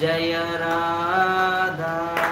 जय Radha.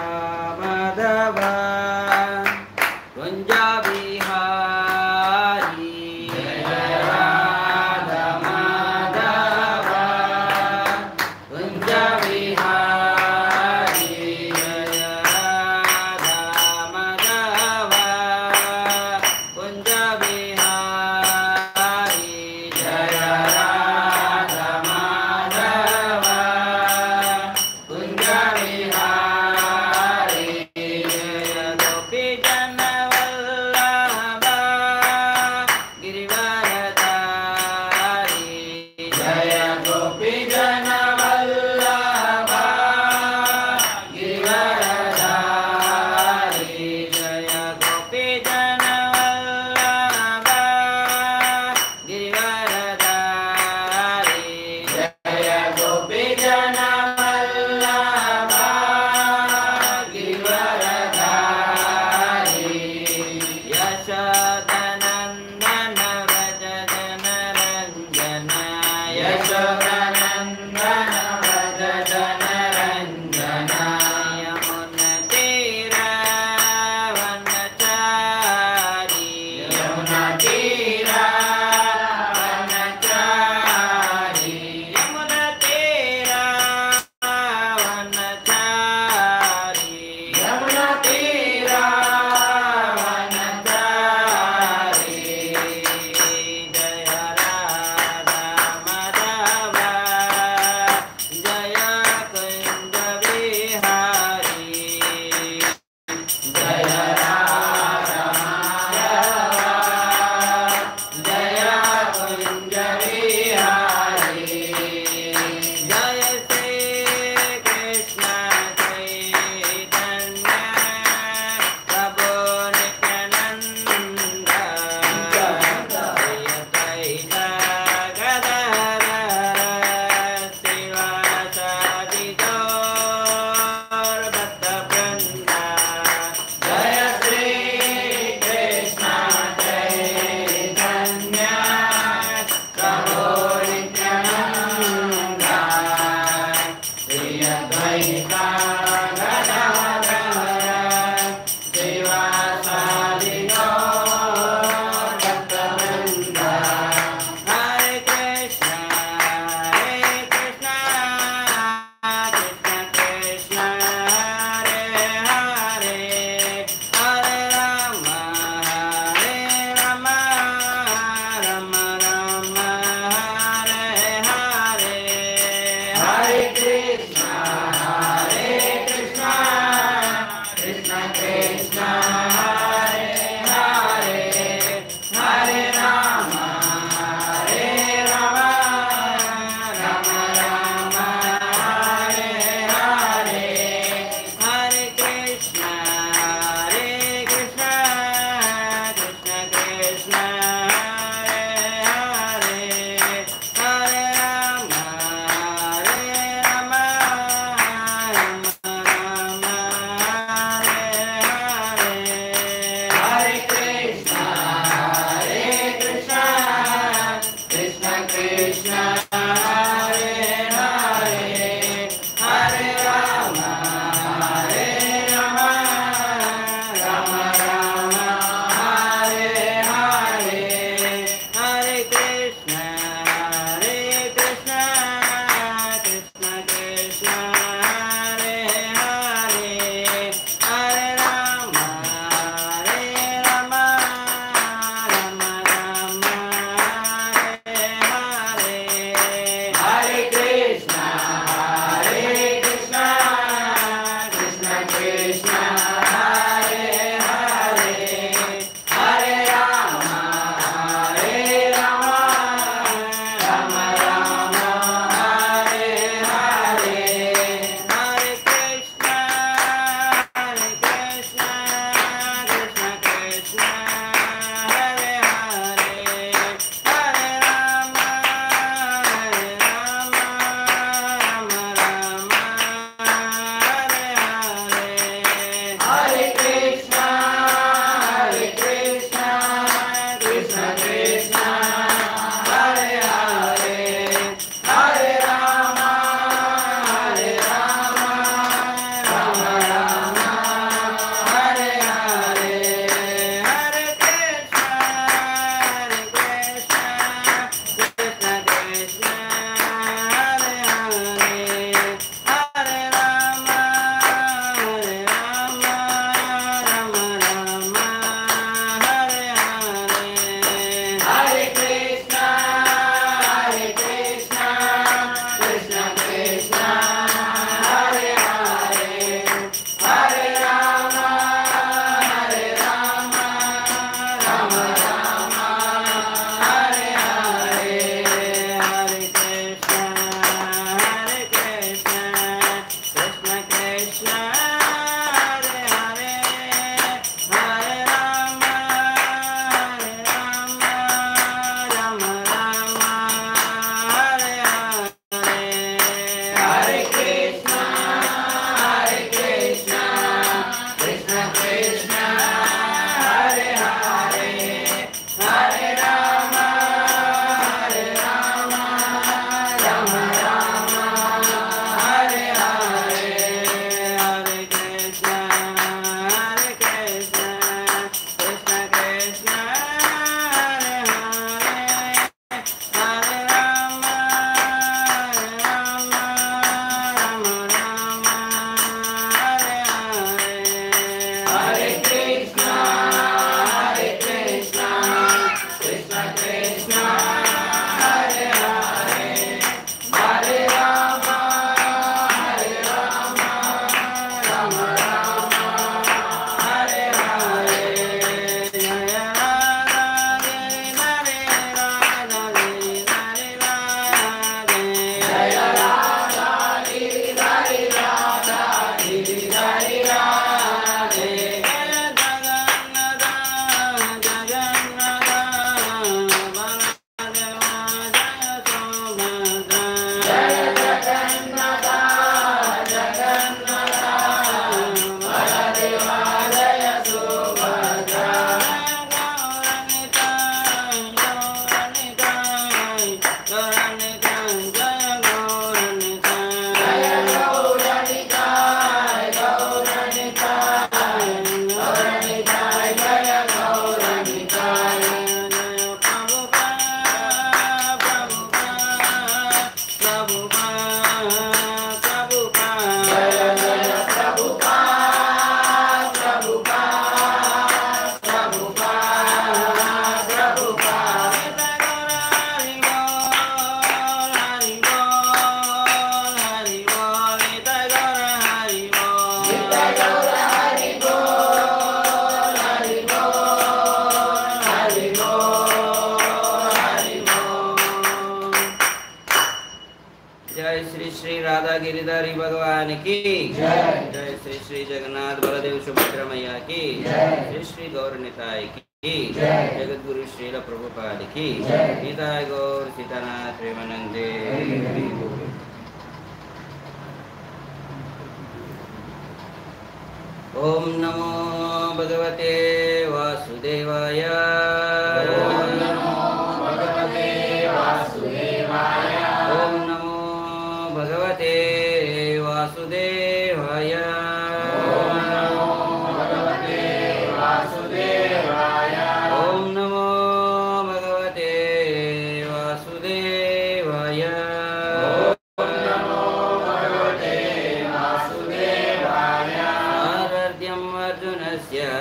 Hare Krishna.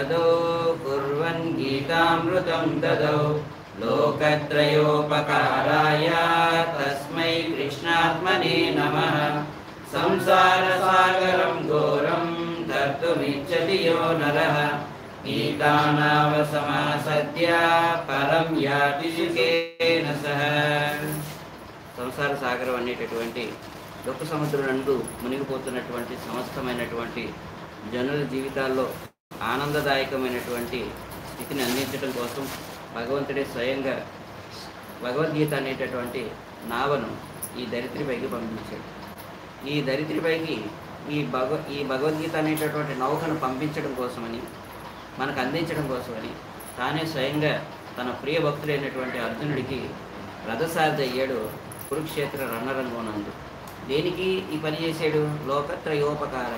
अर्जुनस्य दौ कुर्वन् गीतामृतं ददौ लोकत्रयोपकाराय तस्मै कृष्णात्मने नमः संसारसागरं घोरं तर्तुमिच्छति यो नरः गीतानावसमासद्य పరం యాతి సుఖేన సహ సంసార సాగరం అనేటటువంటి దుఃఖ సముద్రం నందు మునిగిపోతున్నటువంటి సమస్తమైనటువంటి జనుల జీవితాల్లో ఆనందదాయకమైనటువంటి స్థితిని అందించడం కోసం భగవంతుడే స్వయంగా భగవద్గీత అనేటటువంటి నావను ఈ దరిద్రిపైకి పంపించాడు. ఈ దరిద్రిపైకి ఈ భగవ ఈ భగవద్గీత అనేటటువంటి నౌకను పంపించడం కోసమని మనకు అందించడం కోసమని తానే స్వయంగా తన ప్రియ భక్తుడైనటువంటి అర్జునుడికి రథసారథి అయ్యాడు కురుక్షేత్ర రణరంగోనందు దేనికి ఈ పని చేశాడు? లోకత్రయోపకార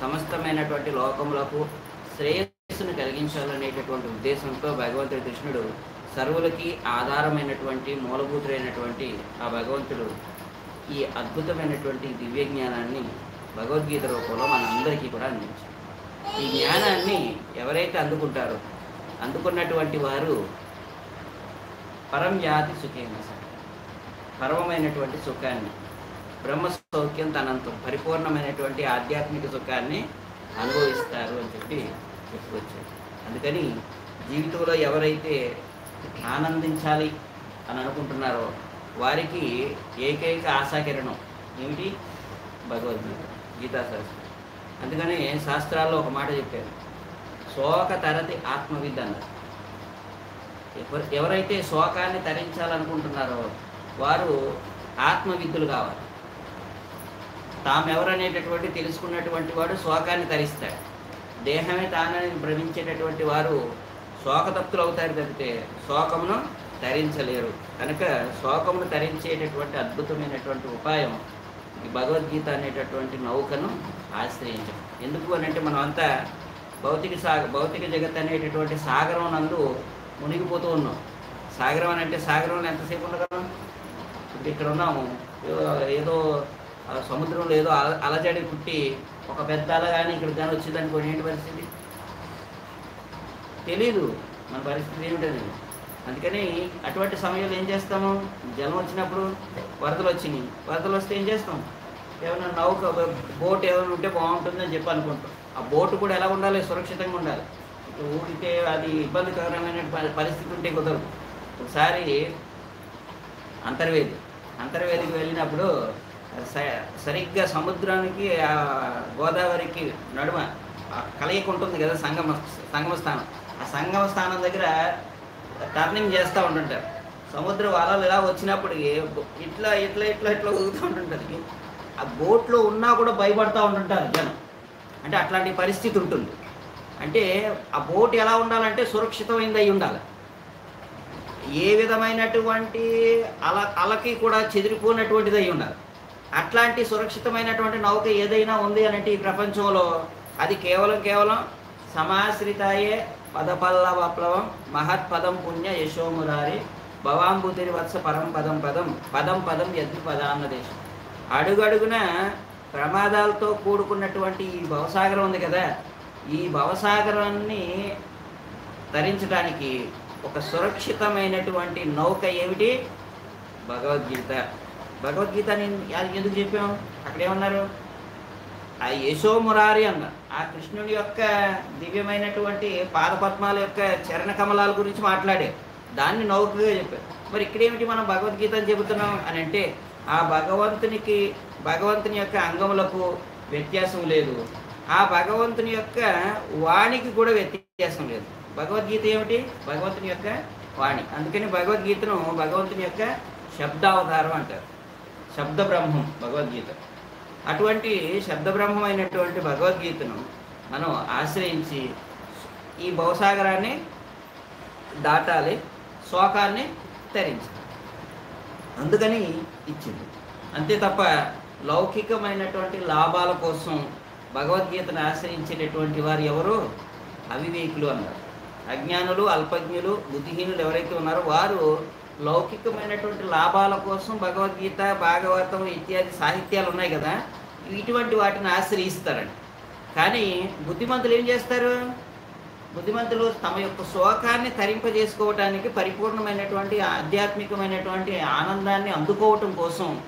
సమస్తమైనటువంటి లోకములకు శ్రేయస్సును కలిగించాలనేటటువంటి ఉద్దేశంతో భగవంతుడు కృష్ణుడు సర్వులకి ఆధారమైనటువంటి మూలభూతుడైనటువంటి ఆ భగవంతుడు ఈ అద్భుతమైనటువంటి దివ్య జ్ఞానాన్ని భగవద్గీత రూపంలో మనందరికీ కూడా అందించారు ఈ జ్ఞానాన్ని ఎవరైతే అందుకుంటారో అందుకున్నటువంటి వారు పరం జాతి సుఖేన సార్ పరమమైనటువంటి సుఖాన్ని బ్రహ్మ సౌఖ్యం తనంతం పరిపూర్ణమైనటువంటి ఆధ్యాత్మిక సుఖాన్ని అనుభవిస్తారు అని చెప్పి చెప్పుకొచ్చారు అందుకని జీవితంలో ఎవరైతే ఆనందించాలి అని అనుకుంటున్నారో వారికి ఏకైక ఆశాకిరణం ఏమిటి? భగవద్గీత గీతాశాస్త్రం అందుకని శాస్త్రాల్లో ఒక మాట చెప్పారు. శోక తరతి ఆత్మవిద్య అన్నారు ఎవరైతే శోకాన్ని తరించాలనుకుంటున్నారో వారు ఆత్మవిద్యులు కావాలి. తాము ఎవరనేటటువంటి తెలుసుకున్నటువంటి వాడు శోకాన్ని తరిస్తాడు. దేహమే తానని భ్రమించేటటువంటి వారు శోకతప్తులు అవుతారు తప్పితే శోకమును తరించలేరు కనుక శోకమును తరించేటటువంటి అద్భుతమైనటువంటి ఉపాయం ఈ భగవద్గీత అనేటటువంటి నౌకను ఆశ్రయించడం. ఎందుకు అని అంటే మనం అంతా భౌతిక సాగ భౌతిక జగత్ అనేటటువంటి సాగరం నందు మునిగిపోతూ ఉన్నాం. సాగరం అని అంటే సాగరంలో ఎంతసేపు ఉండగలం? ఇప్పుడు ఇక్కడ ఉన్నాము. ఏదో- సముద్రంలో ఏదో అల- అలజడి పుట్టి ఒక పెద్ద కానీ ఇక్కడ కానీ వచ్చింది ఏంటి పరిస్థితి? తెలీదు. మన పరిస్థితి ఏమిటది? అందుకని అటువంటి సమయంలో ఏం చేస్తాము? జలం వచ్చినప్పుడు వరదలు వచ్చినాయి. వరదలు వస్తే ఏం చేస్తాం? ఏమైనా నౌక బోట్ ఏమైనా ఉంటే బాగుంటుందని చెప్పి అనుకుంటాం. ఆ బోటు కూడా ఎలా ఉండాలి? సురక్షితంగా ఉండాలి. ఇట్లా ఊరితే అది ఇబ్బందికరమైన పరిస్థితి ఉంటే కుదరదు. ఒకసారి అంతర్వేది. అంతర్వేదికి వెళ్ళినప్పుడు సరిగ్గా సముద్రానికి ఆ గోదావరికి నడుమ కలయిక ఉంటుంది కదా సంగమ సంగమ స్థానం ఆ సంగమ స్థానం దగ్గర టర్నింగ్ చేస్తూ ఉంటుంటారు. సముద్ర వలలు ఇలా వచ్చినప్పటికీ ఇట్లా ఇట్లా ఇట్లా ఇట్లా ఊగుతూ ఉంటుంటుంది. ఆ బోట్లో ఉన్నా కూడా భయపడతా ఉంటుంటారు జనం. అంటే అట్లాంటి పరిస్థితి ఉంటుంది. అంటే ఆ బోట్ ఎలా ఉండాలంటే సురక్షితమైనది అయి ఉండాలి. ఏ విధమైనటువంటి అల అలకి కూడా చెదిరిపోయినటువంటిది అయి ఉండాలి. అట్లాంటి సురక్షితమైనటువంటి నౌక ఏదైనా ఉంది అనంటే ఈ ప్రపంచంలో అది కేవలం కేవలం సమాశ్రితాయే పదపల్ల మహత్ పదం పుణ్య యశోమురారి భవాంబుతిరి వత్స పరం పదం పదం పదం పదం యద్ది పదాన్న దేశం. అడుగడుగున ప్రమాదాలతో కూడుకున్నటువంటి ఈ భవసాగరం ఉంది కదా ఈ భవసాగరాన్ని తరించడానికి ఒక సురక్షితమైనటువంటి నౌక ఏమిటి? భగవద్గీత. భగవద్గీత నేను ఎందుకు చెప్పాం? అక్కడే ఉన్నారు. ఆ యశోమురారి అన్నారు ఆ కృష్ణుడి యొక్క దివ్యమైనటువంటి పాదపద్మాల యొక్క చరణ కమలాల గురించి మాట్లాడారు దాన్ని నౌకగా చెప్పారు మరి ఇక్కడేమిటి మనం భగవద్గీత అని చెబుతున్నాం అని అంటే ఆ భగవంతునికి భగవంతుని యొక్క అంగములకు వ్యత్యాసం లేదు. ఆ భగవంతుని యొక్క వాణికి కూడా వ్యత్యాసం లేదు. భగవద్గీత ఏమిటి? భగవంతుని యొక్క వాణి. అందుకని భగవద్గీతను భగవంతుని యొక్క శబ్దావతారం అంటారు. శబ్ద బ్రహ్మం భగవద్గీత. అటువంటి శబ్ద బ్రహ్మమైనటువంటి భగవద్గీతను మనం ఆశ్రయించి ఈ భవసాగరాన్ని దాటాలి శోకాన్ని తరించాలి. అందుకని ఇచ్చింది. అంతే తప్ప లౌకికమైనటువంటి లాభాల కోసం భగవద్గీతను ఆశ్రయించేటటువంటి వారు ఎవరు అవివేకులు అన్నారు. అజ్ఞానులు అల్పజ్ఞులు బుద్ధిహీనులు ఎవరైతే ఉన్నారో వారు లౌకికమైనటువంటి లాభాల కోసం భగవద్గీత భాగవతం ఇత్యాది సాహిత్యాలు ఉన్నాయి కదా ఇటువంటి వాటిని ఆశ్రయిస్తారండి. కానీ బుద్ధిమంతులు ఏం చేస్తారు? బుద్ధిమంతులు తమ యొక్క శోకాన్ని తరింపజేసుకోవటానికి పరిపూర్ణమైనటువంటి ఆధ్యాత్మికమైనటువంటి ఆనందాన్ని అందుకోవటం కోసం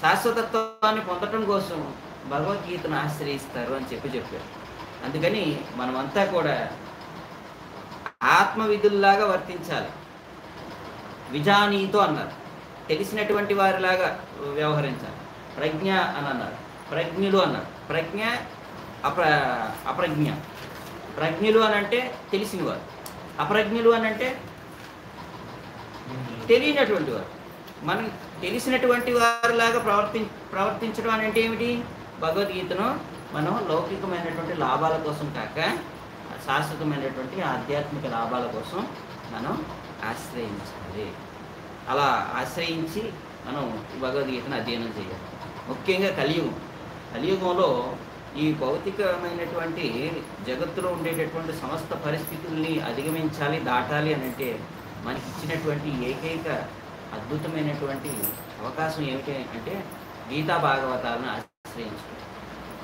శాశ్వతత్వాన్ని పొందటం కోసం భగవద్గీతను ఆశ్రయిస్తారు అని చెప్పి చెప్పారు. అందుకని మనమంతా కూడా ఆత్మవిధుల్లాగా వర్తించాలి. విజానీతో అన్నారు. తెలిసినటువంటి వారిలాగా వ్యవహరించాలి. ప్రజ్ఞ అని అన్నారు. ప్రజ్ఞులు అన్నారు. ప్రజ్ఞ అప్ర అప్రజ్ఞ. ప్రజ్ఞులు అని అంటే తెలిసినవారు. అప్రజ్ఞులు అని అంటే తెలియనటువంటి వారు. మనం తెలిసినటువంటి వారిలాగా ప్రవర్తి ప్రవర్తించడం అని అంటే ఏమిటి? భగవద్గీతను మనం లౌకికమైనటువంటి లాభాల కోసం కాక శాశ్వతమైనటువంటి ఆధ్యాత్మిక లాభాల కోసం మనం ఆశ్రయించాలి. అలా ఆశ్రయించి మనం భగవద్గీతను అధ్యయనం చేయాలి. ముఖ్యంగా కలియుగం. కలియుగంలో ఈ భౌతికమైనటువంటి జగత్తులో ఉండేటటువంటి సమస్త పరిస్థితుల్ని అధిగమించాలి దాటాలి అని అంటే మనకి ఇచ్చినటువంటి ఏకైక అద్భుతమైనటువంటి అవకాశం ఏమిటి అంటే గీతా భాగవతాలను ఆశ్రయించడం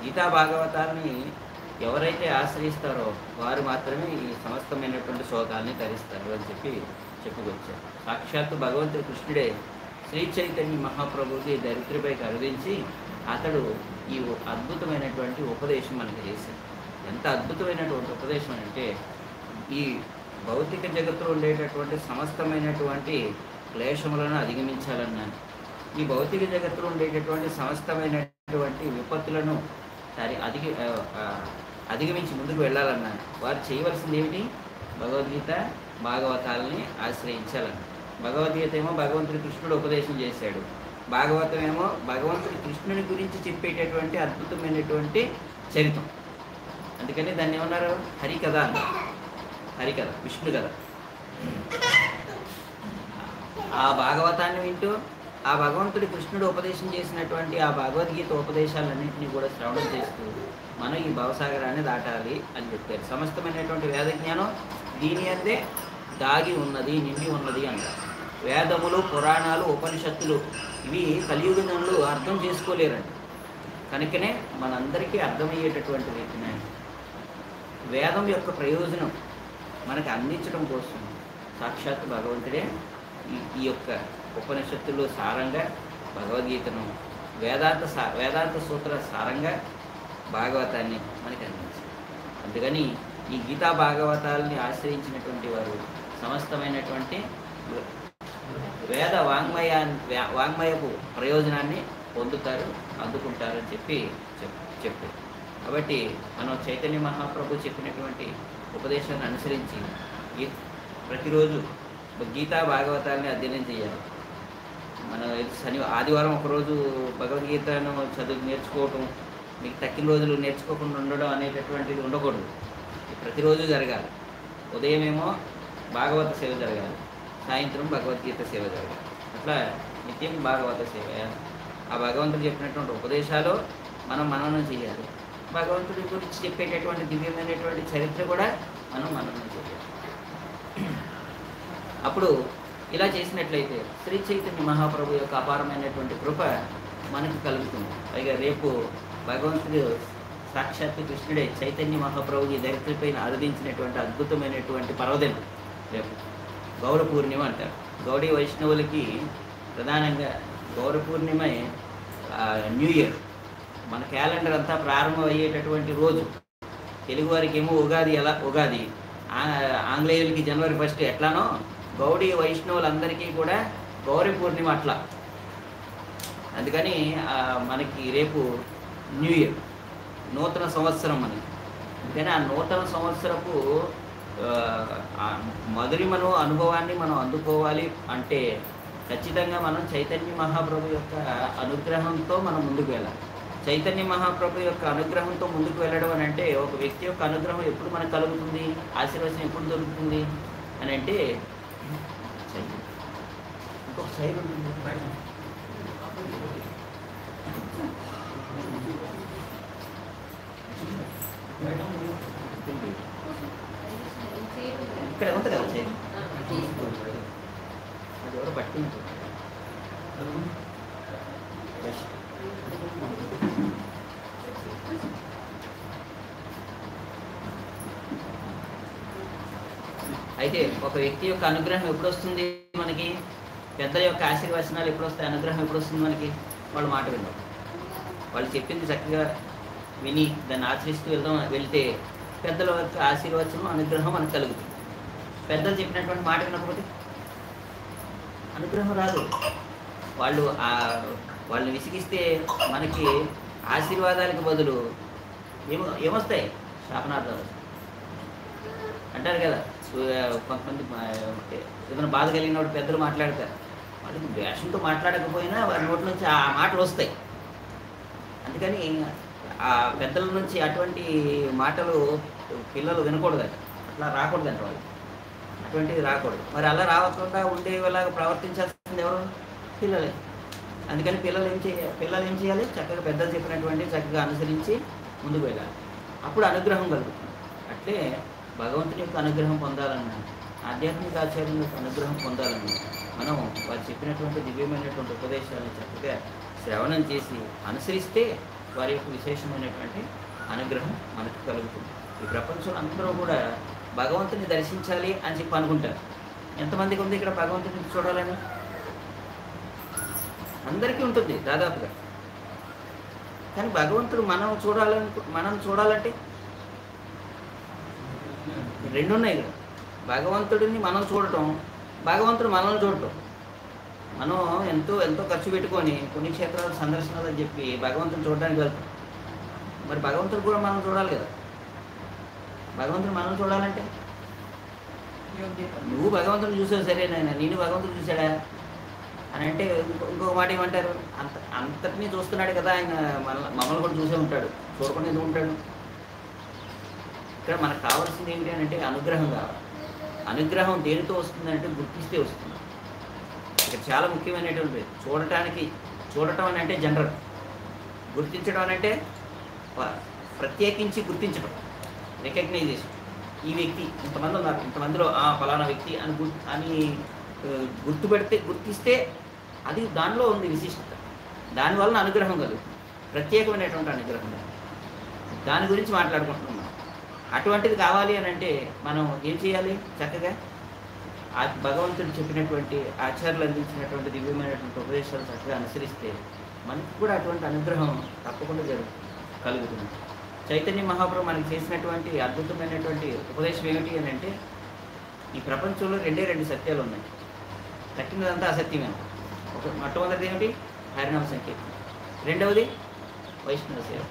గీతా భాగవతాలని ఎవరైతే ఆశ్రయిస్తారో వారు మాత్రమే ఈ సమస్తమైనటువంటి శోకాల్ని ధరిస్తారు అని చెప్పి చెప్పుకొచ్చారు. సాక్షాత్తు భగవంతుడు కృష్ణుడే శ్రీ చైతన్య మహాప్రభుకి దరిద్రపై కరుదించి అతడు ఈ అద్భుతమైనటువంటి ఉపదేశం మనకు చేశాడు. ఎంత అద్భుతమైనటువంటి ఉపదేశం అంటే ఈ భౌతిక జగత్తులో ఉండేటటువంటి సమస్తమైనటువంటి క్లేశములను అధిగమించాలన్నాను ఈ భౌతిక జగత్తులో ఉండేటటువంటి సమస్తమైనటువంటి విపత్తులను సరి అధిగ అధిగమించి ముందుకు వెళ్ళాలన్నాను వారు చేయవలసింది ఏమిటి భగవద్గీత భాగవతాలని ఆశ్రయించాలని భగవద్గీత ఏమో భగవంతుడి కృష్ణుడు ఉపదేశం చేశాడు. భాగవతం ఏమో భగవంతుడి కృష్ణుని గురించి చెప్పేటటువంటి అద్భుతమైనటువంటి చరిత్రం. అందుకని దాన్ని ఏమన్నారు? హరికథ అన్నారు. హరికథ విష్ణు కథ. ఆ భాగవతాన్ని వింటూ ఆ భగవంతుడి కృష్ణుడు ఉపదేశం చేసినటువంటి ఆ భగవద్గీత ఉపదేశాలన్నింటినీ కూడా శ్రవణం చేస్తూ మనం ఈ భవసాగరాన్ని దాటాలి అని చెప్పారు. సమస్తమైనటువంటి వేద జ్ఞానం దీని అందే దాగి ఉన్నది నిండి ఉన్నది అంటారు వేదములు పురాణాలు ఉపనిషత్తులు ఇవి కలియుగంలో అర్థం చేసుకోలేరండి కనుకనే మనందరికీ అర్థమయ్యేటటువంటి రీతినే వేదం యొక్క ప్రయోజనం మనకు అందించడం కోసం సాక్షాత్ భగవంతుడే ఈ ఈ యొక్క ఉపనిషత్తులు సారంగా భగవద్గీతను వేదాంత సా వేదాంత సూత్ర సారంగా భాగవతాన్ని మనకి అందించారు అందుకని ఈ గీతా భాగవతాలని ఆశ్రయించినటువంటి వారు సమస్తమైనటువంటి వేద వాంగ్మయా వాంగ్మయపు ప్రయోజనాన్ని పొందుతారు అందుకుంటారు అని చెప్పి చెప్ కాబట్టి మనం చైతన్య మహాప్రభు చెప్పినటువంటి ఉపదేశాన్ని అనుసరించి ప్రతిరోజు గీతా భాగవతాలని అధ్యయనం చేయాలి. మన శని ఆదివారం ఒకరోజు భగవద్గీతను చదువు నేర్చుకోవటం మీకు తక్కిన రోజులు నేర్చుకోకుండా ఉండడం అనేటటువంటిది ఉండకూడదు. ప్రతిరోజు జరగాలి. ఉదయమేమో భాగవత సేవ జరగాలి. సాయంత్రం భగవద్గీత సేవ జరగాలి. అట్లా నిత్యం భాగవత సేవ. ఆ భగవంతుడు చెప్పినటువంటి ఉపదేశాలు మనం మననం చేయాలి. భగవంతుడి గురించి చెప్పేటటువంటి దివ్యమైనటువంటి చరిత్ర కూడా మనం మననం చేయాలి. అప్పుడు ఇలా చేసినట్లయితే శ్రీ చైతన్య మహాప్రభు యొక్క అపారమైనటువంటి కృప మనకు కలుగుతుంది. పైగా రేపు భగవంతుడు సాక్షాత్తు కృష్ణుడే చైతన్య మహాప్రభుకి దరిద్రపైన అరుదించినటువంటి అద్భుతమైనటువంటి పర్వదినం రేపు. గౌర పూర్ణిమ అంటారు. గౌడీ వైష్ణవులకి ప్రధానంగా గౌర పూర్ణిమే న్యూ ఇయర్. మన క్యాలెండర్ అంతా ప్రారంభం అయ్యేటటువంటి రోజు. తెలుగు వారికి ఏమో ఉగాది ఎలా ఉగాది. ఆంగ్లేయులకి జనవరి ఫస్ట్ ఎట్లానో గౌడీ వైష్ణవులందరికీ కూడా గౌరీ పూర్ణిమ అట్లా. అందుకని మనకి రేపు న్యూ ఇయర్. నూతన సంవత్సరం అని. అందుకని ఆ నూతన సంవత్సరపు ఆ, మధురిమను అనుభవాన్ని మనం అందుకోవాలి అంటే ఖచ్చితంగా మనం చైతన్య మహాప్రభు యొక్క అనుగ్రహంతో మనం ముందుకు వెళ్ళాలి. చైతన్య మహాప్రభు యొక్క అనుగ్రహంతో ముందుకు వెళ్ళడం అని అంటే ఒక వ్యక్తి యొక్క అనుగ్రహం ఎప్పుడు మనకు కలుగుతుంది? ఆశీర్వచనం ఎప్పుడు దొరుకుతుంది? అని అంటే ఇంకొక సైడ్ ఉంటుంది ఇక్కడ ఉంటుంది కదా చైర్? అది ఎవరు పట్టింది అయితే ఒక వ్యక్తి యొక్క అనుగ్రహం ఎప్పుడు వస్తుంది మనకి? పెద్దల యొక్క ఆశీర్వచనాలు ఎప్పుడు వస్తాయి అనుగ్రహం ఎప్పుడు వస్తుంది మనకి? వాళ్ళ మాట విన్నాం. వాళ్ళు చెప్పింది చక్కగా విని దాన్ని ఆచరిస్తూ వెళ్దాం వెళ్తే పెద్దల యొక్క ఆశీర్వచనం అనుగ్రహం మనకు కలుగుతుంది. పెద్దలు చెప్పినటువంటి మాట వినకపోతే అనుగ్రహం రాదు. వాళ్ళు వాళ్ళని విసిగిస్తే మనకి ఆశీర్వాదాలకు బదులు ఏమో ఏమొస్తాయి? శాపనార్థాలు అంటారు కదా కొంతమంది ఏదైనా బాధ కలిగిన వాడు పెద్దలు మాట్లాడతారు. వాళ్ళకి ద్వేషంతో మాట్లాడకపోయినా వారి నోటి నుంచి ఆ మాటలు వస్తాయి. అందుకని ఆ పెద్దల నుంచి అటువంటి మాటలు పిల్లలు వినకూడదట. అట్లా రాకూడదంట వాళ్ళు. అటువంటిది రాకూడదు. మరి అలా రాకుండా ఉండేలాగా ప్రవర్తించాల్సింది ఎవరు? పిల్లలే. అందుకని పిల్లలు ఏం చేయాలి పిల్లలు ఏం చేయాలి? చక్కగా పెద్దలు చెప్పినటువంటి చక్కగా అనుసరించి ముందుకు వెళ్ళాలి. అప్పుడు అనుగ్రహం కలుగుతుంది. అట్లే భగవంతుని యొక్క అనుగ్రహం పొందాలన్నా ఆధ్యాత్మిక ఆచార్యం యొక్క అనుగ్రహం పొందాలన్నా మనం వారు చెప్పినటువంటి దివ్యమైనటువంటి ఉపదేశాలను చక్కగా శ్రవణం చేసి అనుసరిస్తే వారి యొక్క విశేషమైనటువంటి అనుగ్రహం మనకు కలుగుతుంది. ఈ ప్రపంచంలో అందరూ కూడా భగవంతుని దర్శించాలి అని చెప్పి అనుకుంటారు. ఎంతమందికి ఉంది ఇక్కడ భగవంతుని చూడాలని? అందరికీ ఉంటుంది దాదాపుగా. కానీ భగవంతుడు మనం చూడాలని మనం చూడాలంటే రెండు ఉన్నాయి ఇక్కడ భగవంతుడిని మనం చూడటం భగవంతుడు మనల్ని చూడటం. మనం ఎంతో ఎంతో ఖర్చు పెట్టుకొని పుణ్యక్షేత్రాలు సందర్శనాలు అని చెప్పి భగవంతుని చూడడానికి వెళ్తాం. మరి భగవంతుడు కూడా మనం చూడాలి కదా? భగవంతుడు మనం చూడాలంటే? నువ్వు భగవంతుని చూసావు సరే నాయన నేను భగవంతుడు చూశాడా? అని అంటే ఇంకో ఇంకొక మాట ఏమంటారు? అంత అంతటినీ చూస్తున్నాడు కదా ఆయన మన మమ్మల్ని కూడా చూసే ఉంటాడు. చూడకుండా ఎందుకు ఉంటాడు? ఇక్కడ మనకు కావాల్సింది ఏంటి అని అంటే అనుగ్రహం కావాలి. అనుగ్రహం దేనితో వస్తుందంటే గుర్తిస్తే వస్తుంది. ఇక్కడ చాలా ముఖ్యమైనటువంటి చూడటానికి చూడటం అని అంటే జనరల్ గుర్తించడం అని అంటే ప్రత్యేకించి గుర్తించడం రికగ్నైజేషన్ ఈ వ్యక్తి ఇంతమంది ఉన్నారు ఇంతమందిలో ఆ ఫలానా వ్యక్తి అని గుర్ అని గుర్తుపెడితే గుర్తిస్తే అది దానిలో ఉంది విశిష్టత. దానివల్ల అనుగ్రహం కలుగుతుంది. ప్రత్యేకమైనటువంటి అనుగ్రహం దాని గురించి మాట్లాడుకుంటున్నాం అటువంటిది కావాలి అని అంటే మనం ఏం చేయాలి? చక్కగా ఆ భగవంతుడు చెప్పినటువంటి ఆచార్యులు అందించినటువంటి దివ్యమైనటువంటి ఉపదేశాలు చక్కగా అనుసరిస్తే మనకు కూడా అటువంటి అనుగ్రహం తప్పకుండా జరుగు కలుగుతుంది. చైతన్య మహాప్రభు మనకి చేసినటువంటి అద్భుతమైనటువంటి ఉపదేశం ఏమిటి అని అంటే ఈ ప్రపంచంలో రెండే రెండు సత్యాలు ఉన్నాయి. తక్కినదంతా అసత్యమే. ఒక మొట్టమొదటిది ఏమిటి? హరినామ సంకీర్తన రెండవది వైష్ణవ సేవ.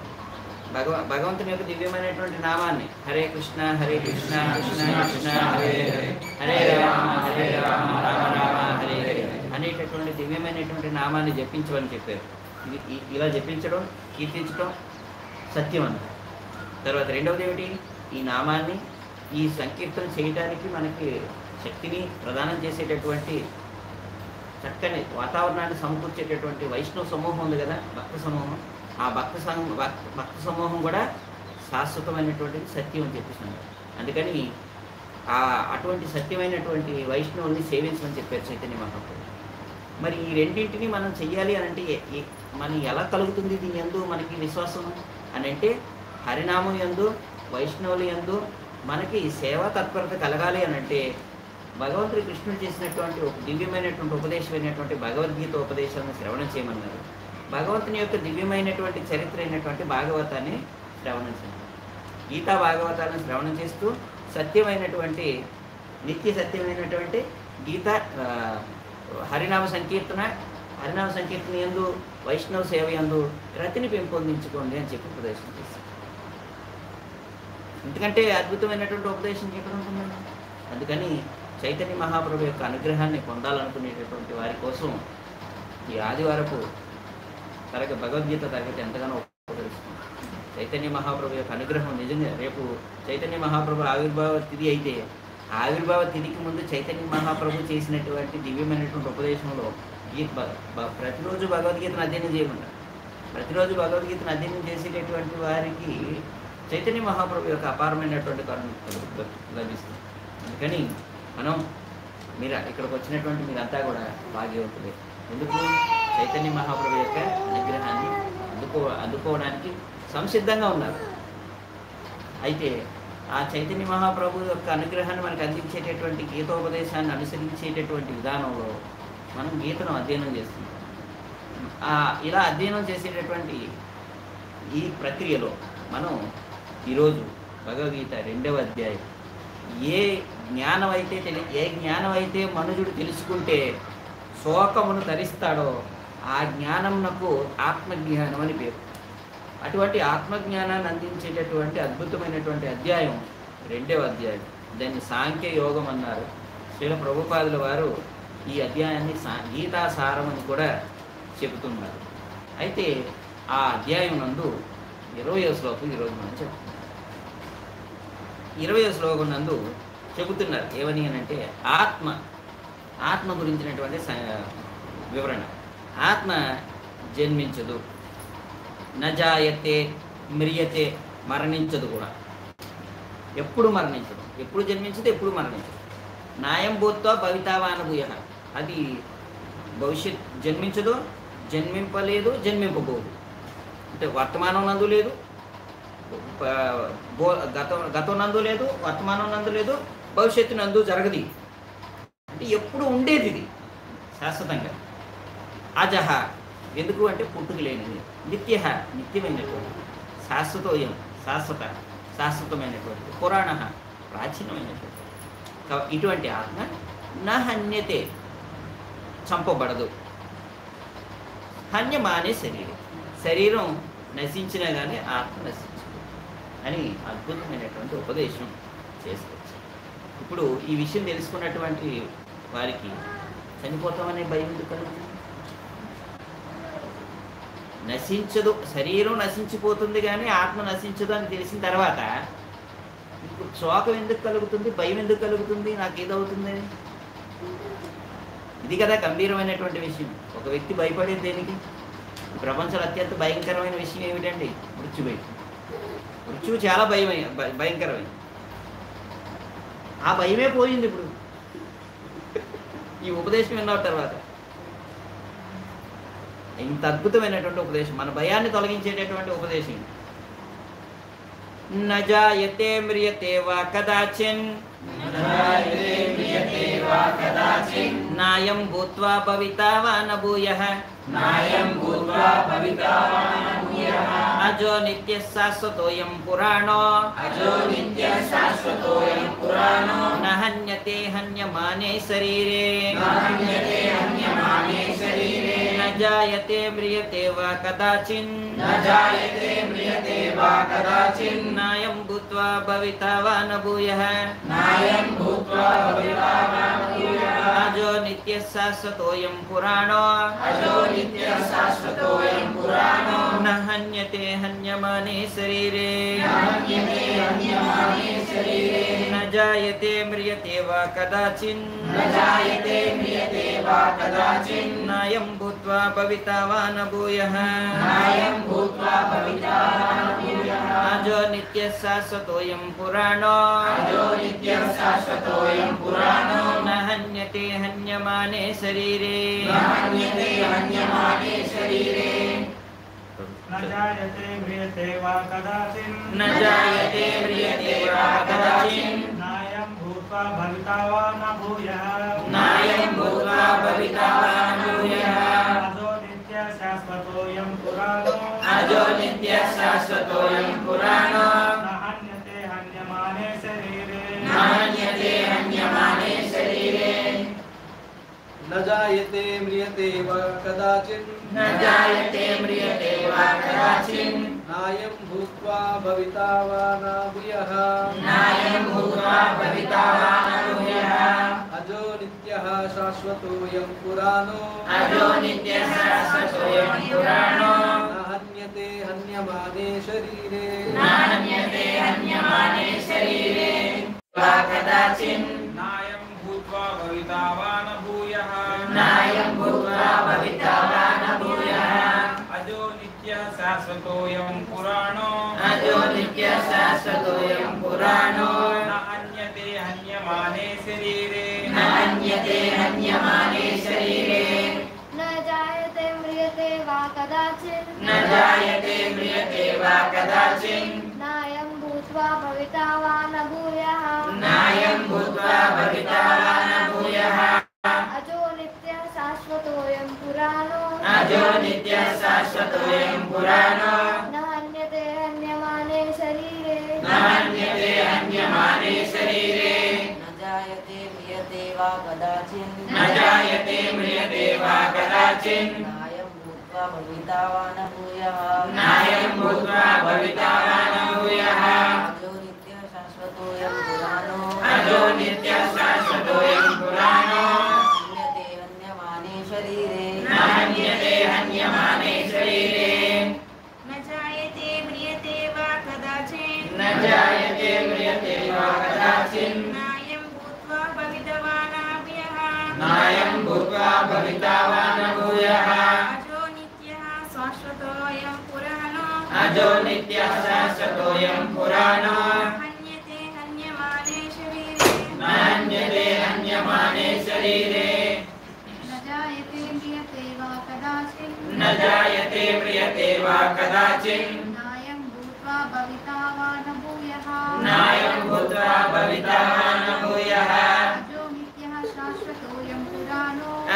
భగవ భగవంతుని యొక్క దివ్యమైనటువంటి నామాన్ని. హరే కృష్ణ హరే కృష్ణ కృష్ణ కృష్ణ హరే హరే హరే రామ హరే రామ రామ రామ హరే హరే అనేటటువంటి దివ్యమైనటువంటి నామాన్ని జపించమని చెప్పారు. ఇలా జపించడం కీర్తించడం సత్యం అంట తర్వాత రెండవది ఏమిటి? ఈ నామాన్ని ఈ సంకీర్తన చేయడానికి మనకి శక్తిని ప్రదానం చేసేటటువంటి చక్కని వాతావరణాన్ని సమకూర్చేటటువంటి వైష్ణవ సమూహం ఉంది కదా భక్త సమూహం. ఆ భక్త సం భక్- భక్త సమూహం కూడా శాశ్వతమైనటువంటిది సత్యం అని చెప్పేసి అందుకని ఆ అటువంటి సత్యమైనటువంటి వైష్ణవుల్ని సేవించమని చెప్పారు చైతన్య మహాప్రభు. మరి ఈ రెండింటిని మనం చెయ్యాలి అని అంటే మనం ఎలా కలుగుతుంది దీని ఎందు మనకి విశ్వాసం? అని అంటే హరినామం ఎందు వైష్ణవులు ఎందు మనకి సేవా తత్పరత కలగాలి అని అంటే భగవంతుడు కృష్ణుడు చేసినటువంటి ఒక దివ్యమైనటువంటి ఉపదేశమైనటువంటి భగవద్గీత ఉపదేశాలను శ్రవణం చేయమన్నారు. భగవంతుని యొక్క దివ్యమైనటువంటి చరిత్ర అయినటువంటి భాగవతాన్ని శ్రవణం చేయాలి గీతా భాగవతాలను శ్రవణం చేస్తూ సత్యమైనటువంటి నిత్య సత్యమైనటువంటి గీత హరినామ సంకీర్తన హరినామ సంకీర్తన ఎందు వైష్ణవ సేవ ఎందు రతిని పెంపొందించుకోండి అని చెప్పి ఉపదేశం చేశారు. ఎందుకంటే అద్భుతమైనటువంటి ఉపదేశం చెప్పడం అందుకని చైతన్య మహాప్రభు యొక్క అనుగ్రహాన్ని పొందాలనుకునేటటువంటి వారి కోసం ఈ ఆదివారపు తరగతి భగవద్గీత తరగతి ఎంతగానో ఉపకరిస్తుంది. చైతన్య మహాప్రభు యొక్క అనుగ్రహం నిజంగా రేపు చైతన్య మహాప్రభు ఆవిర్భావ తిథి అయితే ఆవిర్భావ తిథికి ముందు చైతన్య మహాప్రభు చేసినటువంటి దివ్యమైనటువంటి ఉపదేశంలో ఈ ప్రతిరోజు భగవద్గీతను అధ్యయనం చేయకుండా ప్రతిరోజు భగవద్గీతను అధ్యయనం చేసేటటువంటి వారికి చైతన్య మహాప్రభు యొక్క అపారమైనటువంటి కరుణ లభిస్తుంది. అందుకని మనం మీరు ఇక్కడికి వచ్చినటువంటి మీరంతా కూడా భాగ్యవంతులే. ఎందుకు? చైతన్య మహాప్రభు యొక్క అనుగ్రహాన్ని అందుకో అందుకోవడానికి సంసిద్ధంగా ఉన్నారు. అయితే ఆ చైతన్య మహాప్రభు యొక్క అనుగ్రహాన్ని మనకు అందించేటటువంటి గీతోపదేశాన్ని అనుసరించేటటువంటి విధానంలో మనం గీతను అధ్యయనం చేస్తున్నాం. ఇలా అధ్యయనం చేసేటటువంటి ఈ ప్రక్రియలో మనం ఈరోజు భగవద్గీత రెండవ అధ్యాయం ఏ జ్ఞానం అయితే తెలి ఏ జ్ఞానం అయితే మనుజుడు తెలుసుకుంటే శోకమును తరిస్తాడో ఆ జ్ఞానంనకు ఆత్మజ్ఞానం అని పేరు. అటువంటి ఆత్మజ్ఞానాన్ని అందించేటటువంటి అద్భుతమైనటువంటి అధ్యాయం రెండవ అధ్యాయం. దాన్ని సాంఖ్య యోగం అన్నారు. శ్రీల ప్రభుపాదుల వారు ఈ అధ్యాయాన్ని సా గీతాసారం అని కూడా చెబుతున్నారు. అయితే ఆ అధ్యాయం నందు ఇరవై శ్లోకం ఈరోజు మనం చెప్తున్నాం. ఇరవై శ్లోకం నందు చెబుతున్నారు. ఏమని అని అంటే ఆత్మ ఆత్మ గురించినటువంటి వివరణ. ఆత్మ జన్మించదు. నజాయతే మ్రియతే మరణించదు కూడా. ఎప్పుడు మరణించదు? ఎప్పుడు జన్మించదు ఎప్పుడు మరణించదు. నాయం భూత్వ భవితావానభూయ. అది భవిష్యత్ జన్మించదు జన్మింపలేదు జన్మింపబోదు. అంటే వర్తమానం నందు లేదు గతం గత గతం నందు లేదు వర్తమానం నందు లేదు భవిష్యత్తు నందు జరగదు. అంటే ఎప్పుడు ఉండేది ఇది. శాశ్వతంగా. అజహ. ఎందుకు అంటే పుట్టుక లేనిది. నిత్య నిత్యమైనటువంటి. శాశ్వతోయం. శాశ్వత. శాశ్వతమైనటువంటి. పురాణ. ప్రాచీనమైనటువంటి. ఇటువంటి ఆత్మ నా హన్యతే చంపబడదు హన్యమానే శరీరం. శరీరం నశించినా కానీ ఆత్మ నశించదు అని అద్భుతమైనటువంటి ఉపదేశం చేసుకోవచ్చు ఇప్పుడు ఈ విషయం తెలుసుకున్నటువంటి వారికి చనిపోతామనే భయం ఎందుకు కలుగుతుంది నశించదు శరీరం నశించిపోతుంది కానీ ఆత్మ నశించదు అని తెలిసిన తర్వాత ఇప్పుడు శోకం ఎందుకు కలుగుతుంది భయం ఎందుకు కలుగుతుంది నాకు ఏదవుతుంది ఇది కదా గంభీరమైనటువంటి విషయం. ఒక వ్యక్తి భయపడేది దేనికి? ప్రపంచంలో అత్యంత భయంకరమైన విషయం ఏమిటండి? మృత్యు భయం మృత్యువు చాలా భయం భయంకరమైంది. ఆ భయమే పోయింది ఇప్పుడు. ఈ ఉపదేశం విన్న తర్వాత. ఇంత అద్భుతమైనటువంటి ఉపదేశం మన భయాన్ని తొలగించేటటువంటి ఉపదేశం. నజాయతే మ్రియతే వా కదాచిన్ नायं भूत्वा भविता वा न भूयः अजो नित्यः शाश्वतोऽयं पुराणो। अजो नित्यः शाश्वतोऽयं पुराणो। न हन्यते हन्यमाने शरीरे। శాశ్వతోయం పురాణో న హన్యతే హన్యమానే శరీరే నాహన్యతే హన్యమానే శరీరే న జాయతే మ్రియతే వా కదాచిన్ న జాయతే మ్రియతే వా కదాచిన్ నాయం భూత్వా భవితా వా న భూయః నాయం భూత్వా భవితా వా న భూయః అజో నిత్య శాశ్వతోయం పురాణో అజో నిత్య శాశ్వతోయం పురాణో న హన్యతే హన్యమానే శరీరే నాహన్యతే హన్యమానే శరీరే న జాయతే మ్రియతే भूत्वा भवितावा न भूयः अजो नित्य शाश्वतोऽयं पुराणो। न हन्यते हन्यमाने शरीरे। न जायते म्रियते वा कदाचिन्। न जायते म्रियते वा कदाचिन्। नायं भूत्वा भविता भूयः। नायं भूत्वा भविता अजो नित्य शाश्वतोऽयं हन्यमाने शरीरे। न जायते म्रियते वा कदाचित्। न जायते म्रियते कदाचित्। नायं भूत्वा भविता वा न भूयः नायं भूत्वा भविता वा न शाश्वतोऽयं पुराणो। अजो नित्यः शाश्वतोऽयं पुराणो। न हन्यते हन्यमाने शरीरे। हन्यमाने शरीरे। नायं भूत्वा भविता वा न भूयः नायं भूत्वा भविता वा न भूयः अजो नित्यः शाश्वतोऽयं पुराणो। अजो नित्यः शाश्वतोऽयं पुराणो। न हन्यते हन्यमाने शरीरे। हन्यते हन्यमाने शरीरे। न जायते म्रियते वा कदाचित्। न जायते म्रियते वा कदाचिन् नायं भूत्वा भविता वा न भूयः। नायं भूत्वा भविता वा न भूयः। अजो नित्यः शाश्वतोऽयं पुराणो। अजो नित्यः शाश्वतोऽयं पुराणो। न हन्यते हन्यमाने शरीरे। न हन्यते हन्यमाने शरीरे वा कदाचिन् न जायते म्रियते वा कदाचिन्। नायं भूत्वा भविता वा न भूयः नायं भूत्वा भविता वा न भूयः अजो नित्यः शाश्वतोऽयं पुराणो। अजो नित्यः शाश्वतोऽयं पुराणो। हन्यते हन्यमाने शरीरे। न हन्यते हन्यमाने शरीरे। न जायते म्रियते वा कदाचिन्। न जायते म्रियते वा कदाचिन् भूत्वा भविता वा न भूयः अजो नित्यः शाश्वतोऽयं पुराणो। अजो नित्यः शाश्वतोऽयं पुराणो। हन्यते हन्यमाने शरीरे। न हन्यते हन्यमाने शरीरे। न जायते म्रियते वा कदाचित्। नायं भूत्वा भविता वा न भूयः नायं भूत्वा भविता वा न भूयः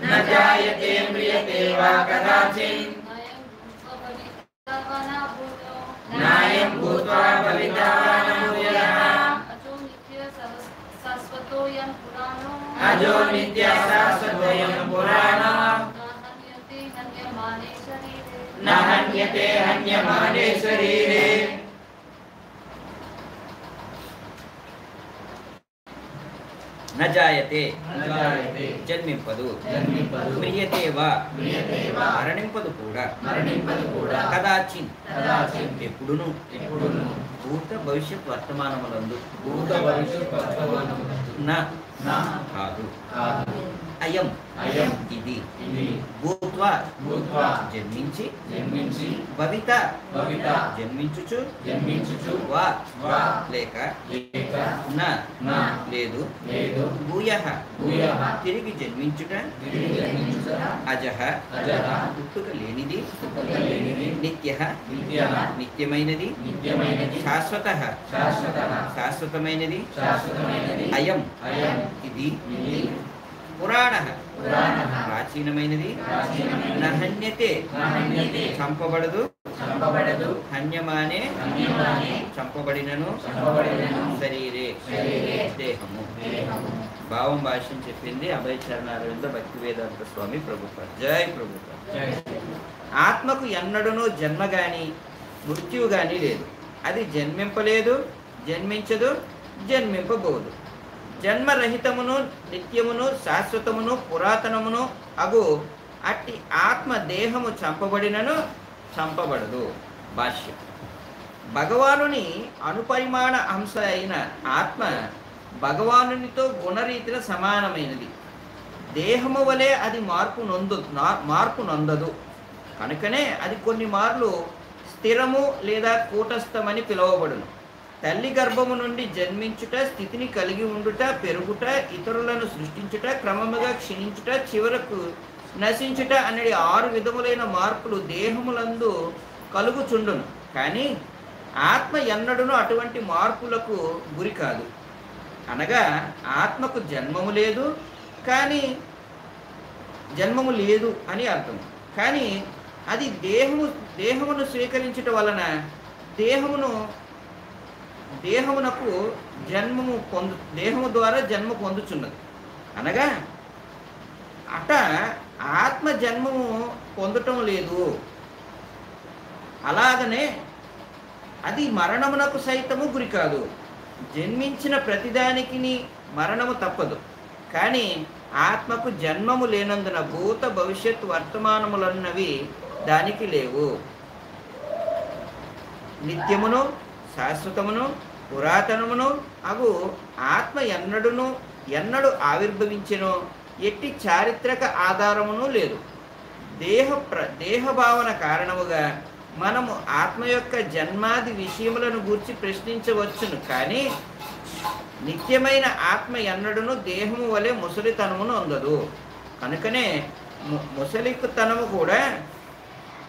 न म्रियते वा कदाचिन् नायं भूत्वा भविता अजो नित्यः शाश्वतोऽयं न हन्यते हन्यमाने शरीरे। నజాయతే జన్మింపదు. మ్రియతే వా. మరణింపదు కూడా. కదాచిన్. ఎప్పుడును. భూత భవిష్యత్ వర్తమానములందు. భూత భవిష్యత్ వర్తమానములందు. నా. కాదు. అయం అయం ఇది ఇది భూత్వా భూత్వా జన్మించి జన్మించి భవిత భవిత జన్మించుచు జన్మించుచు వా వా లేక లేక నా నా లేదు లేదు భూయ భూయః తిరిగి జన్మించుట తిరిగి జన్మించుట అజహ అజహ పుట్టుక లేనిది పుట్టుకలేనిది నిత్య నిత్యః నిత్యమైనది నిత్యమైనది శాశ్వత శాశ్వతః శాశ్వతమైనది శాశ్వతమైనది అయం అయం ఇది ఇది పురాణ. ప్రాచీనమైనది. నహన్యతే. చంపబడదు. హన్యమానే. చంపబడినను. శరీరే. దేహము. భావం భాష్యం చెప్పింది అభయ చరణారవింద భక్తి వేదాంత స్వామి ప్రభుత్వ. జై ప్రభుత్వ. జై ఆత్మకు ఎన్నడూనూ జన్మ గాని మృత్యువు గాని లేదు. అది జన్మింపలేదు జన్మించదు జన్మింపబోదు. జన్మరహితమును నిత్యమును శాశ్వతమును పురాతనమును అగు అట్టి ఆత్మ దేహము చంపబడినను చంపబడదు. భాష్యం. భగవానుని అనుపరిమాణ అంశ అయిన ఆత్మ భగవానునితో గుణరీతిన సమానమైనది. దేహము వలె అది మార్పు నొందు నా- మార్పు నొందదు. కనుకనే అది కొన్ని మార్లు స్థిరము లేదా కూటస్థమని పిలువబడును. తల్లి గర్భము నుండి జన్మించుట స్థితిని కలిగి ఉండుట పెరుగుట ఇతరులను సృష్టించుట క్రమముగా క్షీణించుట చివరకు నశించుట అనేది ఆరు విధములైన మార్పులు దేహములందు కలుగుచుండును. కానీ ఆత్మ ఎన్నడూను అటువంటి మార్పులకు గురి కాదు. అనగా ఆత్మకు జన్మము లేదు కానీ జన్మము లేదు అని అర్థం. కానీ అది దేహము దేహమును స్వీకరించటం వలన దేహమును దేహమునకు జన్మము పొందు దేహము ద్వారా జన్మ పొందుచున్నది. అనగా అట ఆత్మ జన్మము పొందటం లేదు. అలాగనే అది మరణమునకు సైతము గురి కాదు. జన్మించిన ప్రతిదానికి మరణము తప్పదు. కానీ ఆత్మకు జన్మము లేనందున భూత భవిష్యత్ వర్తమానములన్నవి దానికి లేవు. నిత్యమును శాశ్వతమును పురాతనమును అగు ఆత్మ ఎన్నడును ఎన్నడు ఆవిర్భవించెనో ఎట్టి చారిత్రక ఆధారమును లేదు. దేహ ప్ర దేహభావన కారణముగా మనము ఆత్మ యొక్క జన్మాది విషయములను గూర్చి ప్రశ్నించవచ్చును. కానీ నిత్యమైన ఆత్మ ఎన్నడును దేహము వలె ముసలితనమును అందదు. కనుకనే ము- ముసలితనము కూడా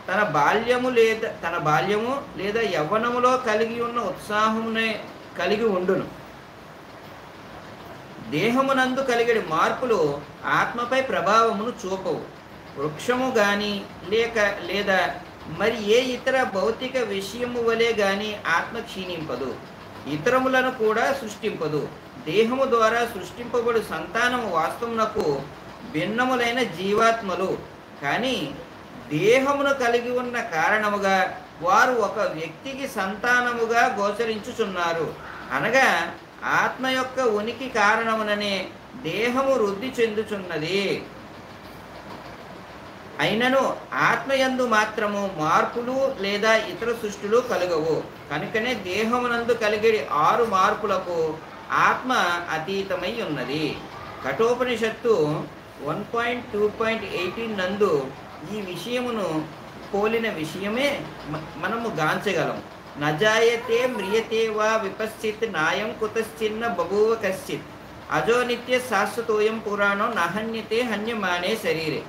తన బాల్యము లేదా తన బాల్యము లేదా యవ్వనములో కలిగి ఉన్న ఉత్సాహమునే కలిగి ఉండును. దేహమునందు కలిగిన మార్పులు ఆత్మపై ప్రభావమును చూపవు. వృక్షము కానీ లేక లేదా మరి ఏ ఇతర భౌతిక విషయము వలె కానీ ఆత్మ క్షీణింపదు. ఇతరములను కూడా సృష్టింపదు. దేహము ద్వారా సృష్టింపబడు సంతానము వాస్తవమునకు భిన్నములైన జీవాత్మలు. కానీ దేహమును కలిగి ఉన్న కారణముగా వారు ఒక వ్యక్తికి సంతానముగా గోచరించుచున్నారు. అనగా ఆత్మ యొక్క ఉనికి కారణముననే దేహము వృద్ధి చెందుచున్నది. అయినను ఆత్మయందు మాత్రము మార్పులు లేదా ఇతర సృష్టిలు కలుగవు. కనుకనే దేహమునందు కలిగే ఆరు మార్పులకు ఆత్మ అతీతమై ఉన్నది. కఠోపనిషత్తు one point two point eighteen నందు ఈ విషయమును పోలిన విషయమే మనము గాంచగలం. నజాయతే మ్రియతే వా విపశ్చిత్ నాయం కుతశ్చిన్న బభూవ కశ్చిత్. అజో నిత్య శాశ్వతోయం పురాణం నహన్యతే హన్యమానే శరీరే.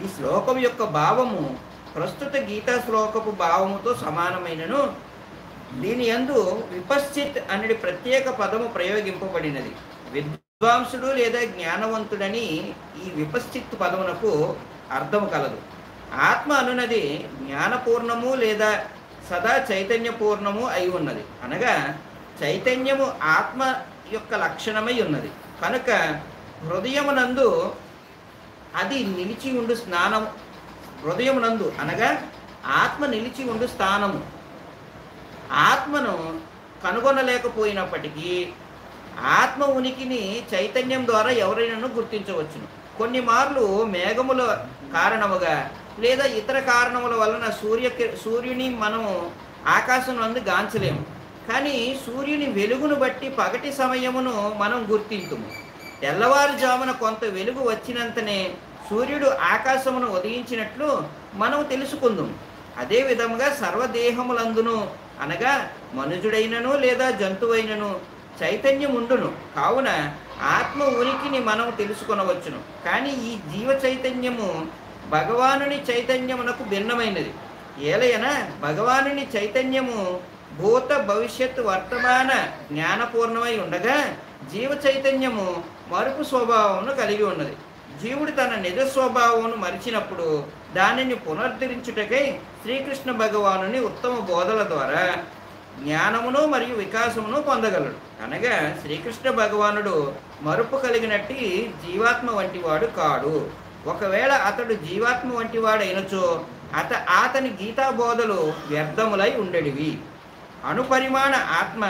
ఈ శ్లోకం యొక్క భావము ప్రస్తుత గీతా శ్లోకపు భావముతో సమానమైనను. దీని యందు విపశ్చిత్ అనేది ప్రత్యేక పదము ప్రయోగింపబడినది. విద్వాంసుడు లేదా జ్ఞానవంతుడని ఈ విపశ్చిత్ పదమునకు అర్థము కలదు. ఆత్మ అనునది జ్ఞానపూర్ణము లేదా సదా చైతన్యపూర్ణము అయి ఉన్నది. అనగా చైతన్యము ఆత్మ యొక్క లక్షణమై ఉన్నది. కనుక హృదయమునందు అది నిలిచి ఉండు స్నానము. హృదయమునందు అనగా ఆత్మ నిలిచి ఉండు స్థానము. ఆత్మను కనుగొనలేకపోయినప్పటికీ ఆత్మ ఉనికిని చైతన్యం ద్వారా ఎవరైనాను గుర్తించవచ్చును. కొన్ని మార్లు మేఘముల కారణముగా లేదా ఇతర కారణముల వలన సూర్య సూర్యుని మనము ఆకాశం నందు గాంచలేము. కానీ సూర్యుని వెలుగును బట్టి పగటి సమయమును మనం గుర్తించుము తెల్లవారుజామున కొంత వెలుగు వచ్చినంతనే సూర్యుడు ఆకాశమును ఉదయించినట్లు మనం తెలుసుకుందాం అదే విధముగా సర్వదేహములందును అనగా మనుజుడైనను లేదా జంతువైనను చైతన్యం ఉండును కావున ఆత్మ ఉనికిని మనం తెలుసుకొనవచ్చును. కానీ ఈ జీవ చైతన్యము భగవానుని చైతన్యమునకు భిన్నమైనది. ఏలయన భగవానుని చైతన్యము భూత భవిష్యత్తు వర్తమాన జ్ఞానపూర్ణమై ఉండగా జీవ చైతన్యము మరుపు స్వభావమును కలిగి ఉన్నది. జీవుడు తన నిజ స్వభావమును మరిచినప్పుడు దానిని పునరుద్ధరించుటకై శ్రీకృష్ణ భగవానుని ఉత్తమ బోధల ద్వారా జ్ఞానమును మరియు వికాసమును పొందగలడు. అనగా శ్రీకృష్ణ భగవానుడు మరుపు కలిగినట్టి జీవాత్మ వంటివాడు కాడు. ఒకవేళ అతడు జీవాత్మ వంటి వాడైనచో అత అతని గీతా బోధలు వ్యర్థములై ఉండేవి అణుపరిమాణ ఆత్మ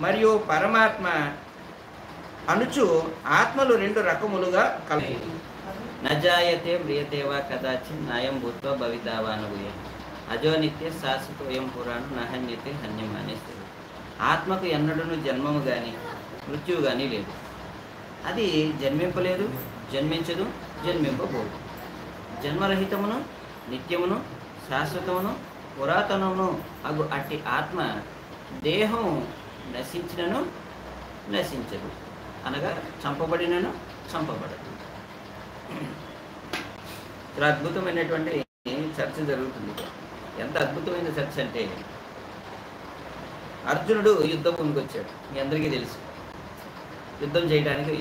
మరియు పరమాత్మ అనుచు ఆత్మలు రెండు రకములుగా కలయి నజాయతే మ్రియతేవా కదాచి నయం భూత్వ భవితావా అజోనిత్య అజో నిత్య శాశ్వతోయం పురాణం నహన్యతే హన్యం అనేస్తుంది ఆత్మకు ఎన్నడూను జన్మము కానీ మృత్యువు కానీ లేదు. అది జన్మింపలేదు జన్మించదు జన్మింపబోదు. జన్మరహితమును నిత్యమును శాశ్వతమును పురాతనమును అగు అట్టి ఆత్మ దేహం నశించినను నశించదు. అనగా చంపబడినను చంపబడదు. ఇక్కడ అద్భుతమైనటువంటి చర్చ జరుగుతుంది. ఎంత అద్భుతమైన చర్చ అంటే అర్జునుడు యుద్ధ భూమికి వచ్చాడు. మీ అందరికీ తెలుసు. యుద్ధం చేయడానికి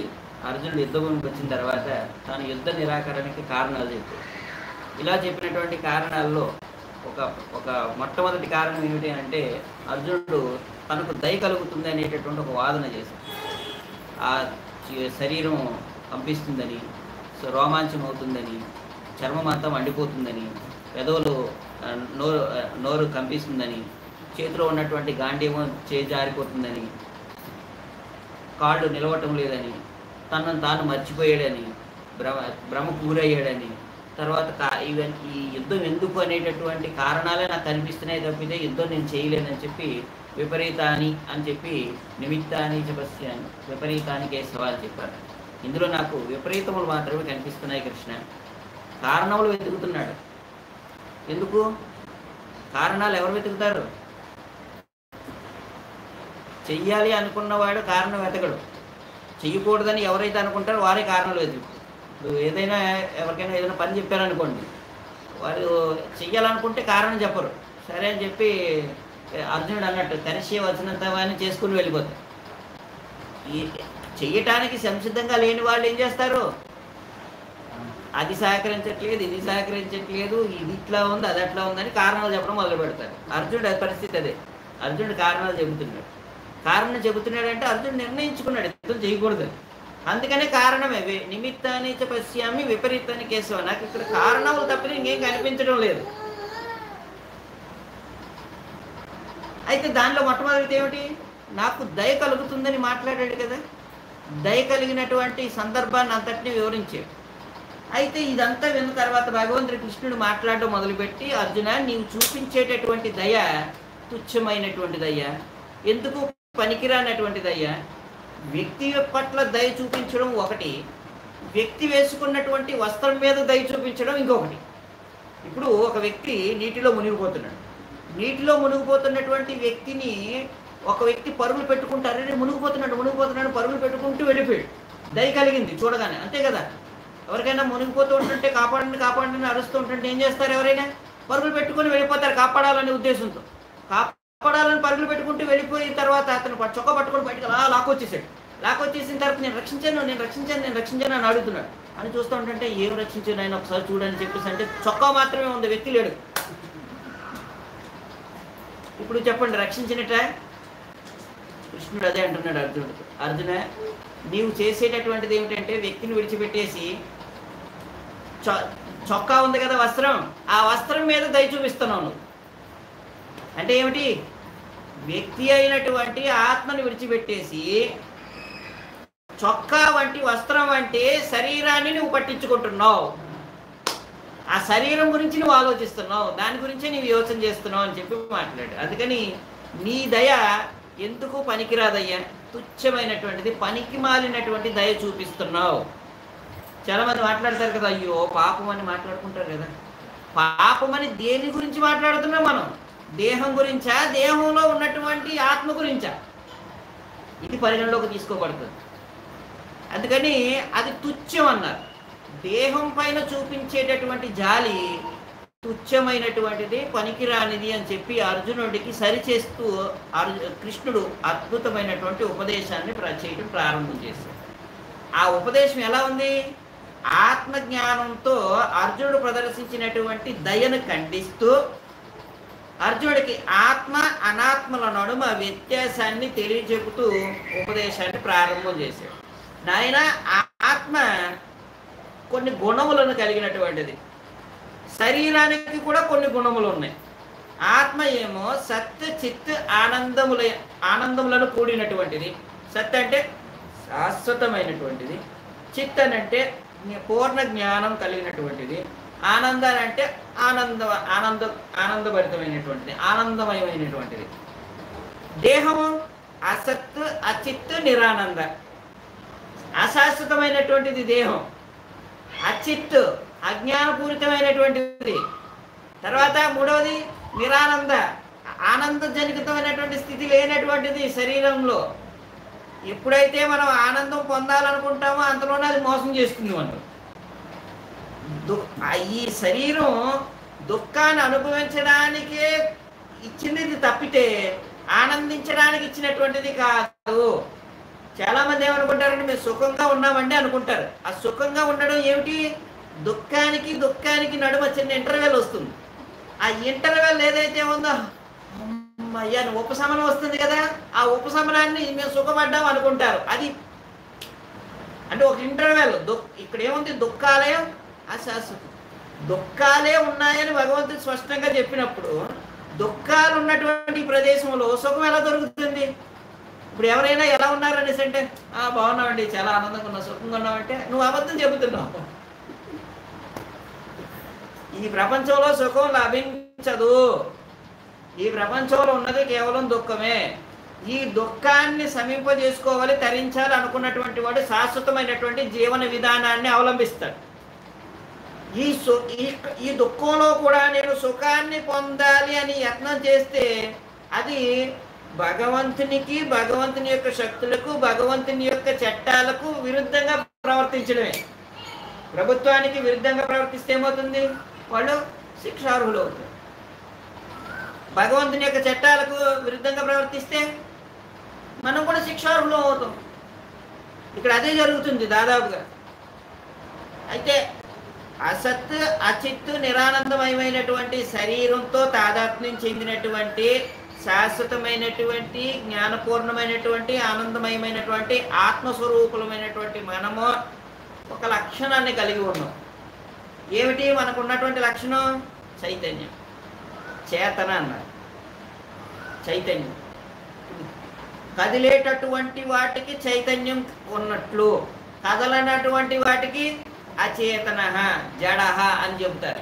అర్జునుడు యుద్ధ భూమికి వచ్చిన తర్వాత తాను యుద్ధ నిరాకరణకి కారణాలు చెప్పాడు. ఇలా చెప్పినటువంటి కారణాల్లో ఒక ఒక మొట్టమొదటి కారణం ఏమిటి అంటే అర్జునుడు తనకు దయ కలుగుతుంది అనేటటువంటి ఒక వాదన చేశాడు. ఆ శరీరం కంపిస్తుందని సో రోమాంచం అవుతుందని చర్మం అంతా మండిపోతుందని పెదవులు నోరు నోరు కంపిస్తుందని చేతిలో ఉన్నటువంటి గాంధీవం చేజారిపోతుందని కాళ్ళు నిలవటం లేదని తనను తాను మర్చిపోయాడని భ్రమ భ్రమ కూరయ్యాడని తర్వాత కా ఈ యుద్ధం ఎందుకు అనేటటువంటి కారణాలే నాకు కనిపిస్తున్నాయి తప్పితే యుద్ధం నేను చేయలేనని చెప్పి విపరీతాని అని చెప్పి నిమిత్తాన్ని చెప్పస్యాన్ని విపరీతానికే సవాల్ చెప్పారు. ఇందులో నాకు విపరీతములు మాత్రమే కనిపిస్తున్నాయి కృష్ణ. కారణములు వెతుకుతున్నాడు. ఎందుకు? కారణాలు ఎవరు వెతుకుతారు? చెయ్యాలి అనుకున్నవాడు కారణం వెతకడు. చేయకూడదని ఎవరైతే అనుకుంటారో వారే కారణాలు వెతుకు ఇప్పుడు. ఏదైనా ఎవరికైనా ఏదైనా పని చెప్పారనుకోండి వారు చెయ్యాలనుకుంటే కారణం చెప్పరు. సరే అని చెప్పి అర్జునుడు అన్నట్టు తనిషి వచ్చినంత వాడిని చేసుకుని వెళ్ళిపోతారు ఈ చెయ్యటానికి సంసిద్ధంగా లేని వాళ్ళు ఏం చేస్తారు? అది సహకరించట్లేదు ఇది సహకరించట్లేదు ఇది ఇట్లా ఉంది అది అట్లా ఉందని కారణాలు చెప్పడం మొదలు పెడతారు అర్జునుడు పరిస్థితి అదే. అర్జునుడు కారణాలు చెబుతున్నాడు. కారణం చెబుతున్నాడంటే అర్జునుడు నిర్ణయించుకున్నాడు యుద్ధం చేయకూడదు. అందుకనే కారణమే నిమిత్తాన్ని పశ్యామి విపరీతాన్ని కేశవ. నాకు ఇక్కడ కారణములు తప్ప ఇంకేం కనిపించడం లేదు. అయితే దానిలో మొట్టమొదటి ఏమిటి? నాకు దయ కలుగుతుందని మాట్లాడాడు కదా. దయ కలిగినటువంటి సందర్భాన్ని అంతటిని వివరించాడు. అయితే ఇదంతా విన్న తర్వాత భగవంతుడు కృష్ణుడు మాట్లాడడం మొదలుపెట్టి అర్జున నీవు చూపించేటటువంటి దయ తుచ్చమైనటువంటి దయ. ఎందుకు పనికిరానటువంటి దయ వ్యక్తి పట్ల దయ చూపించడం ఒకటి వ్యక్తి వేసుకున్నటువంటి వస్త్రం మీద దయ చూపించడం ఇంకొకటి. ఇప్పుడు ఒక వ్యక్తి నీటిలో మునిగిపోతున్నాడు. నీటిలో మునిగిపోతున్నటువంటి వ్యక్తిని ఒక వ్యక్తి పరుగులు పెట్టుకుంటారు "అరే, మునిగిపోతున్నాడు మునిగిపోతున్నాడు పరుగులు పెట్టుకుంటూ వెళ్ళిపోయాడు. దయ కలిగింది చూడగానే. అంతే కదా? ఎవరికైనా మునిగిపోతూ ఉంటుంటే కాపాడండి కాపాడండి అరుస్తూ ఉంటుంటే ఏం చేస్తారు ఎవరైనా? పరుగులు పెట్టుకొని వెళ్ళిపోతారు కాపాడాలనే ఉద్దేశంతో. కాపా పడాలని పరుగులు పెట్టుకుంటూ వెళ్ళిపోయిన తర్వాత అతను చొక్క చొక్కా పట్టుకొని బయటకు అలా లాక్కొచ్చేసాడు. లాక్కొచ్చేసిన తర్వాత నేను రక్షించాను నేను రక్షించాను నేను రక్షించాను అని అడుగుతున్నాడు. అని చూస్తూ ఉంటుంటే ఏం రక్షించాను ఆయన ఒకసారి చూడని చెప్పేసి అంటే చొక్కా మాత్రమే ఉంది వ్యక్తి లేడు. ఇప్పుడు చెప్పండి రక్షించినట? కృష్ణుడు అదే అంటున్నాడు అర్జునుడు. అర్జున నీవు చేసేటటువంటిది ఏమిటంటే వ్యక్తిని విడిచిపెట్టేసి చొ- చొక్కా ఉంది కదా వస్త్రం ఆ వస్త్రం మీద దయ చూపిస్తున్నావు నువ్వు. అంటే ఏమిటి? వ్యక్తి అయినటువంటి ఆత్మను విడిచిపెట్టేసి చొక్కా వంటి వస్త్రం అంటే శరీరాన్ని నువ్వు పట్టించుకుంటున్నావు. ఆ శరీరం గురించి నువ్వు ఆలోచిస్తున్నావు. దాని గురించే నీవు యోచన చేస్తున్నావు అని చెప్పి మాట్లాడు. అందుకని నీ దయ ఎందుకు పనికిరాదయ్యా? తుచ్చమైనటువంటిది పనికి మాలినటువంటి దయ చూపిస్తున్నావు. చాలా మంది మాట్లాడతారు కదా అయ్యో పాపం అని మాట్లాడుకుంటారు కదా. పాపం అని దేని గురించి మాట్లాడుతున్నాం మనం? దేహం గురించా? దేహంలో ఉన్నటువంటి ఆత్మ గురించా? ఇది పరిగణలోకి తీసుకోబడుతుంది. అందుకని అది తుచ్చం అన్నారు. దేహం పైన చూపించేటటువంటి జాలి తుచ్చమైనటువంటిది పనికిరానిది అని చెప్పి అర్జునుడికి సరిచేస్తూ అర్జు కృష్ణుడు అద్భుతమైనటువంటి ఉపదేశాన్ని ప్ర- చేయడం ప్రారంభం చేశాడు. ఆ ఉపదేశం ఎలా ఉంది? ఆత్మజ్ఞానంతో అర్జునుడు ప్రదర్శించినటువంటి దయను ఖండిస్తూ అర్జునుడికి ఆత్మ అనాత్మల నడుమ వ్యత్యాసాన్ని తెలియజెపుతూ ఉపదేశాన్ని ప్రారంభం చేశాడు. నాయన ఆత్మ కొన్ని గుణములను కలిగినటువంటిది. శరీరానికి కూడా కొన్ని గుణములు ఉన్నాయి ఆత్మ ఏమో సత్య చిత్ ఆనందముల ఆనందములను కూడినటువంటిది. సత్ అంటే శాశ్వతమైనటువంటిది. చిత్ అంటే పూర్ణ జ్ఞానం కలిగినటువంటిది. ఆనందాన్ని అంటే ఆనంద ఆనంద ఆనందభరితమైనటువంటిది ఆనందమయమైనటువంటిది. దేహము అసత్ అచిత్ నిరానంద. అశాశ్వతమైనటువంటిది దేహం. అచిత్ అజ్ఞానపూరితమైనటువంటిది. తర్వాత మూడవది నిరానంద. ఆనందజనితమైనటువంటి స్థితి లేనటువంటిది శరీరంలో. ఎప్పుడైతే మనం ఆనందం పొందాలనుకుంటామో అంతలోనే అది మోసం చేస్తుంది మనం ఈ శరీరం దుఃఖాన్ని అనుభవించడానికే ఇచ్చింది ఇది తప్పితే ఆనందించడానికి ఇచ్చినటువంటిది కాదు. చాలా మంది ఏమనుకుంటారంటే మేము సుఖంగా ఉన్నామండి అనుకుంటారు. ఆ సుఖంగా ఉండడం ఏమిటి? దుఃఖానికి దుఃఖానికి నడుమ చిన్న ఇంటర్వెల్ వస్తుంది. ఆ ఇంటర్వెల్ ఏదైతే ఉందో అయ్యా ఉపశమనం వస్తుంది కదా. ఆ ఉపశమనాన్ని మేము సుఖపడ్డాం అనుకుంటారు. అది అంటే ఒక ఇంటర్వెల్ దుఃఖ ఇక్కడ ఏముంది? దుఃఖాలయం అశాశ్వతం దుఃఖాలే ఉన్నాయని భగవంతుడు స్పష్టంగా చెప్పినప్పుడు దుఃఖాలు ఉన్నటువంటి ప్రదేశంలో సుఖం ఎలా దొరుకుతుంది? ఇప్పుడు ఎవరైనా ఎలా ఉన్నారనేసి అంటే ఆ బాగున్నామండి చాలా ఆనందంగా ఉన్నావు సుఖంగా ఉన్నావంటే నువ్వు అబద్ధం చెబుతున్నావు. ఈ ప్రపంచంలో సుఖం లభించదు. ఈ ప్రపంచంలో ఉన్నది కేవలం దుఃఖమే. ఈ దుఃఖాన్ని సమీపజేసుకోవాలి తరించాలి అనుకున్నటువంటి వాడు శాశ్వతమైనటువంటి జీవన విధానాన్ని అవలంబిస్తాడు. ఈ సు ఈ ఈ దుఃఖంలో కూడా నేను సుఖాన్ని పొందాలి అని యత్నం చేస్తే అది భగవంతునికి భగవంతుని యొక్క శక్తులకు భగవంతుని యొక్క చట్టాలకు విరుద్ధంగా ప్రవర్తించడమే. ప్రభుత్వానికి విరుద్ధంగా ప్రవర్తిస్తే ఏమవుతుంది? వాళ్ళు శిక్షార్హులు అవుతారు. భగవంతుని యొక్క చట్టాలకు విరుద్ధంగా ప్రవర్తిస్తే మనం కూడా శిక్షార్హులు అవుతాం. ఇక్కడ అదే జరుగుతుంది దాదాపుగా. అయితే అసత్ అచిత్ నిరానందమయమైనటువంటి శరీరంతో తాదాత్మ్యం చెందినటువంటి శాశ్వతమైనటువంటి జ్ఞానపూర్ణమైనటువంటి ఆనందమయమైనటువంటి ఆత్మస్వరూపులమైనటువంటి మనము ఒక లక్షణాన్ని కలిగి ఉన్నాం. ఏమిటి? మనకు ఉన్నటువంటి లక్షణం? చైతన్యం. చేతన అన్నారు. చైతన్యం. కదిలేటటువంటి వాటికి చైతన్యం ఉన్నట్లు. కదలనటువంటి వాటికి అచేతన జడ అని చెబుతారు.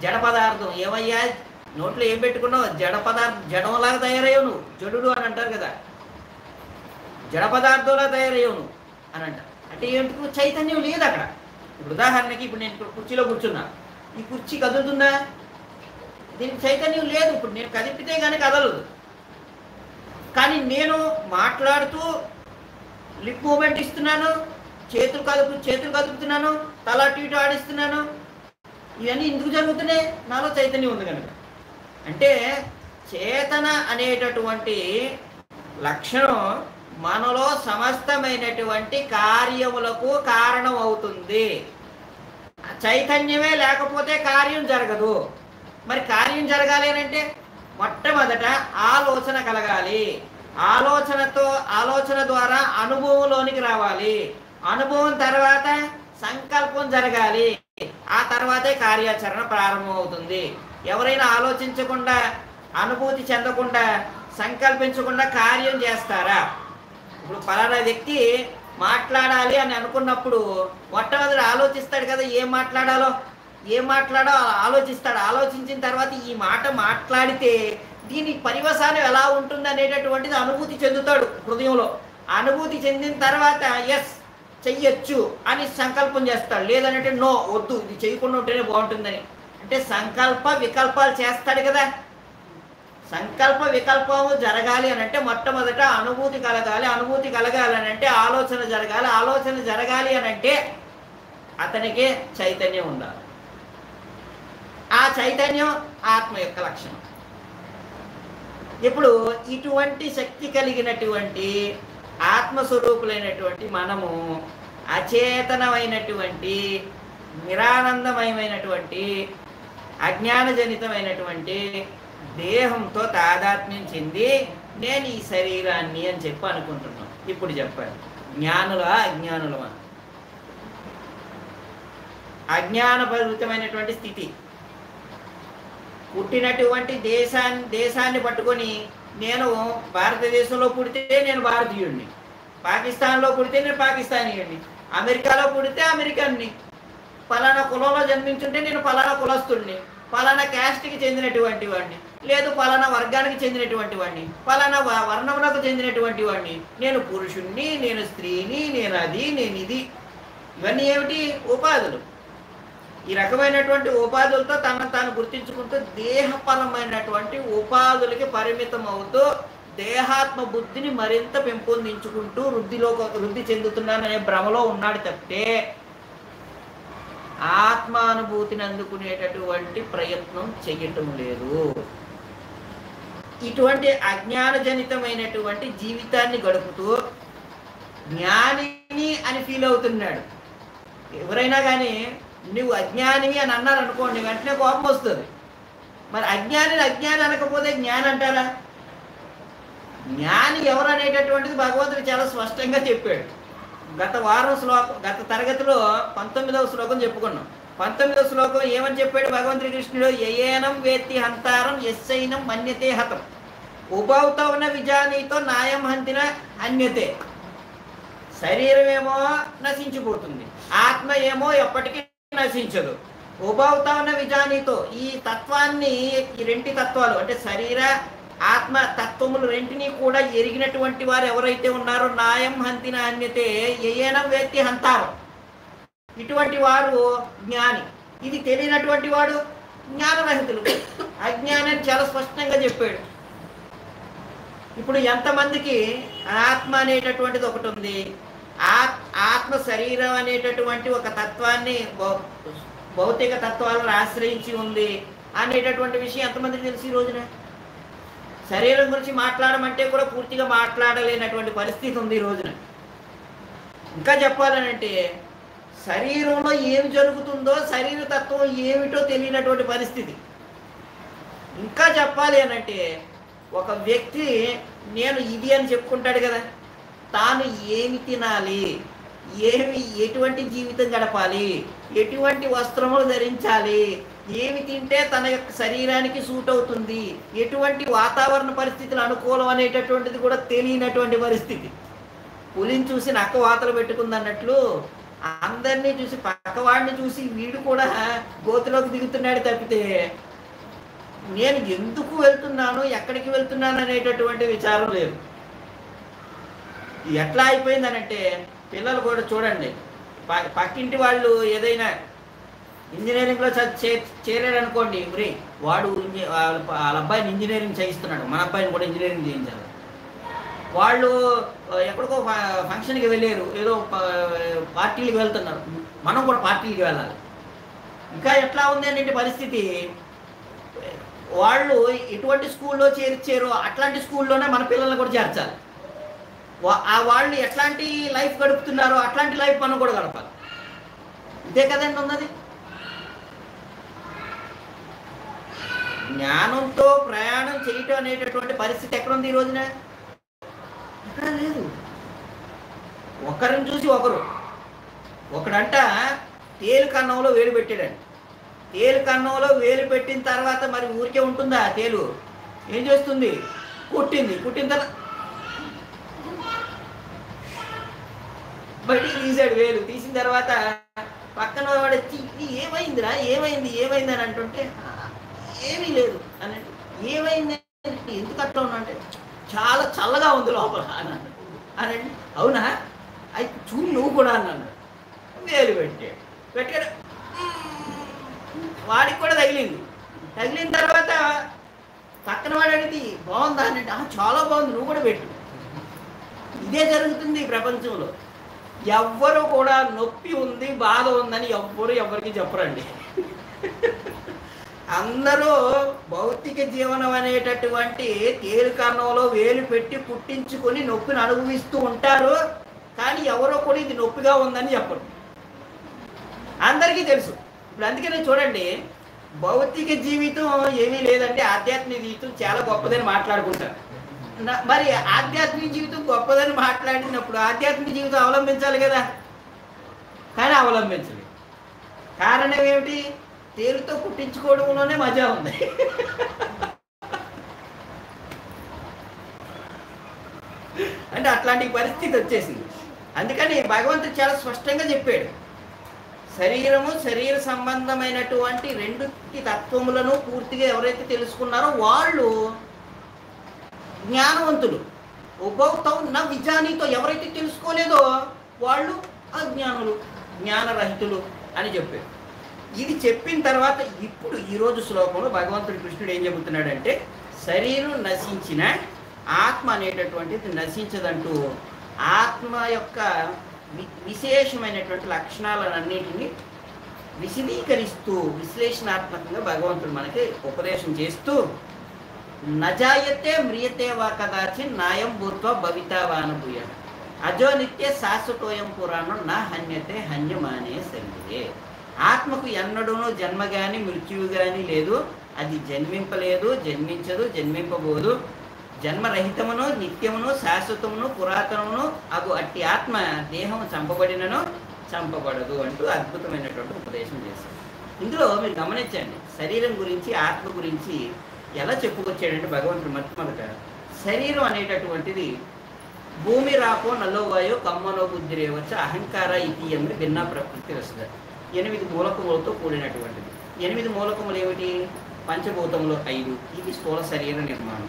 జడ పదార్థం ఏమయ్యా? నోట్లో ఏం పెట్టుకున్నావు? జడ పదార్థం జడంలాగా తయారయ్యావు నువ్వు. జడుడు అని అంటారు కదా. జడ పదార్థంలా తయారయ్యావు నువ్వు అని అంటారు. అంటే ఏంటి చైతన్యం లేదు అక్కడ. ఇప్పుడు ఉదాహరణకి ఇప్పుడు నేను ఇక్కడ కుర్చీలో కూర్చున్నా. ఈ కుర్చీ కదులుతుందా? దీనికి చైతన్యం లేదు. ఇప్పుడు నేను కదిపితే కానీ కదలదు. కానీ నేను మాట్లాడుతూ లిప్ మూమెంట్ ఇస్తున్నాను. చేతులు కదుపు చేతులు కదుపుతున్నాను తల అటు ఇటు ఆడిస్తున్నాను. ఇవన్నీ ఎందుకు జరుగుతున్నాయి? నాలో చైతన్యం ఉంది కనుక. అంటే చేతన అనేటటువంటి లక్షణం మనలో సమస్తమైనటువంటి కార్యములకు కారణం అవుతుంది. చైతన్యమే లేకపోతే కార్యం జరగదు. మరి కార్యం జరగాలి అని అంటే మొట్టమొదట ఆలోచన కలగాలి. ఆలోచనతో ఆలోచన ద్వారా అనుభవంలోనికి రావాలి. అనుభవం తర్వాత సంకల్పం జరగాలి. ఆ తర్వాతే కార్యాచరణ ప్రారంభమవుతుంది. ఎవరైనా ఆలోచించకుండా అనుభూతి చెందకుండా సంకల్పించకుండా కార్యం చేస్తారా? ఇప్పుడు పలానా వ్యక్తి మాట్లాడాలి అని అనుకున్నప్పుడు మొట్టమొదటి ఆలోచిస్తాడు కదా ఏం మాట్లాడాలో? ఏం మాట్లాడో ఆలోచిస్తాడు. ఆలోచించిన తర్వాత ఈ మాట మాట్లాడితే దీని పరివసానం ఎలా ఉంటుంది అనేటటువంటిది అనుభూతి చెందుతాడు హృదయంలో. అనుభూతి చెందిన తర్వాత ఎస్ చెయ్యొచ్చు అని సంకల్పం చేస్తాడు. లేదంటే నో వద్దు ఇది చేయకుండా ఉంటేనే బాగుంటుందని. అంటే సంకల్ప వికల్పాలు చేస్తాడు కదా. సంకల్ప వికల్పము జరగాలి అని అంటే మొట్టమొదట అనుభూతి కలగాలి అనుభూతి కలగాలి అని అంటే ఆలోచన జరగాలి ఆలోచన జరగాలి అని అంటే అతనికి చైతన్యం ఉండాలి. ఆ చైతన్యం ఆత్మ యొక్క లక్షణం. ఇప్పుడు ఇటువంటి శక్తి కలిగినటువంటి ఆత్మస్వరూపులైనటువంటి మనము అచేతనమైనటువంటి నిరానందమయమైనటువంటి అజ్ఞానజనితమైనటువంటి దేహంతో తాదాత్మ్యం చెంది నేను ఈ శరీరాన్ని అని చెప్పి అనుకుంటున్నాను ఇప్పుడు చెప్పాను జ్ఞానులా అజ్ఞానులమా? అజ్ఞానభరితమైనటువంటి స్థితి. పుట్టినటువంటి దేశాన్ని దేశాన్ని పట్టుకొని నేను భారతదేశంలో పుడితే నేను భారతీయుడిని. పాకిస్తాన్లో పుడితే నేను పాకిస్తానీయుడిని. అమెరికాలో పుడితే అమెరికన్ని. పలానా కులంలో జన్మించుంటే నేను పలానా కులస్తుడిని పలానా క్యాస్ట్కి చెందినటువంటి వాడిని లేదు పలానా వర్గానికి చెందినటువంటి వాడిని పలానా వర్ణమునకు చెందినటువంటి వాడిని నేను పురుషుణ్ణి నేను స్త్రీని నేను అది నేను ఇది. ఇవన్నీ ఏమిటి? ఉపాధులు. ఈ రకమైనటువంటి ఉపాధులతో తనను తాను గుర్తించుకుంటూ దేహపరమైనటువంటి ఉపాధులకి పరిమితం అవుతూ దేహాత్మ బుద్ధిని మరింత పెంపొందించుకుంటూ వృద్ధిలో వృద్ధి చెందుతున్నాననే భ్రమలో ఉన్నాడు తప్పితే ఆత్మానుభూతిని అందుకునేటటువంటి ప్రయత్నం చెయ్యటం లేదు. ఇటువంటి అజ్ఞానజనితమైనటువంటి జీవితాన్ని గడుపుతూ జ్ఞానిని అని ఫీల్ అవుతున్నాడు. ఎవరైనా కానీ నువ్వు అజ్ఞానివి అని అన్నారు అనుకోండి వెంటనే కోపం వస్తుంది. మరి అజ్ఞానిని అజ్ఞాని అనకపోతే జ్ఞాని అంటారా? జ్ఞాని ఎవరు అనేటటువంటిది భగవంతుడు చాలా స్పష్టంగా చెప్పాడు. గత వారం శ్లోకం గత తరగతిలో పంతొమ్మిదవ శ్లోకం చెప్పుకున్నాం. పంతొమ్మిదవ శ్లోకం ఏమని చెప్పాడు భగవంతుడి కృష్ణుడు? ఏనం వేత్తి హంతారం ఎస్సైనం మన్యతే హతం. ఉభౌతవన విజానీతో నాయం హంతిన అన్యతే. శరీరమేమో నశించిపోతుంది. ఆత్మ ఏమో ఎప్పటికీ నశించదు. ఉభౌతవన విజానితో ఈ తత్వాన్ని ఈ రెంటి తత్వాలు అంటే శరీర ఆత్మ తత్వములు రెంటిని కూడా ఎరిగినటువంటి వారు ఎవరైతే ఉన్నారో నాయం హంతిన అన్యతే ఏనం వ్యక్తి హంతారు. ఇటువంటి వారు జ్ఞాని. ఇది తెలియనటువంటి వాడు జ్ఞానరహితులు. అజ్ఞానాన్ని చాలా స్పష్టంగా చెప్పాడు. ఇప్పుడు ఎంతమందికి ఆత్మ అనేటటువంటిది ఒకటి ఉంది? ఆత్మ శరీరం అనేటటువంటి ఒక తత్వాన్ని భౌతిక తత్వాలను ఆశ్రయించి ఉంది అనేటటువంటి విషయం ఎంతమందికి తెలుసు ఈ రోజున? శరీరం గురించి మాట్లాడమంటే కూడా పూర్తిగా మాట్లాడలేనటువంటి పరిస్థితి ఉంది ఈ రోజున. ఇంకా చెప్పాలనంటే శరీరంలో ఏం జరుగుతుందో శరీర తత్వం ఏమిటో తెలియనటువంటి పరిస్థితి. ఇంకా చెప్పాలి అనంటే ఒక వ్యక్తి నేను ఇది అని చెప్పుకుంటాడు కదా. తాను ఏమి తినాలి? ఏమి ఎటువంటి జీవితం గడపాలి? ఎటువంటి వస్త్రములు ధరించాలి? ఏమి తింటే తన యొక్క శరీరానికి సూట్ అవుతుంది ఎటువంటి వాతావరణ పరిస్థితులు అనుకూలం అనేటటువంటిది కూడా తెలియనటువంటి పరిస్థితి. పులిని చూసి నక్క వాతలు పెట్టుకుంది అన్నట్లు అందరినీ చూసి పక్కవాడిని చూసి వీడు కూడా గోతులోకి దిగుతున్నాడు తప్పితే నేను ఎందుకు వెళ్తున్నాను? ఎక్కడికి వెళ్తున్నాను అనేటటువంటి విచారం లేదు. ఎట్లా అయిపోయిందనంటే పిల్లలు కూడా చూడండి ప- పక్కింటి వాళ్ళు ఏదైనా ఇంజనీరింగ్లో చ- చే- చేరారనుకోండి మరి వాడు వాళ్ళ వాళ్ళ అబ్బాయిని ఇంజనీరింగ్ చేయిస్తున్నాడు మన అబ్బాయిని కూడా ఇంజనీరింగ్ చేయించాలి. వాళ్ళు ఎక్కడికో ఫంక్షన్కి వెళ్ళారు ఏదో ప- పార్టీలకు వెళ్తున్నారు మనం కూడా పార్టీలకి వెళ్ళాలి. ఇంకా ఎట్లా ఉంది అంటే పరిస్థితి వాళ్ళు ఎటువంటి స్కూల్లో చేర్చారో అట్లాంటి స్కూల్లోనే మన పిల్లల్ని కూడా చేర్చాలి. ఆ వాళ్ళు ఎట్లాంటి లైఫ్ గడుపుతున్నారో అట్లాంటి లైఫ్ మనం కూడా గడపాలి. అంతే కదండి ఉన్నది. జ్ఞానంతో ప్రయాణం చేయటం అనేటటువంటి పరిస్థితి ఎక్కడ ఉంది ఈ రోజున? ఎక్కడ లేదు. ఒకరిని చూసి ఒకరు. ఒకడంట తేలు కన్నంలో వేలు పెట్టాడండి తేలు కన్నంలో వేలు పెట్టిన తర్వాత మరి ఊరికే ఉంటుందా తేలు? ఏం చేస్తుంది? కుట్టింది. కుట్టిన తర్వాత బయటికి తీశాడు వేలు. తీసిన తర్వాత పక్కన వాడు వచ్చి "ఇది ఏమైందిరా? ఏమైంది? ఏమైంది? అని అంటుంటే ఏమీ లేదు. అని అంటే, ఏమైంది? ఎందుకు అట్లా ఉన్నా అంటే చాలా చల్లగా ఉంది లోపల. అని అన్నాడు అని అవునా? అయితే చూడు నువ్వు కూడా అన్నాడు వేలు పెట్టాడు. పెట్టాడు. వాడికి కూడా తగిలింది. తగిలిన తర్వాత పక్కన వాడు అడిగి బాగుందా? అని అంటే చాలా బాగుంది. నువ్వు కూడా పెట్టు. ఇదే జరుగుతుంది ప్రపంచంలో. ఎవ్వరు కూడా నొప్పి ఉంది బాధ ఉందని ఎవ్వరు ఎవరికి చెప్పరండి. అందరూ భౌతిక జీవనం అనేటటువంటి తేలికన్నంలో వేలు పెట్టి పుట్టించుకొని నొప్పిని అనుభవిస్తూ ఉంటారు కానీ ఎవరో కూడా ఇది నొప్పిగా ఉందని చెప్పరు. అందరికీ తెలుసు. ఇప్పుడు అందుకనే చూడండి భౌతిక జీవితం ఏమీ లేదంటే ఆధ్యాత్మిక జీవితం చాలా గొప్పదని మాట్లాడుకుంటారు. మరి ఆధ్యాత్మిక జీవితం గొప్పదని మాట్లాడినప్పుడు ఆధ్యాత్మిక జీవితం అవలంబించాలి కదా. కానీ అవలంబించలేదు. కారణం ఏమిటి? తేలుతో పుట్టించుకోవడంలోనే మజా ఉంది. అంటే అట్లాంటి పరిస్థితి వచ్చేసింది. అందుకని భగవంతుడు చాలా స్పష్టంగా చెప్పాడు. శరీరము శరీర సంబంధమైనటువంటి రెండు తత్వములను పూర్తిగా ఎవరైతే తెలుసుకున్నారో వాళ్ళు జ్ఞానవంతులు. ఉపభోక్తం నా విజానితో ఎవరైతే తెలుసుకోలేదో వాళ్ళు అజ్ఞానులు జ్ఞానరహితులు అని చెప్పారు. ఇది చెప్పిన తర్వాత ఇప్పుడు ఈరోజు శ్లోకంలో భగవంతుడు కృష్ణుడు ఏం చెబుతున్నాడంటే శరీరం నశించిన ఆత్మ అనేటటువంటిది నశించదంటూ ఆత్మ యొక్క విశేషమైనటువంటి లక్షణాలన్నింటినీ విశదీకరిస్తూ విశ్లేషణాత్మకంగా భగవంతుడు మనకి ఉపదేశం చేస్తూ నజాయతే మ్రియతే వా కదాచి నాయం భూత్వ భవితావానుభూయ అజో నిత్య శాశ్వతోయం పురాణం నా హన్యతే హన్యమానే సంగే ఆత్మకు ఎన్నడూనూ జన్మ గాని మృత్యువు గాని లేదు. అది జన్మింపలేదు జన్మించదు జన్మింపబోదు. జన్మరహితమును నిత్యమును శాశ్వతమును పురాతనమును అగు అట్టి ఆత్మ దేహము చంపబడినను చంపబడదు అంటూ అద్భుతమైనటువంటి ఉపదేశం చేశారు. ఇందులో మీరు గమనించండి శరీరం గురించి ఆత్మ గురించి ఎలా చెప్పుకొచ్చాడంటే భగవంతుడు మొట్టమొదట శరీరం అనేటటువంటిది భూమి రాపో నల్లోవాయో కమ్మనో బుద్ధి వచ్చి అహంకార ఇతి అని భిన్న ప్రకృతి వస్తుంది. ఎనిమిది మూలకములతో కూడినటువంటిది. ఎనిమిది మూలకములు ఏమిటి? పంచభూతములు ఐదు. ఇది స్థూల శరీర నిర్మాణం.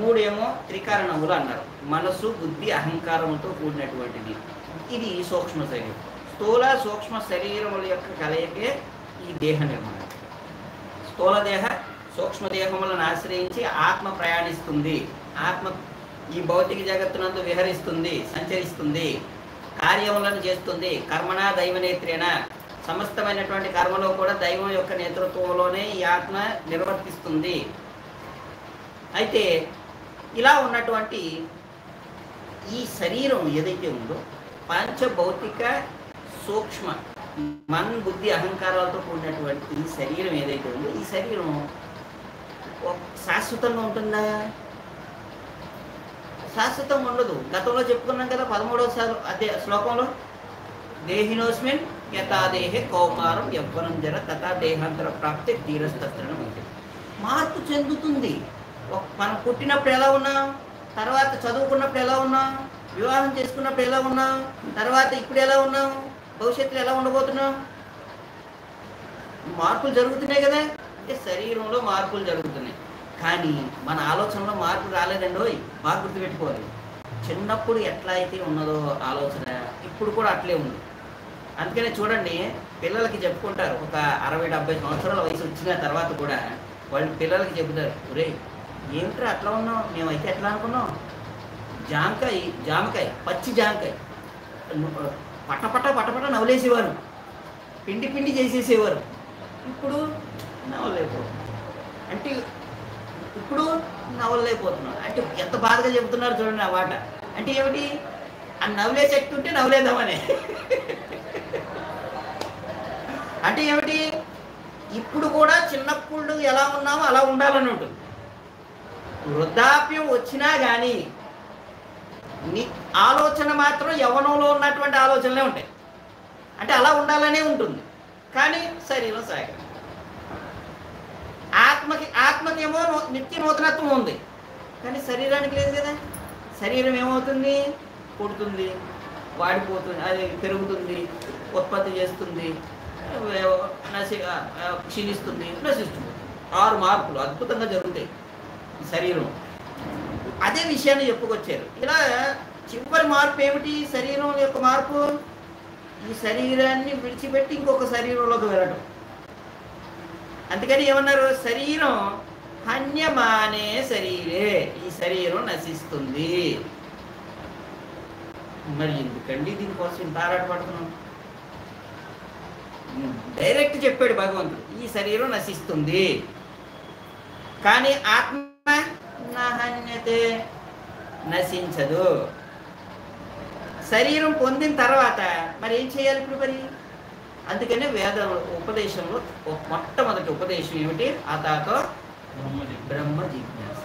మూడేమో త్రికారణములు అన్నారు. మనసు బుద్ధి అహంకారములతో కూడినటువంటిది. ఇది సూక్ష్మ శరీరం. స్థూల సూక్ష్మ శరీరముల యొక్క కలయికే ఈ దేహ నిర్మాణం. స్థూల దేహ సూక్ష్మదేహములను ఆశ్రయించి ఆత్మ ప్రయాణిస్తుంది. ఆత్మ ఈ భౌతిక జగత్తునందు విహరిస్తుంది సంచరిస్తుంది కార్యములను చేస్తుంది. కర్మణ దైవనేత్రేణ సమస్తమైనటువంటి కర్మలో కూడా దైవం యొక్క నేతృత్వంలోనే ఈ ఆత్మ నిర్వర్తిస్తుంది. అయితే ఇలా ఉన్నటువంటి ఈ శరీరం ఏదైతే ఉందో పంచభౌతిక సూక్ష్మ మన్ బుద్ధి అహంకారాలతో కూడినటువంటి ఈ శరీరం ఏదైతే ఉందో ఈ శరీరం శాశ్వతంగా ఉంటుందా? శాశ్వతంగా ఉండదు. గతంలో చెప్పుకున్నాం కదా పదమూడవసారి అదే శ్లోకంలో దేహినోస్మిన్ యథాదేహే కౌమారం యవ్వనం జర తథా దేహాంతర ప్రాప్తి తీరస్తత్రం ఉంటుంది మార్పు చెందుతుంది. ఒక- మనం పుట్టినప్పుడు ఎలా ఉన్నాం తర్వాత చదువుకున్నప్పుడు ఎలా ఉన్నాం వివాహం చేసుకున్నప్పుడు ఎలా ఉన్నాం తర్వాత ఇప్పుడు ఎలా ఉన్నాం భవిష్యత్తులో ఎలా ఉండబోతున్నాం మార్పులు జరుగుతున్నాయి కదా. అంటే శరీరంలో మార్పులు జరుగుతున్నాయి. కానీ మన ఆలోచనలో మార్పు రాలేదండి ఓయ్. బాగా గుర్తుపెట్టుకోవాలి. చిన్నప్పుడు ఎట్లా అయితే ఉన్నదో ఆలోచన ఇప్పుడు కూడా అట్లే ఉంది. అందుకనే చూడండి పిల్లలకి చెప్పుకుంటారు. ఒక అరవై డెబ్బై సంవత్సరాల వయసు వచ్చిన తర్వాత కూడా వాళ్ళు పిల్లలకి చెబుతారు ఒరే ఏమిట్రా అట్లా ఉన్నాం మేమైతే ఎట్లా అనుకున్నాం? జామకాయ జామకాయ పచ్చి జామకాయ. పటపట పటపట నవలేసేవారు పిండి పిండి చేసేసేవారు. ఇప్పుడు నవలేకపోతున్నారు అంటే ఇప్పుడు నవలేకపోతున్నారు అంటే ఎంత బాధగా చెబుతున్నారు చూడండి ఆ మాట. అంటే ఏమిటి? ఆ నవ్వులే శక్తి ఉంటే నవలేదామని అంటే ఏమిటి? ఇప్పుడు కూడా చిన్నప్పుడు ఎలా ఉన్నామో అలా ఉండాలని ఉంటుంది. వృద్ధాప్యం వచ్చినా కానీ నీ ఆలోచన మాత్రం యవనంలో ఉన్నటువంటి ఆలోచనలే ఉంటాయి. అంటే అలా ఉండాలనే ఉంటుంది. కానీ శరీరం సాగం ఆత్మకి ఆత్మకేమో నూ- నిత్య నూతనత్వం ఉంది. కానీ శరీరానికి లేదు కదా. శరీరం ఏమవుతుంది? పుడుతుంది వాడిపోతుంది అది పెరుగుతుంది ఉత్పత్తి చేస్తుంది నశి క్షీణిస్తుంది నశిస్తుంది. ఆరు మార్పులు అద్భుతంగా జరుగుతాయి శరీరం. అదే విషయాన్ని చెప్పుకొచ్చారు. ఇలా చివరి మార్పు ఏమిటి? శరీరం యొక్క మార్పు? ఈ శరీరాన్ని విడిచిపెట్టి ఇంకొక శరీరంలోకి వెళ్ళడం అందుకని ఏమన్నారు? శరీరం హన్యమానే శరీరే ఈ శరీరం నశిస్తుంది. మరి ఎందుకండి దీనికోసం ఇంత ఆరాటపడుతున్నాం? డైరెక్ట్ చెప్పాడు భగవంతుడు ఈ శరీరం నశిస్తుంది. కానీ ఆత్మ నహన్యతే నశించదు. శరీరం పొందిన తర్వాత మరి ఏం చేయాలి ఇప్పుడు మరి? అందుకనే వేద ఉపదేశంలో మొట్టమొదటి ఉపదేశం ఏమిటి? అతాతో బ్రహ్మ జిజ్ఞాస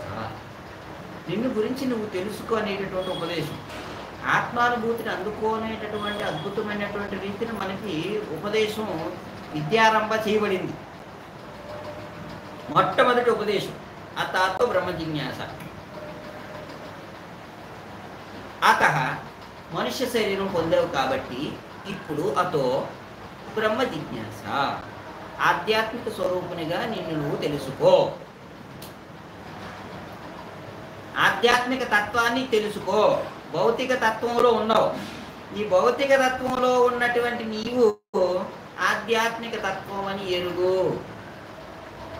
నిన్ను గురించి నువ్వు తెలుసుకో అనేటటువంటి ఉపదేశం. ఆత్మానుభూతిని అందుకోనేటటువంటి అద్భుతమైనటువంటి రీతిని మనకి ఉపదేశం విద్యారంభ చేయబడింది. మొట్టమొదటి ఉపదేశం అతాతో బ్రహ్మ జిజ్ఞాస అత మనుష్య శరీరం పొందావు కాబట్టి ఇప్పుడు అతో బ్రహ్మ జిజ్ఞాస. ఆధ్యాత్మిక స్వరూపునిగా నిన్ను నువ్వు తెలుసుకో. ఆధ్యాత్మిక తత్వాన్ని తెలుసుకో. భౌతిక తత్వంలో ఉన్నావు. ఈ భౌతిక తత్వంలో ఉన్నటువంటి నీవు ఆధ్యాత్మిక తత్వం అని ఎరుగు.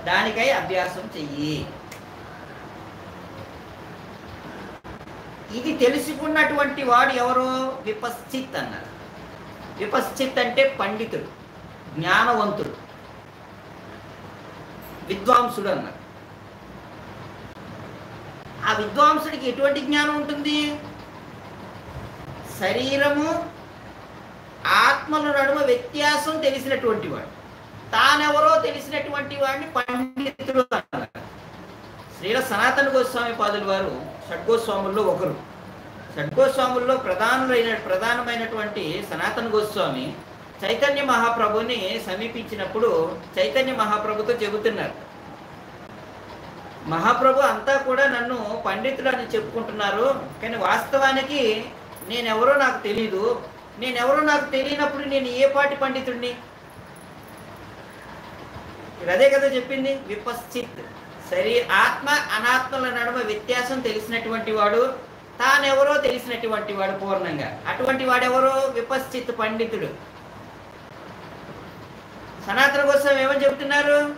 దానికై అభ్యాసం చెయ్యి. ఇది తెలుసుకున్నటువంటి వాడు ఎవరు? విపశ్చిత్ అన్నారు. విపశ్చిత్ అంటే పండితుడు జ్ఞానవంతుడు. విద్వాంసుడు అన్నారు ఆ విద్వాంసుడికి ఎటువంటి జ్ఞానం ఉంటుంది? శరీరము ఆత్మల నడుమ వ్యత్యాసం తెలిసినటువంటి వాడు. తానెవరో తెలిసినటువంటి వాడిని పండితుడు అన్నారు శ్రీల సనాతన గోస్వామి పాదులు వారు షడ్గోస్వాముల్లో ఒకరు. షడ్గోస్వాముల్లో ప్రధానులైన ప్రధానమైనటువంటి సనాతన గోస్వామి చైతన్య మహాప్రభుని సమీపించినప్పుడు చైతన్య మహాప్రభుతో చెబుతున్నారు. మహాప్రభు అంతా కూడా నన్ను పండితుడు అని చెప్పుకుంటున్నారు కానీ వాస్తవానికి నేనెవరో నాకు తెలియదు నేనెవరో నాకు తెలియనప్పుడు నేను ఏ పాటి పండితుడిని అదే కదా చెప్పింది విపశ్చిత్. సరి ఆత్మ అనాత్మల నడుమ వ్యత్యాసం తెలిసినటువంటి వాడు. తానెవరో తెలిసినటువంటి వాడు పూర్ణంగా. అటువంటి వాడెవరో విపశ్చిత్ పండితుడు. సనాతన కోసం ఏమని చెబుతున్నారు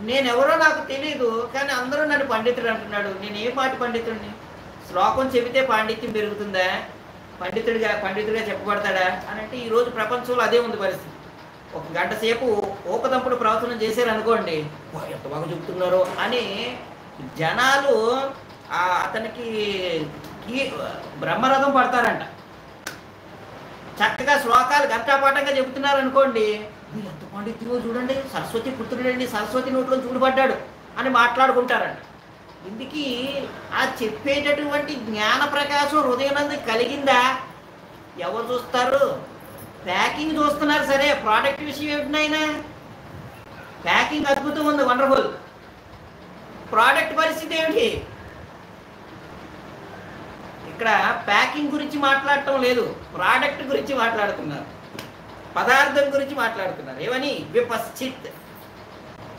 నేనెవరో నాకు తెలియదు కానీ అందరూ నన్ను పండితుడు అంటున్నాడు. నేను ఏ పాటి పండితుడిని? శ్లోకం చెబితే పాండిత్యం పెరుగుతుందా? పండితుడిగా పండితుడిగా చెప్పబడతాడా? అని అంటే ఈరోజు ప్రపంచంలో అదే ఉంది పరిస్థితి. ఒక గంట సేపు ఊకదంపుడు ప్రవచనం చేశారనుకోండి ఎంత బాగా చెప్తున్నారు అని జనాలు అతనికి బ్రహ్మరథం పడతారంట. చక్కగా శ్లోకాలు గంటాపాఠంగా చెబుతున్నారు అనుకోండి "వీళ్ళు ఎంత పండితులు చూడండి సరస్వతి పుత్రుడండి సరస్వతి నోట్లో చూడబడ్డాడు అని మాట్లాడుకుంటారంట. ఇందుకీ ఆ చెప్పేటటువంటి జ్ఞాన ప్రకాశం హృదయనందు కలిగిందా? ఎవరు చూస్తారు? ప్యాకింగ్ చూస్తున్నారు సరే ప్రోడక్ట్ విషయం ఏమిటినైనా ప్యాకింగ్ అద్భుతం ఉంది వండర్ఫుల్. ప్రోడక్ట్ పరిస్థితి ఏమిటి? ఇక్కడ ప్యాకింగ్ గురించి మాట్లాడటం లేదు ప్రోడక్ట్ గురించి మాట్లాడుతున్నారు పదార్థం గురించి మాట్లాడుతున్నారు. ఏమని? విపశ్చిత్.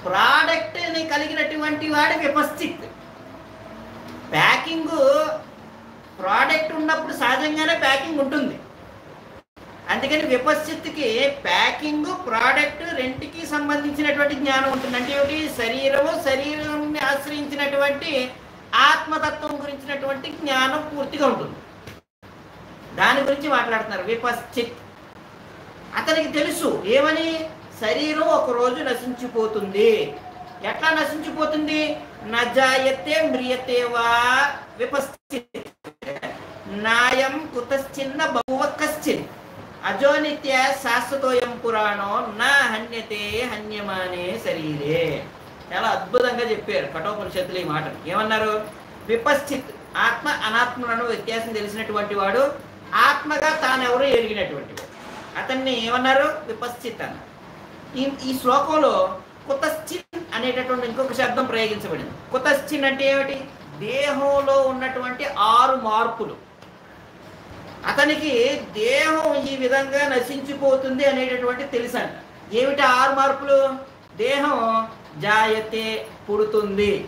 ప్రోడక్ట్ని కలిగినటువంటి వాడు విపశ్చిత్. ప్యాకింగ్ ప్రోడక్ట్ ఉన్నప్పుడు సహజంగానే ప్యాకింగ్ ఉంటుంది. అందుకని విపశ్చిత్తుకి ప్యాకింగ్ ప్రోడక్ట్ రెంటికి సంబంధించినటువంటి జ్ఞానం ఉంటుంది. అంటే ఏమిటి? శరీరము శరీరాన్ని ఆశ్రయించినటువంటి ఆత్మతత్వం గురించినటువంటి జ్ఞానం పూర్తిగా ఉంటుంది. దాని గురించి మాట్లాడుతున్నారు. విపశ్చిత్ అతనికి తెలుసు ఏమని? శరీరం ఒక రోజు నశించిపోతుంది. ఎట్లా నశించిపోతుంది? నజాయతే మ్రియతే వా విపశ్చిత్ నాయం కుతశ్చిన్న బహువ కశ్చిత్ అజోనిత్య శాశ్వతోయం పురాణో నా హన్యతే హన్యమానే శరీరే. చాలా అద్భుతంగా చెప్పారు కఠోపనిషత్తులు ఈ మాట ఏమన్నారు? విపశ్చిత్ ఆత్మ అనాత్మలను వ్యత్యాసం తెలిసినటువంటి వాడు ఆత్మగా తానెవరో ఎరిగినటువంటి వాడు. అతన్ని ఏమన్నారు? విపశ్చిత్ అన్న ఈ ఈ శ్లోకంలో కుతశ్చిన్ అనేటటువంటి ఇంకొక శబ్దం ప్రయోగించబడింది. కుతశ్చిన్ అంటే ఏమిటి? దేహంలో ఉన్నటువంటి ఆరు మార్పులు. అతనికి దేహం ఈ విధంగా నశించిపోతుంది అనేటటువంటి తెలుసంట. ఏమిటి ఆరు మార్పులు? దేహం జాయతే పుడుతుంది.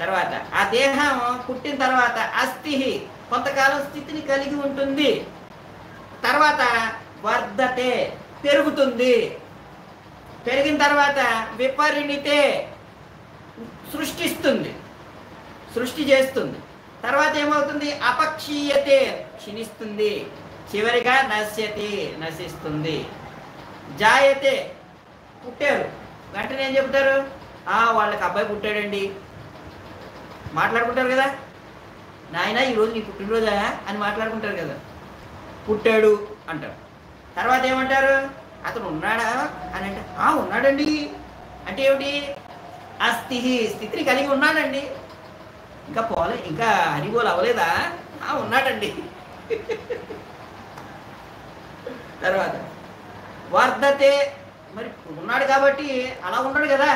తర్వాత ఆ దేహం పుట్టిన తర్వాత అస్థి కొంతకాలం స్థితిని కలిగి ఉంటుంది. తర్వాత వర్ధతే పెరుగుతుంది. పెరిగిన తర్వాత విపరిణితే సృష్టిస్తుంది. సృష్టి చేస్తుంది. తర్వాత ఏమవుతుంది? అపక్షీయతే క్షీణిస్తుంది. చివరిగా నశ్యతి నశిస్తుంది. జాయతే పుట్టారు. వెంటనే ఏం చెప్తారు "ఆ, వాళ్ళకి అబ్బాయి పుట్టాడండి. మాట్లాడుకుంటారు కదా? నాయన ఈరోజు నీ పుట్టినరోజా అని మాట్లాడుకుంటారు కదా. పుట్టాడు అంటారు. తర్వాత ఏమంటారు? అతను ఉన్నాడా? అని అంటే "ఆ, ఉన్నాడండి. అంటే ఏమిటి? ఆ స్థితి స్థితిని కలిగి ఉన్నాడండి. ఇంకా పోలే ఇంకా హరిగోలు అవ్వలేదా? "ఆ, ఉన్నాడండి. తర్వాత వర్ధతే మరి ఉన్నాడు కాబట్టి అలా ఉన్నాడు కదా.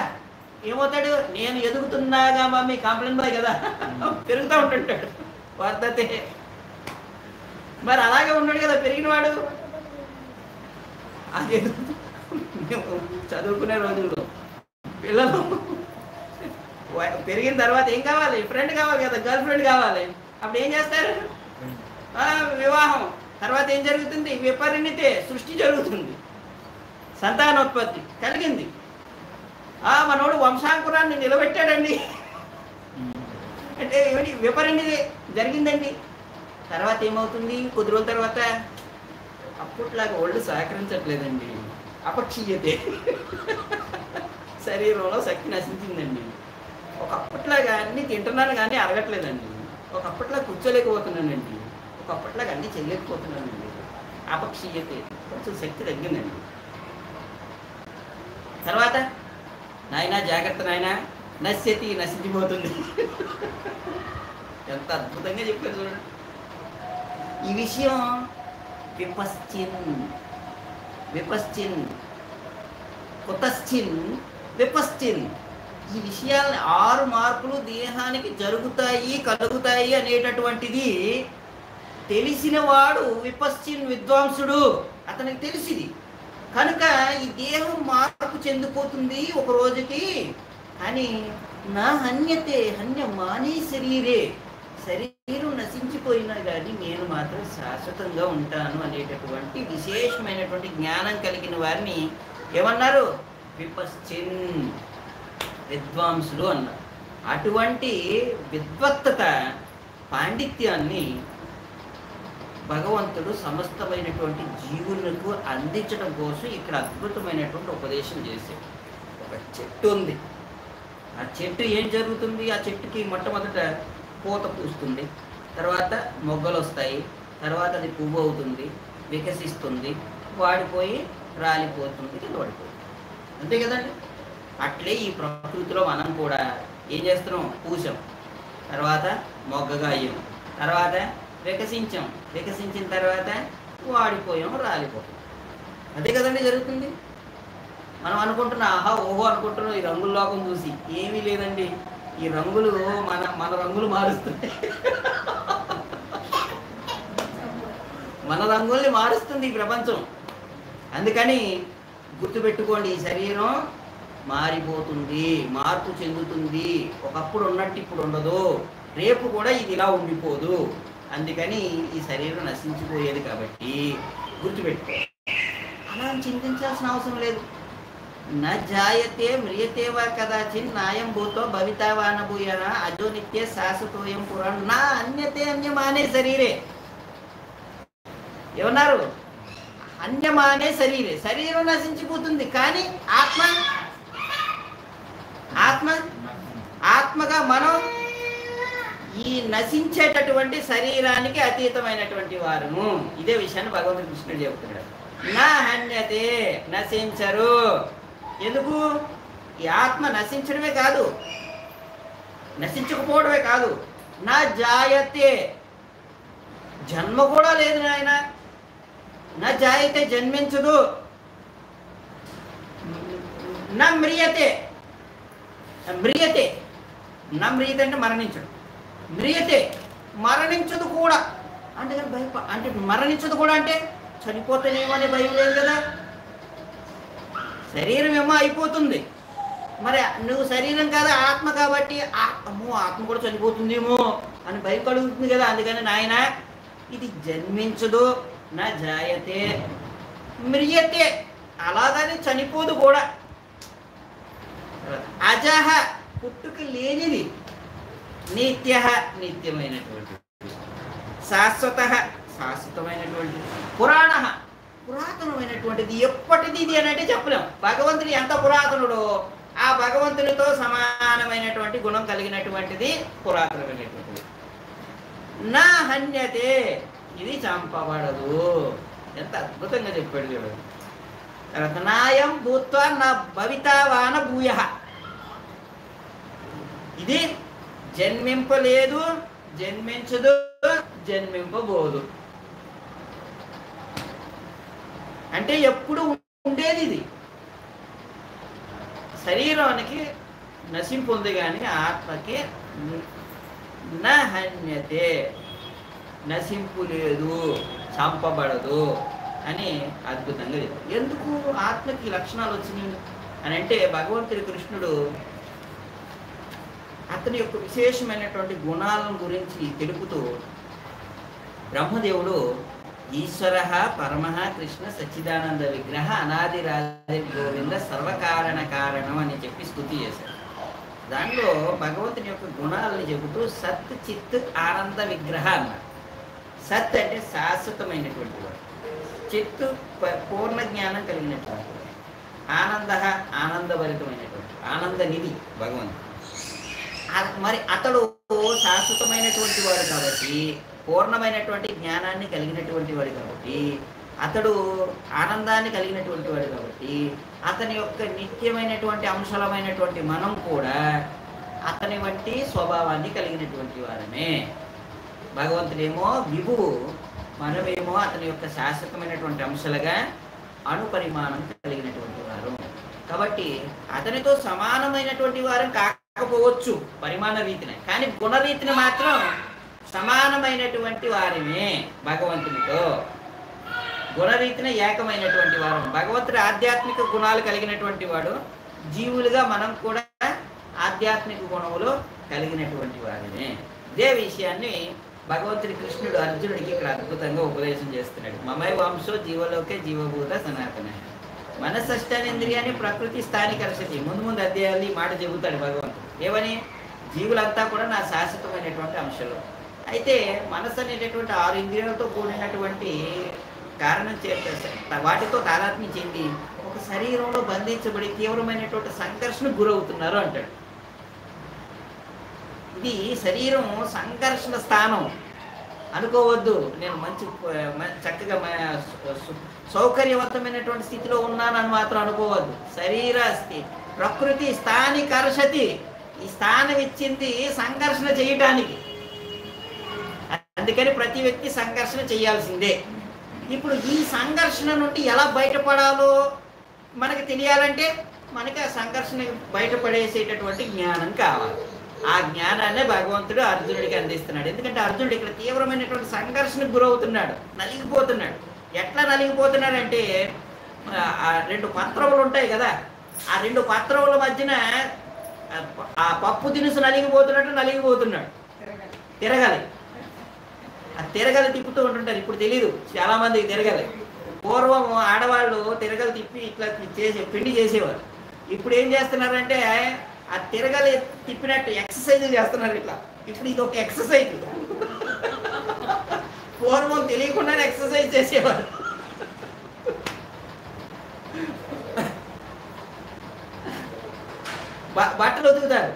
ఏమవుతాడు? నేను ఎదుగుతున్నాగా మమ్మీ కాంప్లైంట్ బాయ్ కదా. పెరుగుతూ ఉంటుంటాడు. వర్ధతే. మరి అలాగే ఉన్నాడు కదా పెరిగినవాడు. అదే చదువుకునే రోజుల్లో పిల్లలు. పెరిగిన తర్వాత ఏం కావాలి? ఫ్రెండ్ కావాలి కదా గర్ల్ ఫ్రెండ్ కావాలి. అప్పుడు ఏం చేస్తారు? వివాహం. తర్వాత ఏం జరుగుతుంది? విపరిణితే సృష్టి జరుగుతుంది. సంతానోత్పత్తి కలిగింది. ఆ మనోడు వంశాంకురాన్ని నిలబెట్టాడండి. అంటే ఏమిటి? విపరిణితి జరిగిందండి. తర్వాత ఏమవుతుంది? కొద్ది రోజుల తర్వాత అప్పట్లాగా ఒళ్ళు సహకరించట్లేదండి. అపక్షీయతే. శరీరంలో శక్తి నశించిందండి. ఒకప్పట్లాగా అన్ని తింటున్నాను కానీ అరగట్లేదండి. ఒకప్పట్లా కూర్చోలేకపోతున్నానండి. ఒకప్పట్లాగా అన్ని చేయలేకపోతున్నానండి. అపక్షీయతే. కొంచెం శక్తి తగ్గిందండి. తర్వాత నాయనా జాగ్రత్త నాయనా నశ్యతి నశించిపోతుంది. ఎంత అద్భుతంగా చెప్పారు చూడండి. ఈ విషయం విపశ్చిన్ విపశ్చిన్ కుతశ్చిన్ విపశ్చిన్. ఈ విషయాలని ఆరు మార్పులు దేహానికి జరుగుతాయి కలుగుతాయి అనేటటువంటిది తెలిసిన వాడు విపశ్చిన్ విద్వాంసుడు. అతనికి తెలిసింది. కనుక ఈ దేహం మార్పు చెందిపోతుంది ఒక రోజుకి అని నా హన్యతే హన్య మానే శరీరే. శరీరం నశించిపోయినా కానీ నేను మాత్రం శాశ్వతంగా ఉంటాను అనేటటువంటి విశేషమైనటువంటి జ్ఞానం కలిగిన వారిని ఏమన్నారు? విపశ్చిన్ విద్వాంసులు అన్నారు. అటువంటి విద్వత్తత పాండిత్యాన్ని భగవంతుడు సమస్తమైనటువంటి జీవులకు అందించడం కోసం ఇక్కడ అద్భుతమైనటువంటి ఉపదేశం చేశాడు. ఒక చెట్టు ఉంది. ఆ చెట్టు ఏం జరుగుతుంది? ఆ చెట్టుకి మొట్టమొదట పూత పూస్తుంది. తర్వాత మొగ్గలు వస్తాయి. తర్వాత అది పువ్వు అవుతుంది వికసిస్తుంది వాడిపోయి రాలిపోతుంది వాడిపోతుంది అంతే కదండి? అట్లే ఈ ప్రకృతిలో మనం కూడా ఏం చేస్తున్నాం? పూసాం. తర్వాత మొగ్గగా అయ్యాం. తర్వాత వికసించాం. వికసించిన తర్వాత వాడిపోయాం రాలిపోయాం. అదే కదండి జరుగుతుంది. మనం అనుకుంటున్నాం ఆహా ఓహో అనుకుంటున్నాం ఈ రంగుల లోకం చూసి ఏమీ లేదండి. ఈ రంగులు మన మన రంగులు మారుస్తున్నాయి. మన రంగుల్ని మారుస్తుంది ఈ ప్రపంచం. అందుకని గుర్తుపెట్టుకోండి ఈ శరీరం మారిపోతుంది మార్పు చెందుతుంది. ఒకప్పుడు ఉన్నట్టు ఇప్పుడు ఉండదు. రేపు కూడా ఇది ఇలా ఉండిపోదు. అందుకని ఈ శరీరం నశించిపోయేది కాబట్టి గుర్తుపెట్టుకో. అలా చింతించాల్సిన అవసరం లేదు. నా జాయతే మ్రియతేవా కదాచిన్ నాయం భూతో భవితావానభూయన అజో నిత్య శాశ్వతోయం పురాణం. నా అన్యతే అన్యమానే శరీరే. ఏమన్నారు? అన్యమానే శరీరే. శరీరం నశించిపోతుంది కానీ ఆత్మ? ఆత్మ? ఆత్మగా మనం ఈ నశించేటటువంటి శరీరానికి అతీతమైనటువంటి వారును. ఇదే విషయాన్ని భగవంతుడు కృష్ణుడు చెబుతున్నాడు. నా హన్యతే నశించరు. ఎందుకు? ఈ ఆత్మ నశించడమే కాదు. నశించకపోవడమే కాదు. నా జాయతే. జన్మ కూడా లేదు నాయన. నా జాయతే జన్మించదు. నా మ్రియతే. మ్రియతే. నా మ్రియతే అంటే మరణించడు. మ్రియతే మరణించదు కూడా. అంటే కానీ భయప అంటే మరణించదు కూడా అంటే చనిపోతేనేమో భయం లేదు కదా. శరీరం ఏమో అయిపోతుంది. మరి నువ్వు శరీరం కాదు ఆత్మ కాబట్టి ఆ- అమ్మో ఆత్మ కూడా చనిపోతుందేమో అని భయం కలుగుతుంది కదా. అందుకని నాయన ఇది జన్మించదు నా జాయతే మ్రియతే అలాగని చనిపోదు కూడా. అజహ పుట్టుక లేనిది. నిత్య నిత్యమైనటువంటి శాశ్వత శాశ్వతమైనటువంటి పురాణ పురాతనమైనటువంటిది. ఎప్పటిది ఇది అని అంటే చెప్పలేం. భగవంతుడు ఎంత పురాతనుడో ఆ భగవంతునితో సమానమైనటువంటి గుణం కలిగినటువంటిది పురాతనమైనటువంటిది. నా హన్యతే. ఇది చంపబడదు. ఎంత అద్భుతంగా చెప్పాడు చూడండి తర్వాత నాయం భూత్వ నా భవితావాన భూయ. ఇది జన్మింపలేదు జన్మించదు జన్మింపబోదు. అంటే ఎప్పుడు ఉండేది ఇది? శరీరానికి నశింపు ఉంది కానీ ఆత్మకి నహన్యతే. నశింపు లేదు చంపబడదు అని అద్భుతంగా చెప్పారు. ఎందుకు ఆత్మకి లక్షణాలు వచ్చినాయి అని అంటే భగవంతుడి కృష్ణుడు అతని యొక్క విశేషమైనటువంటి గుణాలను గురించి తెలుపుతూ బ్రహ్మదేవుడు ఈశ్వర పరమ కృష్ణ సచ్చిదానంద విగ్రహ అనాది రాజ గోవింద సర్వకారణ కారణం అని చెప్పి స్థుతి చేశారు దానిలో భగవంతుని యొక్క గుణాలను చెబుతూ సత్ చిత్ ఆనంద విగ్రహ అన్నారు సత్ అంటే శాశ్వతమైనటువంటి వాడు. చిత్తు పూర్ణ జ్ఞానం కలిగినటువంటి ఆనంద ఆనందభరితమైనటువంటి ఆనంద నిధి భగవంతుడు. మరి అతడు శాశ్వతమైనటువంటి వాడు కాబట్టి పూర్ణమైనటువంటి జ్ఞానాన్ని కలిగినటువంటి వాడు కాబట్టి అతడు ఆనందాన్ని కలిగినటువంటి వాడు కాబట్టి అతని యొక్క నిత్యమైనటువంటి అంశలమైనటువంటి మనం కూడా అతని వంటి స్వభావాన్ని కలిగినటువంటి వారమే. భగవంతుడేమో విభు మనమేమో అతని యొక్క శాశ్వతమైనటువంటి అంశాలుగా అణుపరిమాణం కలిగినటువంటి వారు. కాబట్టి అతనితో సమానమైనటువంటి వారం కాక కాకపోవచ్చు పరిమాణ రీతిన. కానీ గుణరీతిని మాత్రం సమానమైనటువంటి వారినే భగవంతునితో. గుణరీతిన ఏకమైనటువంటి వారు. భగవంతుడు ఆధ్యాత్మిక గుణాలు కలిగినటువంటి వాడు. జీవులుగా మనం కూడా ఆధ్యాత్మిక గుణములు కలిగినటువంటి వారినే. ఇదే విషయాన్ని భగవంతుడి కృష్ణుడు అర్జునుడికి ఇక్కడ అద్భుతంగా ఉపదేశం చేస్తున్నాడు. మమై వంశో జీవలోకే జీవభూత సనాతన. మనసష్టానేంద్రియాన్ని ప్రకృతి స్థానికర్షతి ముందు ముందు అధ్యాయాలు ఈ మాట చెబుతాడు భగవంతుడు. ఏమని? జీవులంతా కూడా నా శాశ్వతమైనటువంటి అంశాలు. అయితే మనసు అనేటటువంటి ఆరు ఇంద్రియాలతో కూడినటువంటి కారణం చేత వాటితో తాదాత్మ్యం చెంది ఒక శరీరంలో బంధించబడి తీవ్రమైనటువంటి సంఘర్షణకు గురవుతున్నారు అంటాడు. ఇది శరీరం సంఘర్షణ స్థానం. అనుకోవద్దు. నేను మంచి చక్కగా సు- సౌకర్యవంతమైనటువంటి స్థితిలో ఉన్నానని మాత్రం అనుకోవద్దు. శరీర స్థితి ప్రకృతి స్థానికర్షతి. ఈ స్థానం ఇచ్చింది సంఘర్షణ చేయటానికి. అందుకని ప్రతి వ్యక్తి సంఘర్షణ చేయాల్సిందే. ఇప్పుడు ఈ సంఘర్షణ నుండి ఎలా బయటపడాలో మనకు తెలియాలంటే మనకి ఆ సంఘర్షణ బయటపడేసేటటువంటి జ్ఞానం కావాలి. ఆ జ్ఞానాన్ని భగవంతుడు అర్జునుడికి అందిస్తున్నాడు. ఎందుకంటే అర్జునుడు ఇక్కడ తీవ్రమైనటువంటి సంఘర్షణకు గురవుతున్నాడు. నలిగిపోతున్నాడు. ఎట్లా నలిగిపోతున్నాడంటే ఆ రెండు పత్రములు ఉంటాయి కదా ఆ రెండు పత్రముల మధ్యన ఆ, పప్పు దినుసు నలిగిపోతున్నట్టు నలిగిపోతున్నాడు. తిరగాలి. ఆ తిరగలి తిప్పుతూ ఉంటుంటారు. ఇప్పుడు తెలీదు. చాలా మందికి తిరగలి. పూర్వం ఆడవాళ్ళు తిరగలి తిప్పి ఇట్లా చేసే పిండి చేసేవారు. ఇప్పుడు ఏం చేస్తున్నారంటే ఆ తిరగలి తిప్పినట్టు ఎక్సర్సైజ్ చేస్తున్నారు ఇట్లా. ఇప్పుడు ఇది ఒక ఎక్సర్సైజ్. పూర్వం తెలియకుండానే ఎక్సర్సైజ్ చేసేవారు. బట్టలు ఉతుకుతారు.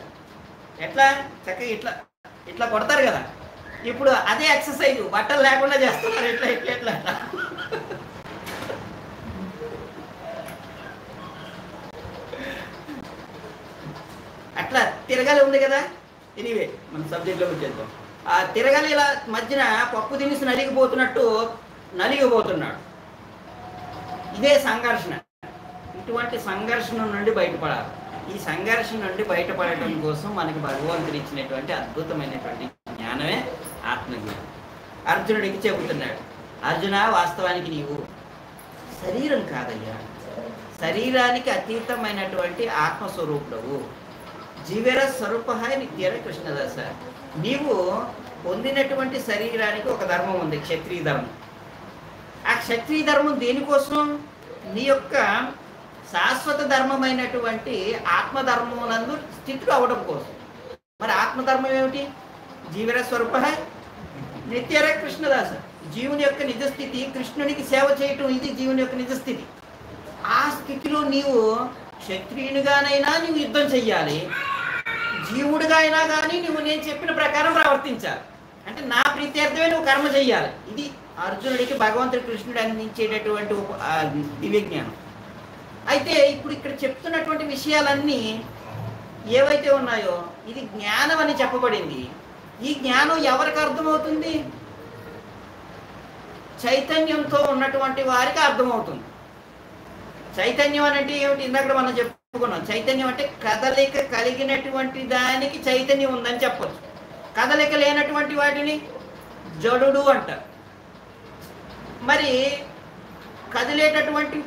ఎట్లా? చక్కగా ఇట్లా ఇట్లా కొడతారు కదా. ఇప్పుడు అదే ఎక్సర్సైజ్ బట్టలు లేకుండా చేస్తున్నారు ఇట్లా ఇట్లా ఇట్లా. అట్లా. తిరగాలి ఉంది కదా. ఎనీవే మన సబ్జెక్ట్లో వచ్చేద్దాం. ఆ తిరగాలి ఇలా మధ్యన పప్పు దినుసు నలిగిపోతున్నట్టు నలిగిపోతున్నాడు. ఇదే సంఘర్షణ. ఇటువంటి సంఘర్షణ నుండి బయటపడాలి. ఈ సంఘర్షణ నుండి బయటపడటం కోసం మనకి భగవంతుడు ఇచ్చినటువంటి అద్భుతమైనటువంటి జ్ఞానమే ఆత్మజ్ఞానం. అర్జునుడికి చెబుతున్నాడు? అర్జున వాస్తవానికి నీవు శరీరం కాదయ్యా. శరీరానికి అతీతమైనటువంటి ఆత్మస్వరూపుడవు. జీవేర స్వరూపహాయ నిత్యర కృష్ణదాస. నీవు పొందినటువంటి శరీరానికి ఒక ధర్మం ఉంది క్షత్రియ ధర్మం. ఆ క్షత్రియ ధర్మం దేనికోసం? నీ యొక్క శాశ్వత ధర్మమైనటువంటి ఆత్మధర్మమునందు స్థితులు అవడం కోసం. మరి ఆత్మధర్మం ఏమిటి? జీవన స్వరూప నిత్యర కృష్ణదాస. జీవుని యొక్క నిజస్థితి కృష్ణునికి సేవ చేయటం ఇది జీవుని యొక్క నిజస్థితి. ఆ స్థితిలో నీవు క్షత్రియునిగానైనా నీవు యుద్ధం చెయ్యాలి. జీవుడిగా అయినా కానీ నువ్వు నేను చెప్పిన ప్రకారం ప్రవర్తించాలి. అంటే నా ప్రీత్యర్థమే నువ్వు కర్మ చెయ్యాలి. ఇది అర్జునుడికి భగవంతుడు కృష్ణుడు అందించేటటువంటి దివ్య జ్ఞానం అయితే ఇప్పుడు ఇక్కడ చెప్తున్నటువంటి విషయాలన్నీ ఏవైతే ఉన్నాయో ఇది జ్ఞానం అని చెప్పబడింది. ఈ జ్ఞానం ఎవరికి అర్థమవుతుంది? చైతన్యంతో ఉన్నటువంటి వారికి అర్థమవుతుంది. చైతన్యం అని అంటే ఏమిటి? ఇందాక మనం చెప్పుకున్నాం. చైతన్యం అంటే కదలిక కలిగినటువంటి దానికి చైతన్యం ఉందని చెప్పచ్చు. కదలిక లేనటువంటి వాటిని జడుడు అంటారు. మరి కదిలేటటువంటి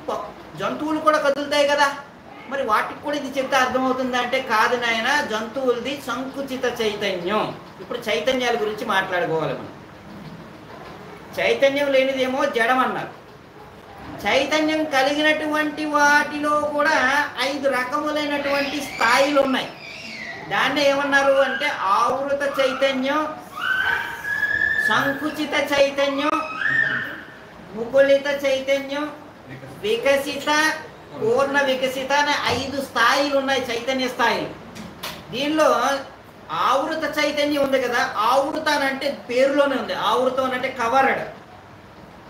జంతువులు కూడా కదులుతాయి కదా. మరి వాటికి కూడా ఇది చెప్తే అర్థమవుతుంది అంటే కాదు నాయన జంతువులది సంకుచిత చైతన్యం. ఇప్పుడు చైతన్యాల గురించి మాట్లాడుకోవాలి మనం. చైతన్యం లేనిదేమో జడమన్నారు చైతన్యం కలిగినటువంటి వాటిలో కూడా ఐదు రకములైనటువంటి స్థాయిలు ఉన్నాయి. దాన్ని ఏమన్నారు అంటే ఆవృత చైతన్యం సంకుచిత చైతన్యం ముకులిత చైతన్యం వికసిత పూర్ణ వికసిత అనే ఐదు స్థాయిలు ఉన్నాయి చైతన్య స్థాయిలు. దీనిలో ఆవృత చైతన్యం ఉంది కదా ఆవృత అని అంటే పేరులోనే ఉంది. ఆవృతం అని అంటే కవర్డ్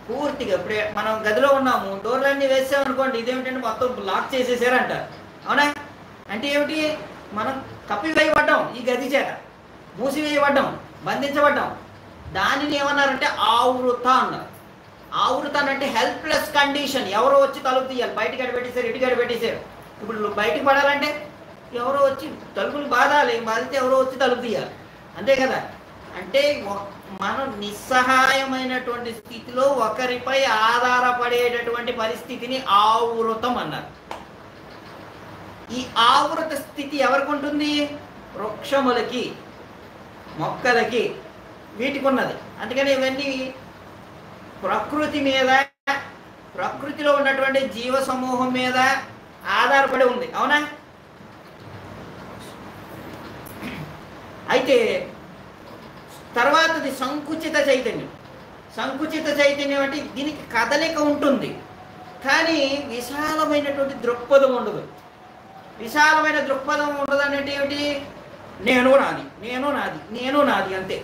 పూర్తిగా ఇప్పుడు మనం గదిలో ఉన్నాము డోర్లన్నీ వేసామనుకోండి ఇదేమిటంటే మొత్తం లాక్ చేసేసారంట. అవునా? అంటే ఏమిటి? మనం కప్పివేయబడ్డాం ఈ గది చేత మూసివేయబడ్డాం బంధించబడ్డాం. దానిని ఏమన్నారంటే ఆవృత అన్నారు. ఆవృత అంటే హెల్ప్లెస్ కండిషన్ ఎవరో వచ్చి తలుపు తీయాలి. బయటికి అడబెట్టేశారు ఇటు అడబెట్టేశారు ఇప్పుడు బయటకు పడాలంటే ఎవరో వచ్చి తలుపులు బాధాలి బాధితే ఎవరో వచ్చి తలుపు తీయాలి. అంతే కదా? అంటే మనం నిస్సహాయమైనటువంటి స్థితిలో ఒకరిపై ఆధారపడేటటువంటి పరిస్థితిని ఆవృతం అన్నారు. ఈ ఆవృత స్థితి ఎవరికి ఉంటుంది? వృక్షములకి మొక్కలకి వీటికి ఉన్నది అందుకని ఇవన్నీ ప్రకృతి మీద ప్రకృతిలో ఉన్నటువంటి జీవ సమూహం మీద ఆధారపడి ఉంది. అవునా? అయితే తర్వాతది సంకుచిత చైతన్యం. సంకుచిత చైతన్యం అంటే దీనికి కదలిక ఉంటుంది. కానీ విశాలమైనటువంటి దృక్పథం ఉండదు. విశాలమైన దృక్పథం ఉండదు అంటే ఏమిటి? నేను నాది నేను నాది నేను నాది అంతే.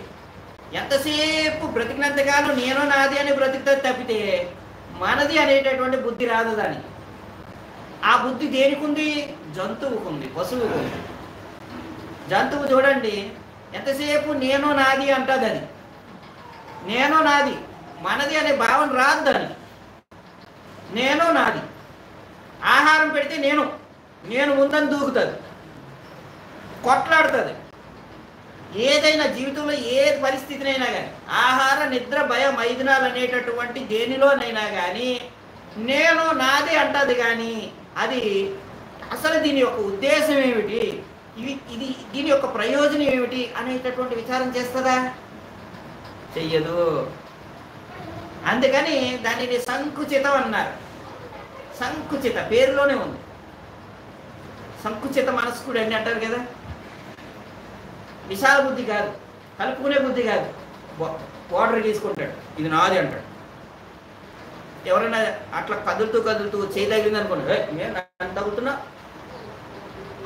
ఎంతసేపు బ్రతికినంతకాలం నేను నాది అని బ్రతికితే తప్పితే మనది అనేటటువంటి బుద్ధి రాదు దానికి ఆ బుద్ధి దేనికి ఉంది జంతువుకు ఉంది పశువుకు ఉంది జంతువు చూడండి ఎంతసేపు నేను నాది అంటుంది అది. నేను నాది మనది అనే భావన రాదు దానికి నేను నాది. ఆహారం పెడితే నేను నేను ముందని దూకుతుంది. కొట్లాడుతుంది. ఏదైనా జీవితంలో ఏ పరిస్థితినైనా కానీ ఆహార నిద్ర భయం ఐదునాలు అనేటటువంటి దేనిలోనైనా కానీ నేను నాదే అంటది కానీ అది అసలు దీని యొక్క ఉద్దేశం ఏమిటి? ఇవి ఇది దీని యొక్క ప్రయోజనం ఏమిటి అనేటటువంటి విచారం చేస్తుందా? చెయ్యదు. అందుకని దానిని సంకుచితం అన్నారు. సంకుచిత పేరులోనే ఉంది. సంకుచిత మనస్కుడు అని అంటారు కదా? విశాల బుద్ధి కాదు కలుపుకునే బుద్ధి కాదు. వాటర్ తీసుకుంటాడు ఇది నాది అంటాడు. ఎవరైనా అట్లా కదులుతూ కదులుతూ చేయి తగిలింది అనుకోండి నేను తగ్గుతున్నా తగులుతున్నా?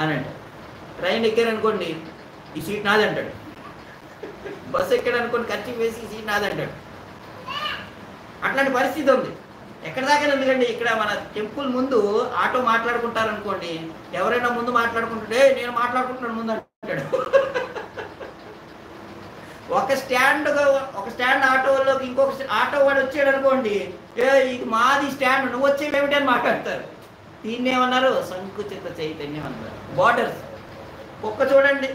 అని అంటాడు. ట్రైన్ ఎక్కారనుకోండి ఈ సీట్ నాది అంటాడు. బస్సు ఎక్కాడు అనుకోండి ఖర్చు వేసి ఈ సీట్ నాది అంటాడు. అట్లాంటి పరిస్థితి ఉంది. ఎక్కడ దాకా ఎందుకండి ఇక్కడ మన టెంపుల్ ముందు ఆటో మాట్లాడుకుంటారు అనుకోండి ఎవరైనా ముందు మాట్లాడుకుంటుంటే నేను మాట్లాడుకుంటున్నాను ముందు అంటాడు. ఒక స్టాండ్ ఒక స్టాండ్ ఆటోలోకి ఇంకొక ఆటో వాడు వచ్చాడు అనుకోండి ఏ ఇది మాది స్టాండ్ నువ్వు వచ్చేవి ఏమిటి అని మాట్లాడతారు. దీన్ని ఏమన్నారు? సంకుచిత చైతన్యం అన్నారు. బార్డర్స్ కుక్క చూడండి.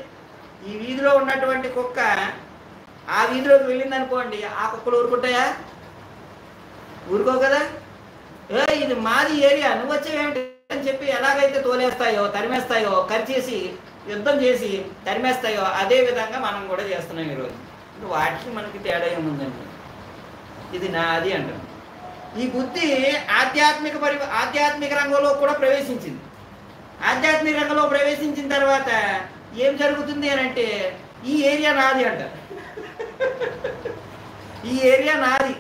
ఈ వీధిలో ఉన్నటువంటి కుక్క ఆ వీధిలోకి వెళ్ళింది అనుకోండి ఆ కుక్కలు ఊరుకుంటాయా? ఊరుకో కదా? ఏ ఇది మాది ఏరియా నువ్వు వచ్చేవేమిటి అని చెప్పి ఎలాగైతే తోలేస్తాయో తరిమేస్తాయో కరిచేసి యుద్ధం చేసి తరిమేస్తాయో అదే విధంగా మనం కూడా చేస్తున్నాం ఈరోజు వాటికి మనకి తేడా ఏముందండి? ఇది నాది అంటాం ఈ బుద్ధి ఆధ్యాత్మిక పరి ఆధ్యాత్మిక రంగంలో కూడా ప్రవేశించింది. ఆధ్యాత్మిక రంగంలో ప్రవేశించిన తర్వాత ఏం జరుగుతుంది అని అంటే ఈ ఏరియా నాది అంటారు. ఈ ఏరియా నాది.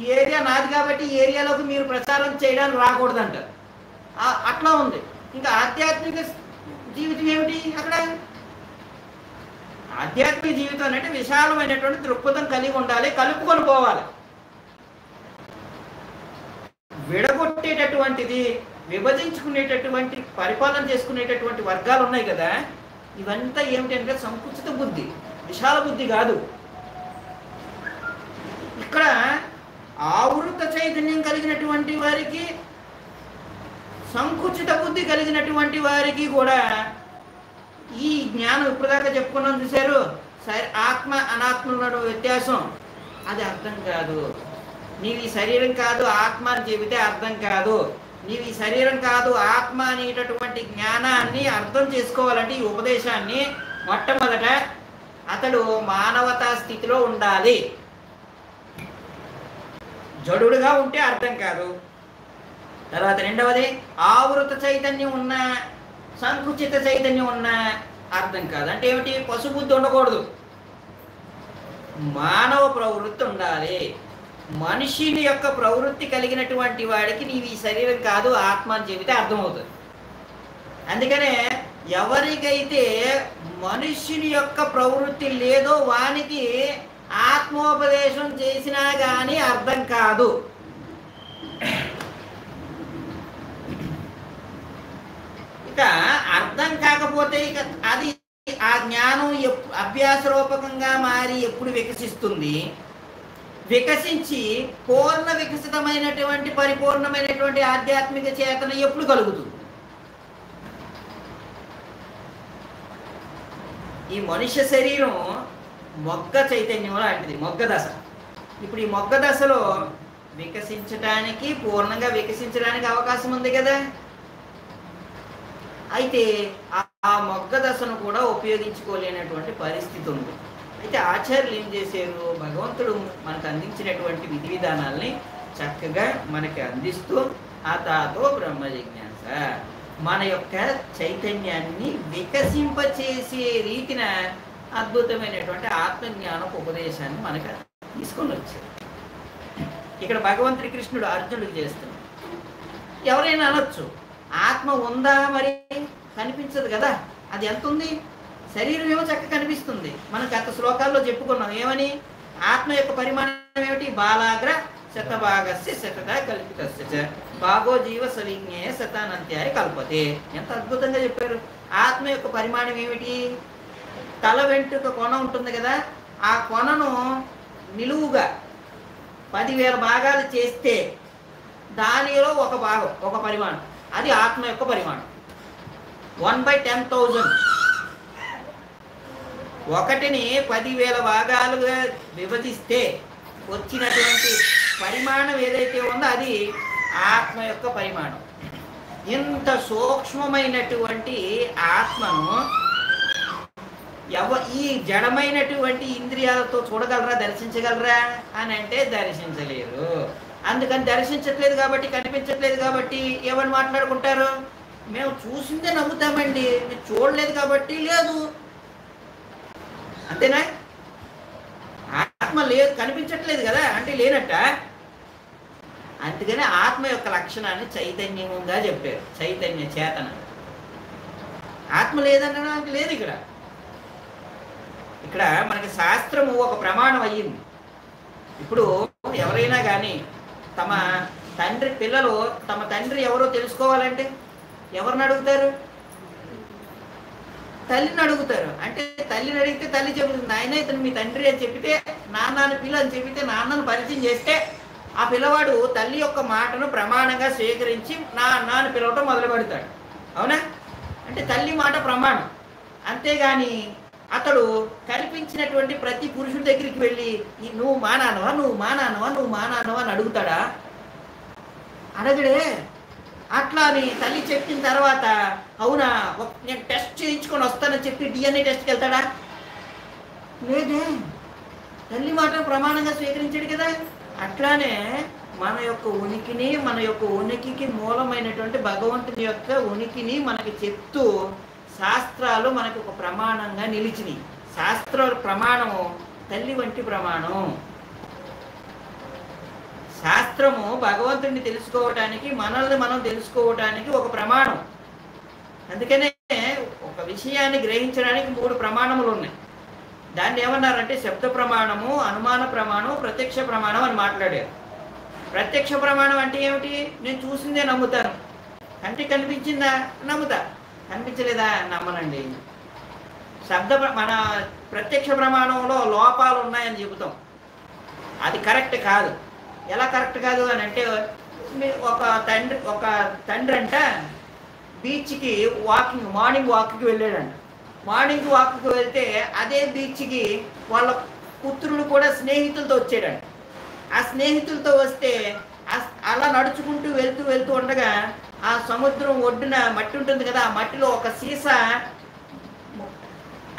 ఈ ఏరియా నాది కాబట్టి ఈ ఏరియాలోకి మీరు ప్రచారం చేయడానికి రాకూడదంట అట్లా ఉంది. ఇంకా ఆధ్యాత్మిక జీవితం ఏమిటి అక్కడ? ఆధ్యాత్మిక జీవితం అంటే విశాలమైనటువంటి దృక్పథం కలిగి ఉండాలి కలుపుకొని పోవాలి. విడగొట్టేటటువంటిది విభజించుకునేటటువంటి పరిపాలన చేసుకునేటటువంటి వర్గాలు ఉన్నాయి కదా ఇవంతా ఏమిటంటే సంకుచిత బుద్ధి విశాల బుద్ధి కాదు. ఇక్కడ ఆవృత చైతన్యం కలిగినటువంటి వారికి సంకుచిత బుద్ధి కలిగినటువంటి వారికి కూడా ఈ జ్ఞానం ఇప్పటిదాకా చెప్పుకున్నాం చూశారు. సరే ఆత్మ అనాత్మలో వ్యత్యాసం. అది అర్థం కాదు. నీవి ఈ శరీరం కాదు ఆత్మ అని చెబితే అర్థం కాదు. నీవు ఈ శరీరం కాదు ఆత్మ అనేటటువంటి జ్ఞానాన్ని అర్థం చేసుకోవాలంటే ఈ ఉపదేశాన్ని మొట్టమొదట అతడు మానవతా స్థితిలో ఉండాలి. జడుడుగా ఉంటే అర్థం కాదు. తర్వాత రెండవది ఆవృత చైతన్యం ఉన్న సంకుచిత చైతన్యం ఉన్న అర్థం కాదు. అంటే ఏమిటి? పశుబుద్ధి ఉండకూడదు. మానవ ప్రవృత్తి ఉండాలి. మనిషిని యొక్క ప్రవృత్తి కలిగినటువంటి వాడికి నీవు ఈ శరీరం కాదు ఆత్మ అని చెబితే అర్థమవుతుంది. అందుకనే ఎవరికైతే మనుష్యుని యొక్క ప్రవృత్తి లేదో వానికి ఆత్మోపదేశం చేసినా కానీ అర్థం కాదు. ఇక అర్థం కాకపోతే ఇక అది ఆ జ్ఞానం ఎప్- అభ్యాస రూపకంగా మారి ఎప్పుడు వికసిస్తుంది? వికసించి పూర్ణ వికసితమైనటువంటి పరిపూర్ణమైనటువంటి ఆధ్యాత్మిక చేతన ఎప్పుడు కలుగుతుంది? ఈ మనుష్య శరీరం మొగ్గ చైతన్యం లాంటిది మొగ్గ దశ. ఇప్పుడు ఈ మొగ్గ దశలో వికసించడానికి పూర్ణంగా వికసించడానికి అవకాశం ఉంది కదా? అయితే ఆ- మొగ్గ దశను కూడా ఉపయోగించుకోలేనటువంటి పరిస్థితి ఉంది. అయితే ఆచార్యులు ఏం చేశారు? భగవంతుడు మనకు అందించినటువంటి విధి విధానాల్ని చక్కగా మనకి అందిస్తూ ఆ తాతో బ్రహ్మ జిజ్ఞాస మన యొక్క చైతన్యాన్ని వికసింపచేసే రీతిన అద్భుతమైనటువంటి ఆత్మజ్ఞానపు ఉపదేశాన్ని మనకు తీసుకొని వచ్చారు. ఇక్కడ భగవంతుడి కృష్ణుడు అర్జునుడు చేస్తున్నాడు. ఎవరైనా అనొచ్చు. ఆత్మ ఉందా మరి? కనిపించదు కదా. అది ఎంత ఉంది శరీరం ఏమో చక్క కనిపిస్తుంది. మనం గత శ్లోకాల్లో చెప్పుకున్నాం. ఏమని? ఆత్మ యొక్క పరిమాణం ఏమిటి? బాలాగ్ర శతభాగస్య శతద కల్పితస్య చ. భాగో జీవ సలింగే శతానంత్యాయ కల్పతే. ఎంత అద్భుతంగా చెప్పారు. ఆత్మ యొక్క పరిమాణం ఏమిటి? తల వెంట్రుక కొన ఉంటుంది కదా. ఆ కొనను నిలువుగా పదివేల భాగాలు చేస్తే దానిలో ఒక భాగం ఒక పరిమాణం. అది ఆత్మ యొక్క పరిమాణం. వన్ బై టెన్ థౌజండ్ ఒకటిని పదివేల భాగాలుగా విభజిస్తే వచ్చినటువంటి పరిమాణం ఏదైతే ఉందో అది ఆత్మ యొక్క పరిమాణం. ఇంత సూక్ష్మమైనటువంటి ఆత్మను ఎవ ఈ జడమైనటువంటి ఇంద్రియాలతో చూడగలరా దర్శించగలరా అని అంటే దర్శించలేరు. అందుకని దర్శించట్లేదు కాబట్టి కనిపించట్లేదు కాబట్టి ఏమని మాట్లాడుకుంటారు? మేము చూసిందే నమ్ముతామండి. మేము చూడలేదు కాబట్టి లేదు. అంతేనా? ఆత్మ లేదు కనిపించట్లేదు కదా అంటే లేనట్ట? అందుకని ఆత్మ యొక్క లక్షణాన్ని చైతన్యముగా చెప్పారు. చైతన్య చేతన. ఆత్మ లేదనడానికి లేదు ఇక్కడ. ఇక్కడ మనకి శాస్త్రము ఒక ప్రమాణం అయ్యింది. ఇప్పుడు ఎవరైనా కానీ తమ తండ్రి పిల్లలు తమ తండ్రి ఎవరో తెలుసుకోవాలంటే ఎవరిని అడుగుతారు? తల్లిని అడుగుతారు. అంటే తల్లిని అడిగితే తల్లి చెబుతుంది ఆయన ఇతను మీ తండ్రి అని చెప్పితే నాన్నని పిల్ల అని చెప్పితే నాన్నను పరిచయం చేస్తే ఆ పిల్లవాడు తల్లి యొక్క మాటను ప్రమాణంగా స్వీకరించి నా నాన్న పిలవటం మొదలు పెడతాడు అవునా? అంటే తల్లి మాట ప్రమాణం. అంతేగాని అతడు కనిపించినటువంటి ప్రతి పురుషుడి దగ్గరికి వెళ్ళి "ఈ నువ్వు మానానవా? నువ్వు మానానవా? నువ్వు మానానవా? అని అడుగుతాడా? అడగడే అట్లా అని తల్లి చెప్పిన తర్వాత అవునా నేను టెస్ట్ చేయించుకొని వస్తానని చెప్పి డిఎన్ఏ టెస్ట్కి వెళ్తాడా? లేదే తల్లి మాట ప్రమాణంగా స్వీకరించాడు కదా. అట్లానే మన యొక్క ఉనికిని మన యొక్క ఉనికికి మూలమైనటువంటి భగవంతుని యొక్క ఉనికిని మనకి చెప్తూ శాస్త్రాలు మనకు ఒక ప్రమాణంగా నిలిచినాయి. శాస్త్ర ప్రమాణము తల్లి వంటి ప్రమాణం. శాస్త్రము భగవంతుడిని తెలుసుకోవటానికి మనల్ని మనం తెలుసుకోవటానికి ఒక ప్రమాణం. అందుకనే ఒక విషయాన్ని గ్రహించడానికి మూడు ప్రమాణములు ఉన్నాయి. దాన్ని ఏమన్నారంటే శబ్ద ప్రమాణము అనుమాన ప్రమాణం ప్రత్యక్ష ప్రమాణం అని మాట్లాడారు. ప్రత్యక్ష ప్రమాణం అంటే ఏమిటి? నేను చూసిందే నమ్ముతాను. కంటికి కనిపించిందా? నమ్ముతా. కనిపించలేదా నమ్మనండి. శబ్ద ప్ర- మన ప్రత్యక్ష ప్రమాణంలో లోపాలు ఉన్నాయని చెబుతాం. అది కరెక్ట్ కాదు. ఎలా కరెక్ట్ కాదు అని అంటే ఒక తండ్రి ఒక తండ్రి అంట బీచ్కి వాకింగ్ మార్నింగ్ వాక్కి వెళ్ళాడంట. మార్నింగ్ వాక్కి వెళ్తే అదే బీచ్కి వాళ్ళ పుత్రుడు కూడా స్నేహితులతో వచ్చాడంట. ఆ స్నేహితులతో వస్తే అలా నడుచుకుంటూ వెళ్తూ వెళ్తూ ఉండగా ఆ సముద్రం ఒడ్డున మట్టి ఉంటుంది కదా ఆ మట్టిలో ఒక సీసా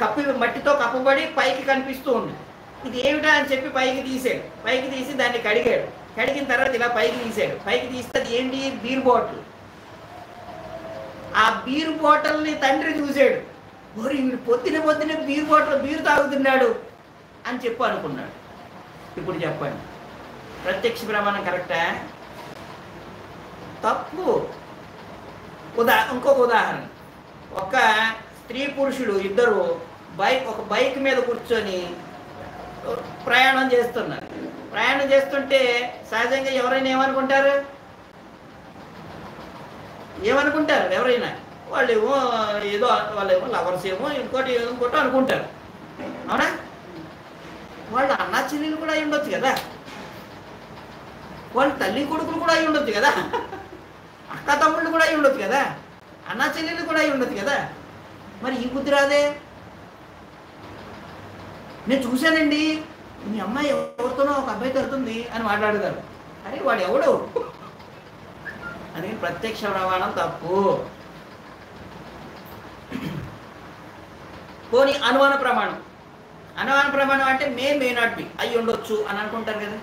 కప్పి మట్టితో కప్పబడి పైకి కనిపిస్తూ ఉంది. ఇది ఏమిటా అని చెప్పి పైకి తీసాడు పైకి తీసి దాన్ని కడిగాడు. కడిగిన తర్వాత ఇలా పైకి తీసాడు పైకి తీస్తే అది ఏంటి? Beer bottle. ఆ బీర్ బాటిల్ని తండ్రి చూశాడు. మరి పొద్దున పొద్దున బీర్ బాటిల్ బీర్ తాగుతున్నాడు అని చెప్పు అనుకున్నాడు. ఇప్పుడు చెప్పండి. ప్రత్యక్ష ప్రమాణం కరెక్టా? తప్పు. ఉదా ఇంకొక ఉదాహరణ. ఒక స్త్రీ పురుషుడు ఇద్దరు బైక్ ఒక బైక్ మీద కూర్చొని ప్రయాణం చేస్తున్నారు. ప్రయాణం చేస్తుంటే సహజంగా ఎవరైనా ఏమనుకుంటారు? ఏమనుకుంటారు ఎవరైనా? వాళ్ళు ఏమో ఏదో వాళ్ళు ఏమో లవర్స్ ఏమో ఇంకోటి ఏదో ఇంకోటి అనుకుంటారు. అవునా? వాళ్ళు అన్నా చెల్లెలు కూడా అయి ఉండొచ్చు కదా. వాళ్ళ తల్లి కొడుకులు కూడా అయి ఉండొచ్చు కదా. అక్క తమ్ముళ్ళు కూడా అయి ఉండొచ్చు కదా? అన్న చెల్లెలు కూడా అయి ఉండొచ్చు కదా? మరి ఈ బుద్ధి రాదే? నేను చూశానండి మీ అమ్మాయి ఎవరితోనో ఒక అబ్బాయి తరుతుంది అని మాట్లాడతారు అరే వాడు ఎవడు? అది ప్రత్యక్ష ప్రమాణం తప్పు. పోనీ అనుమాన ప్రమాణం. అనుమాన ప్రమాణం అంటే మే మే నాట్ బి. అయి ఉండొచ్చు అని అనుకుంటారు కదా.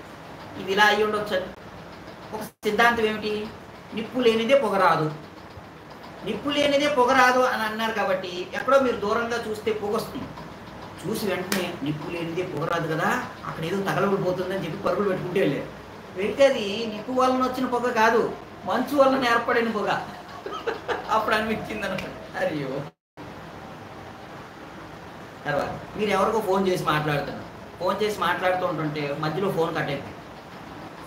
ఇది ఇలా అయి ఉండొచ్చు అని ఒక సిద్ధాంతం ఏమిటి? నిప్పు లేనిదే పొగరాదు. నిప్పు లేనిదే పొగరాదు అని అన్నారు కాబట్టి ఎక్కడో మీరు దూరంగా చూస్తే పొగొస్తుంది. చూసి వెంటనే నిప్పు లేనిదే పొగరాదు కదా అక్కడ ఏదో తగలబడిపోతుందని చెప్పి పరుగులు పెట్టుకుంటే వెళ్ళారు. వెళ్తే అది నిప్పు వలన వచ్చిన పొగ కాదు మంచు వలన ఏర్పడిన పొగ. అప్పుడు అనిపించింది అనమాట అయ్యో. తర్వాత మీరు ఎవరికో ఫోన్ చేసి మాట్లాడుతున్నారు. ఫోన్ చేసి మాట్లాడుతూ ఉంటుంటే మధ్యలో ఫోన్ కట్ అయిపోయింది.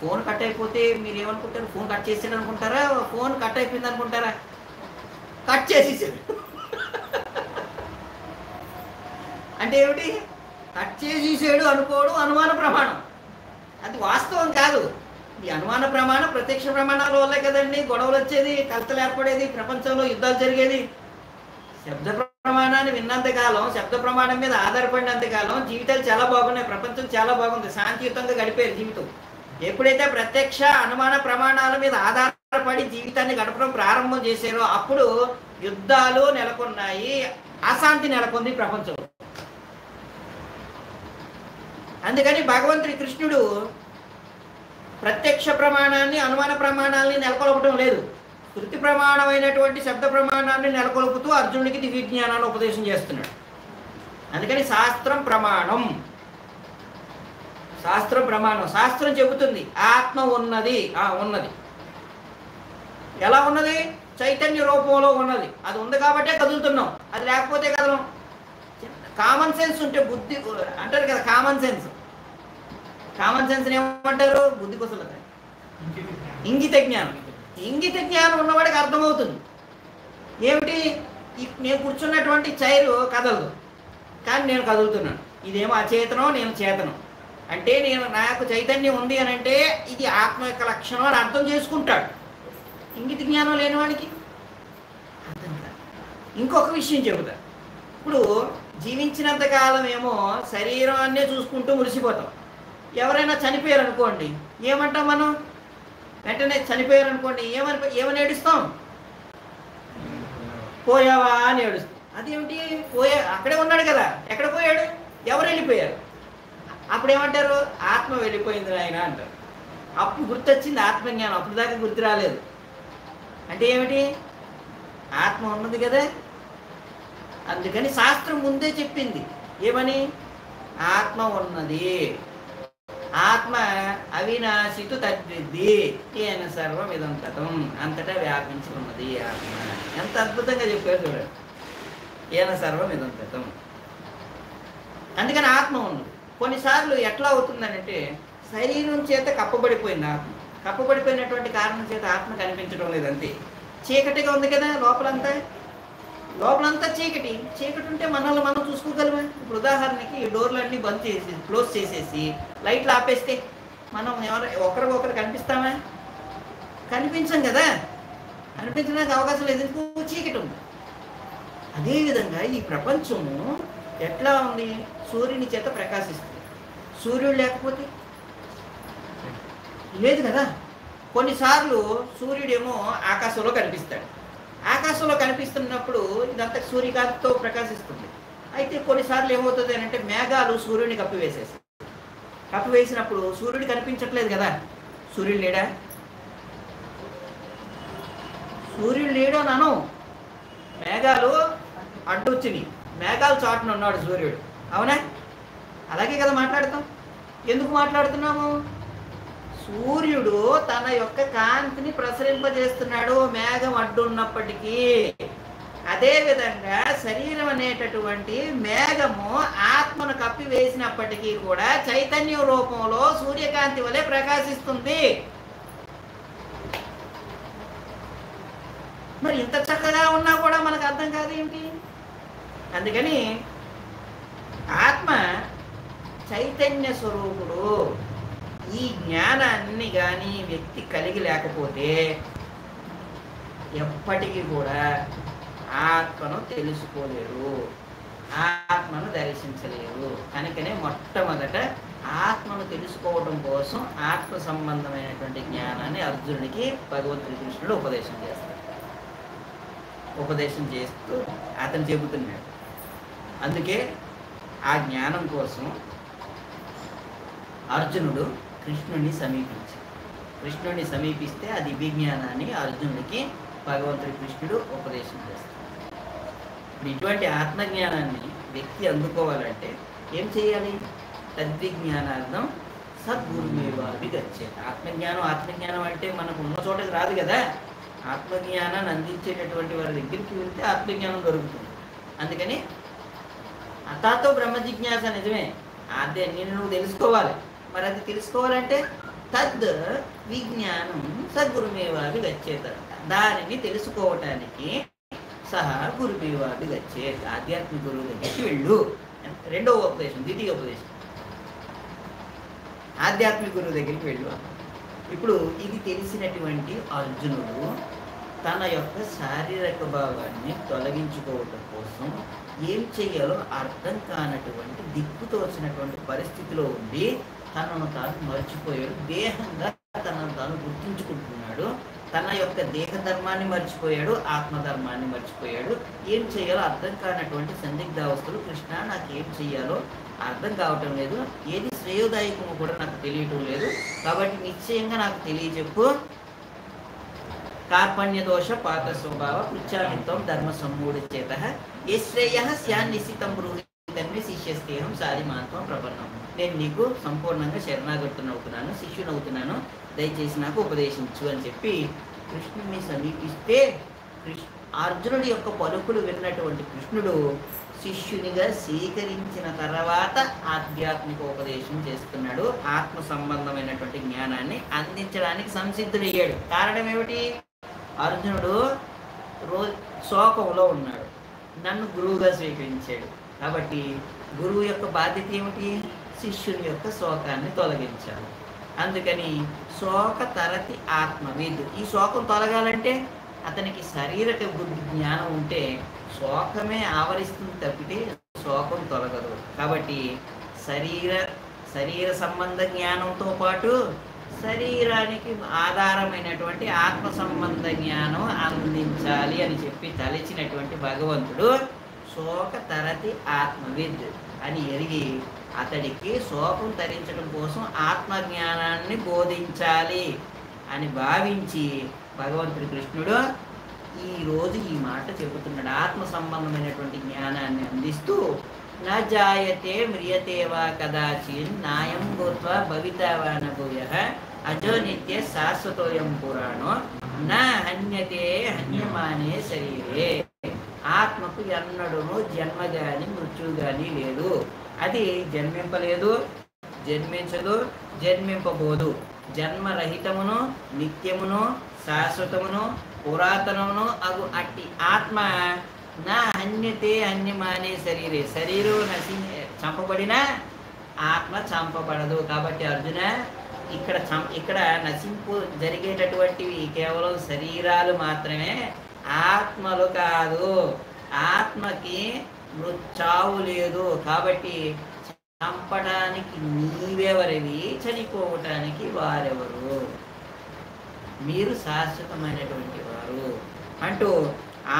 ఫోన్ కట్ అయిపోతే మీరు ఏమనుకుంటారు ఫోన్ కట్ చేసాడు అనుకుంటారా ఫోన్ కట్ అయిపోయింది అనుకుంటారా కట్ చేసేసాడు అంటే ఏమిటి? కట్ చేసేసాడు అనుకోవడం అనుమాన ప్రమాణం. అది వాస్తవం కాదు. ఈ అనుమాన ప్రమాణం ప్రత్యక్ష ప్రమాణాల వల్లే కదండి గొడవలు వచ్చేది కలతలు ఏర్పడేది ప్రపంచంలో యుద్ధాలు జరిగేది. శబ్ద ప్రమాణాన్ని విన్నంత కాలం శబ్ద ప్రమాణం మీద ఆధారపడినంత కాలం జీవితాలు చాలా బాగున్నాయి ప్రపంచం చాలా బాగుంది శాంతియుతంగా గడిపేది జీవితం. ఎప్పుడైతే ప్రత్యక్ష అనుమాన ప్రమాణాల మీద ఆధారపడి జీవితాన్ని గడపడం ప్రారంభం చేశారో అప్పుడు యుద్ధాలు నెలకొన్నాయి అశాంతి నెలకొంది ప్రపంచం. అందుకని భగవంతుడి కృష్ణుడు ప్రత్యక్ష ప్రమాణాన్ని అనుమాన ప్రమాణాలని నెలకొల్పడం లేదు. శృతి ప్రమాణమైనటువంటి శబ్ద ప్రమాణాన్ని నెలకొల్పుతూ అర్జునుడికి దివ్య జ్ఞానాన్ని ఉపదేశం చేస్తున్నాడు. అందుకని శాస్త్రం ప్రమాణం. శాస్త్రం ప్రమాణం. శాస్త్రం చెబుతుంది ఆత్మ ఉన్నది. ఆ ఉన్నది. ఎలా ఉన్నది? చైతన్య రూపంలో ఉన్నది. అది ఉంది కాబట్టే కదులుతున్నాం. అది లేకపోతే కదలం. కామన్ సెన్స్ ఉంటే బుద్ధి అంటారు కదా కామన్ సెన్స్. కామన్ సెన్స్ ఏమంటారు? బుద్ధి కుశలత. ఇంగిత జ్ఞానం. ఇంగిత జ్ఞానం ఉన్నవాడికి అర్థమవుతుంది. ఏమిటి? నేను కూర్చున్నటువంటి చైరు కదలదు. కానీ నేను కదులుతున్నాను. ఇదేమో అచేతనం నేను చేతనం. అంటే నేను నాకు చైతన్యం ఉంది అని అంటే ఇది ఆత్మ యొక్క లక్షణం అని అర్థం చేసుకుంటాడు. ఇంగిత జ్ఞానం లేనివాడికి అర్థం కాదు ఇంకొక విషయం చెబుతా. ఇప్పుడు జీవించినంత కాలం ఏమో శరీరాన్నే చూసుకుంటూ మురిసిపోతాం. ఎవరైనా చనిపోయారు అనుకోండి ఏమంటాం మనం? వెంటనే చనిపోయారు అనుకోండి ఏమని ఏమని ఏడుస్తాం? పోయావా అని ఏడుస్తాం. అదేమిటి? పోయా అక్కడే ఉన్నాడు కదా. ఎక్కడ పోయాడు? ఎవరు వెళ్ళిపోయారు? అప్పుడు ఏమంటారు ఆత్మ వెళ్ళిపోయింది ఆయన అంటారు. అప్పుడు గుర్తొచ్చింది ఆత్మజ్ఞానం అప్పుడు దాకా గుర్తు రాలేదు. అంటే ఏమిటి? ఆత్మ ఉన్నది కదా. అందుకని శాస్త్రం ముందే చెప్పింది. ఏమని? ఆత్మ ఉన్నది. ఆత్మ అవినాశితు తద్విద్ది ఈయన సర్వం ఇదంతటం అంతటా వ్యాపించి ఉన్నది ఆత్మ. ఎంత అద్భుతంగా చెప్పారు చూడండి. ఏన సర్వం ఇదంతటం అందుకని ఆత్మ ఉంది కొన్నిసార్లు ఎట్లా అవుతుందనంటే శరీరం చేత కప్పబడిపోయింది ఆత్మ. కప్పబడిపోయినటువంటి కారణం చేత ఆత్మ కనిపించడం లేదు అంతే. చీకటిగా ఉంది కదా లోపలంతా. లోపలంతా చీకటి. చీకటి ఉంటే మనల్ని మనం చూసుకోగలమా? ఇప్పుడు ఉదాహరణకి ఈ డోర్లన్నీ బంద్ చేసి క్లోజ్ చేసేసి లైట్లు ఆపేస్తే మనం ఎవరు ఒకరికొకరు కనిపిస్తామా? కనిపించం కదా. కనిపించడానికి అవకాశం లేదు. చీకటి ఉంది. అదేవిధంగా ఈ ప్రపంచము ఎట్లా ఉంది? సూర్యుని చేత ప్రకాశిస్తుంది. సూర్యుడు లేకపోతే? లేదు కదా? కొన్నిసార్లు సూర్యుడేమో ఆకాశంలో కనిపిస్తాడు. ఆకాశంలో కనిపిస్తున్నప్పుడు ఇదంతా సూర్యకాంతితో ప్రకాశిస్తుంది. అయితే కొన్నిసార్లు ఏమవుతుంది అని అంటే మేఘాలు సూర్యుడిని కప్పివేసేస్తాయి. కప్పివేసినప్పుడు సూర్యుడు కనిపించట్లేదు కదా? సూర్యుడు లేడా? సూర్యుడు లేడో నను మేఘాలు అడ్డొచ్చినాయి. మేఘాలు చాటున ఉన్నాడు సూర్యుడు. అవునా? అలాగే కదా మాట్లాడతాం. ఎందుకు మాట్లాడుతున్నాము? సూర్యుడు తన యొక్క కాంతిని ప్రసరింపజేస్తున్నాడు మేఘం అడ్డున్నప్పటికీ. అదే విధంగా శరీరం అనేటటువంటి మేఘము ఆత్మను కప్పివేసినప్పటికీ కూడా చైతన్య రూపంలో సూర్యకాంతి వలె ప్రకాశిస్తుంది. మరి ఇంత చక్కగా ఉన్నా కూడా మనకు అర్థం కాదేంటి అందుకని ఆత్మ చైతన్య స్వరూపుడు. ఈ జ్ఞానాన్ని కానీ వ్యక్తి కలిగి లేకపోతే ఎప్పటికీ కూడా ఆత్మను తెలుసుకోలేరు ఆత్మను దర్శించలేరు కనుకనే మొట్టమొదట ఆత్మను తెలుసుకోవడం కోసం ఆత్మ సంబంధమైనటువంటి జ్ఞానాన్ని అర్జునుడికి భగవంతుడి కృష్ణుడు ఉపదేశం చేస్తాడు. ఉపదేశం చేస్తూ అతను చెబుతున్నాడు. అందుకే ఆ జ్ఞానం కోసం అర్జునుడు కృష్ణుడిని సమీపించాడు. కృష్ణుడిని సమీపిస్తే అది విజ్ఞానాన్ని అర్జునుడికి భగవంతుడి కృష్ణుడు ఉపదేశం చేస్తాడు. ఇప్పుడు ఇటువంటి ఆత్మజ్ఞానాన్ని వ్యక్తి అందుకోవాలంటే ఏం చేయాలి? తద్విజ్ఞానార్థం సద్గురుమేవాది గచ్చేది. ఆత్మజ్ఞానం ఆత్మజ్ఞానం అంటే మనకు ఉన్న చోటకి రాదు కదా. ఆత్మజ్ఞానాన్ని అందించేటటువంటి వారి దగ్గరికి వెళ్తే ఆత్మజ్ఞానం దొరుకుతుంది. అందుకని అతాతో బ్రహ్మ జిజ్ఞాస నిజమే. అదే నేను నువ్వు తెలుసుకోవాలి. మరి అది తెలుసుకోవాలంటే తద్ విజ్ఞానం సద్గురుమేవాది గచ్చేత దానిని తెలుసుకోవటానికి సహా గురుమేవాది గచ్చేత ఆధ్యాత్మిక గురువు దగ్గరికి వెళ్ళు. రెండవ ఉపదేశం ద్వితీయ ఉపదేశం. ఆధ్యాత్మిక గురువు దగ్గరికి వెళ్ళు. ఇప్పుడు ఇది తెలిసినటువంటి అర్జునుడు తన యొక్క శారీరక భావాన్ని తొలగించుకోవటం కోసం ఏం చేయాలో అర్థం కానటువంటి దిక్కుతోచినటువంటి పరిస్థితిలో ఉండి తనను తాను మర్చిపోయాడు. దేహంగా తనను తాను గుర్తించుకుంటున్నాడు. తన యొక్క దేహ ధర్మాన్ని మర్చిపోయాడు ఆత్మధర్మాన్ని మర్చిపోయాడు. ఏం చేయాలో అర్థం కానటువంటి సందిగ్ధావస్థలు కృష్ణ నాకు ఏం చేయాలో అర్థం కావటం లేదు. ఏది శ్రేయోదాయకము కూడా నాకు తెలియటం లేదు. కాబట్టి నిశ్చయంగా నాకు తెలియజెప్పు. కార్పణ్య దోష పాత స్వభావ పృచ్ఛామిత్వం ధర్మ సమ్మూఢ చేత ఏ శ్రేయ స్యాన్ నిశ్చితం శిష్య స్నేహం సాధి సారిమాత్వం ప్రపన్నం నేను నీకు సంపూర్ణంగా శరణాగతునవుతున్నాను శిష్యునవుతున్నాను దయచేసి నాకు ఉపదేశించు అని చెప్పి కృష్ణుడిని సమీపిస్తే కృష్ణ అర్జునుడి యొక్క పలుకులు విన్నటువంటి కృష్ణుడు శిష్యునిగా స్వీకరించిన తర్వాత ఆధ్యాత్మిక ఉపదేశం చేస్తున్నాడు. ఆత్మ సంబంధమైనటువంటి జ్ఞానాన్ని అందించడానికి సంసిద్ధుడయ్యాడు. కారణం ఏమిటి? అర్జునుడు రో శోకంలో ఉన్నాడు. నన్ను గురువుగా స్వీకరించాడు. కాబట్టి గురువు యొక్క బాధ్యత ఏమిటి? శిష్యుని యొక్క శోకాన్ని తొలగించాలి. అందుకని శోక తరతి ఆత్మవిద్. ఈ శోకం తొలగాలంటే అతనికి శారీరక బుద్ధి జ్ఞానం ఉంటే శోకమే ఆవరిస్తుంది తప్పితే శోకం తొలగదు. కాబట్టి శరీర శరీర సంబంధ జ్ఞానంతో పాటు శరీరానికి ఆధారమైనటువంటి ఆత్మ సంబంధ జ్ఞానం అందించాలి అని చెప్పి తలచినటువంటి భగవంతుడు శోక తరతి ఆత్మవిద్ అని ఎరిగి అతడికి శోకం తరించడం కోసం ఆత్మజ్ఞానాన్ని బోధించాలి అని భావించి భగవంతుడి కృష్ణుడు ఈ రోజు ఈ మాట చెబుతున్నాడు. ఆత్మ సంబంధమైనటువంటి జ్ఞానాన్ని అందిస్తూ నా జాయతే మ్రియతే వా కదాచిన్ నాయం భూత్వా భవితావా నభూయ అజో నిత్య శాశ్వతోయం పురాణో నా హన్యతే హన్యమానే శరీరే ఆత్మకు ఎన్నడూను జన్మ గాని మృత్యు గాని లేదు అది జన్మింపలేదు జన్మించదు జన్మింపబోదు జన్మరహితమును నిత్యమును శాశ్వతమును పురాతనమును అగు అట్టి ఆత్మ నా హన్యతే మానే శరీరే శరీరం నశి చంపబడినా ఆత్మ చంపబడదు కాబట్టి అర్జున ఇక్కడ చం ఇక్కడ నశింపు జరిగేటటువంటివి కేవలం శరీరాలు మాత్రమే ఆత్మలు కాదు ఆత్మకి మృ- లేదు. కాబట్టి చంపడానికి నీవెవరివి చనిపోవటానికి వారెవరు? మీరు శాశ్వతమైనటువంటి వారు. అంటూ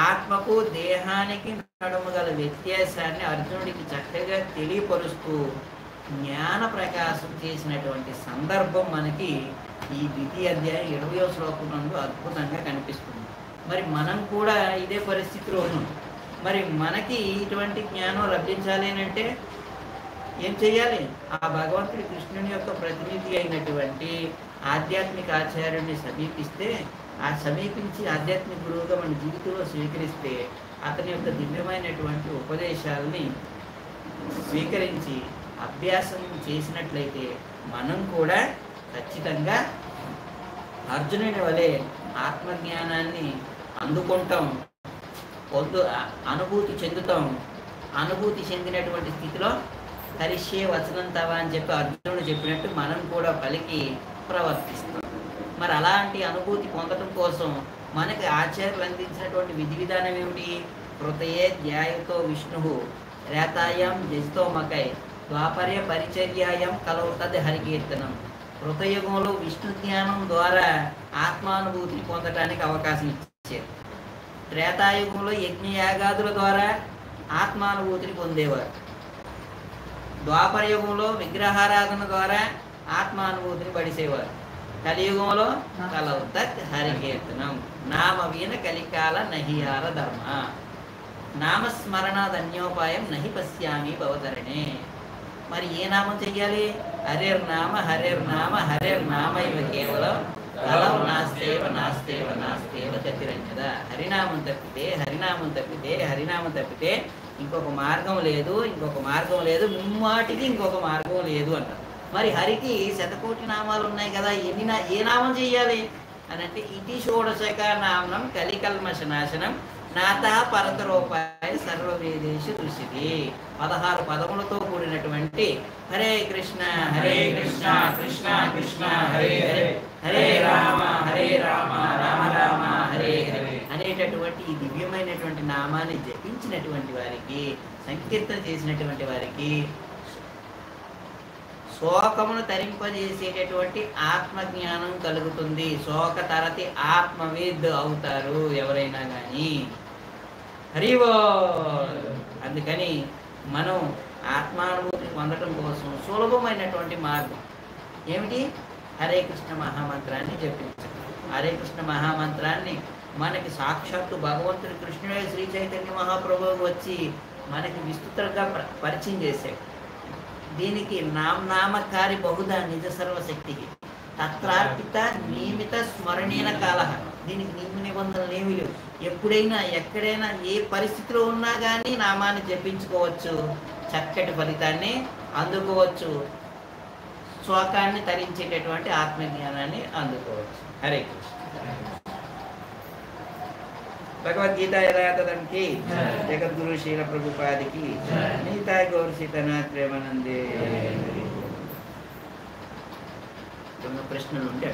ఆత్మకు దేహానికి నడుము గల వ్యత్యాసాన్ని అర్జునుడికి చక్కగా తెలియపరుస్తూ జ్ఞాన ప్రకాశం చేసినటువంటి సందర్భం మనకి ఈ ద్వితీయ అధ్యాయం ఇరవయో శ్లోకం నందు అద్భుతంగా కనిపిస్తుంది. మరి మనం కూడా ఇదే పరిస్థితిలో ఉన్నాం మరి మనకి ఇటువంటి జ్ఞానం లభించాలి అని అంటే ఏం చేయాలి ఆ భగవంతుడి కృష్ణుని యొక్క ప్రతినిధి అయినటువంటి ఆధ్యాత్మిక ఆచార్యుడిని సమీపిస్తే ఆ సమీపించి ఆధ్యాత్మిక గురువుగా మన జీవితంలో స్వీకరిస్తే అతని యొక్క దివ్యమైనటువంటి ఉపదేశాలని స్వీకరించి అభ్యాసం చేసినట్లయితే మనం కూడా ఖచ్చితంగా అర్జునుని వలె ఆత్మజ్ఞానాన్ని అందుకుంటాం పొందు అనుభూతి చెందుతాం. అనుభూతి చెందినటువంటి స్థితిలో హరిషే వచనం తవా అని చెప్పి అర్జునుడు చెప్పినట్టు మనం కూడా పలికి ప్రవర్తిస్తాం మరి అలాంటి అనుభూతి పొందడం కోసం మనకి ఆచార్యులు అందించినటువంటి విధి విధానం ఏమిటి? హృదయే ధ్యాయతో విష్ణు రేతాయం జజితో మకై ద్వాపర్య పరిచర్యాయం కలవుతుంది హరికీర్తనం. కృతయుగంలో విష్ణు జ్ఞానం ద్వారా ఆత్మానుభూతిని పొందటానికి అవకాశం ఇచ్చారు. త్రేతాయుగంలో యజ్ఞయాగాదుల ద్వారా ఆత్మానుభూతిని పొందేవారు. ద్వాపర యుగంలో విగ్రహారాధన ద్వారా ఆత్మానుభూతిని పడిసేవారు. కలియుగంలో కలవు తత్ హరికీర్తనం నామవీన కలికాల నహియాల ధర్మ. నామస్మరణాదన్యోపాయం నహి పశ్యామి భవతరణే. మరి ఏ నామం చెయ్యాలి? హరేర్ నామ హరేర్ నామ హరేర్ నామ ఇవ కేవలం కలం నాస్తేవ నాస్తేవ నాస్తేవ గతిరంజద హరినామం తప్పితే హరినామం తప్పితే హరినామం తప్పితే ఇంకొక మార్గం లేదు ఇంకొక మార్గం లేదు ముమ్మాటికి ఇంకొక మార్గం లేదు అంటారు. మరి హరికి శతకోటి నామాలు ఉన్నాయి కదా ఎన్ని నా ఏ నామం చెయ్యాలి? అని అంటే ఇటి షోడశక నామనం కలికల్మష నాశనం నాత పరతరూపాయ సర్వవేదేశ దృష్టి పదహారు పదములతో కూడినటువంటి హరే కృష్ణ హరే కృష్ణ కృష్ణ కృష్ణ హరే హరే. హరే రామ హరే రామ రామ రామ హరే హరే. అనేటటువంటి ఈ దివ్యమైనటువంటి నామాన్ని జపించినటువంటి వారికి సంకీర్తన చేసినటువంటి వారికి శోకమును తరింపజేసేటటువంటి ఆత్మజ్ఞానం కలుగుతుంది. శోక తరతి ఆత్మవేద్ అవుతారు ఎవరైనా కానీ హరివో అందుకని మనం ఆత్మానుభూతిని పొందటం కోసం సులభమైనటువంటి మార్గం ఏమిటి? హరే కృష్ణ మహామంత్రాన్ని జపించడం హరే కృష్ణ మహామంత్రాన్ని మనకి సాక్షాత్తు భగవంతుడు కృష్ణుడే శ్రీ చైతన్య మహాప్రభువు వచ్చి మనకి విస్తృతంగా పరిచయం చేశాడు. దీనికి నామనామకారి బహుధ నిజ సర్వశక్తి తత్రార్పిత నియమిత స్మరణీన కాల దీనికి నియమ నిబంధనలు ఏమి లేవు. ఎప్పుడైనా ఎక్కడైనా ఏ పరిస్థితిలో ఉన్నా కానీ నామాన్ని జపించుకోవచ్చు. చక్కటి ఫలితాన్ని అందుకోవచ్చు. శోకాన్ని తరించేటటువంటి ఆత్మజ్ఞానాన్ని అందుకోవచ్చు. హరే కృష్ణ. భగవద్గీత యథాతథంకి జగద్గురు శీల ప్రభుపాదికి నీతా గౌర సీతనాథ్ ప్రేమానందే. కొన్ని ప్రశ్నలు ఉంటే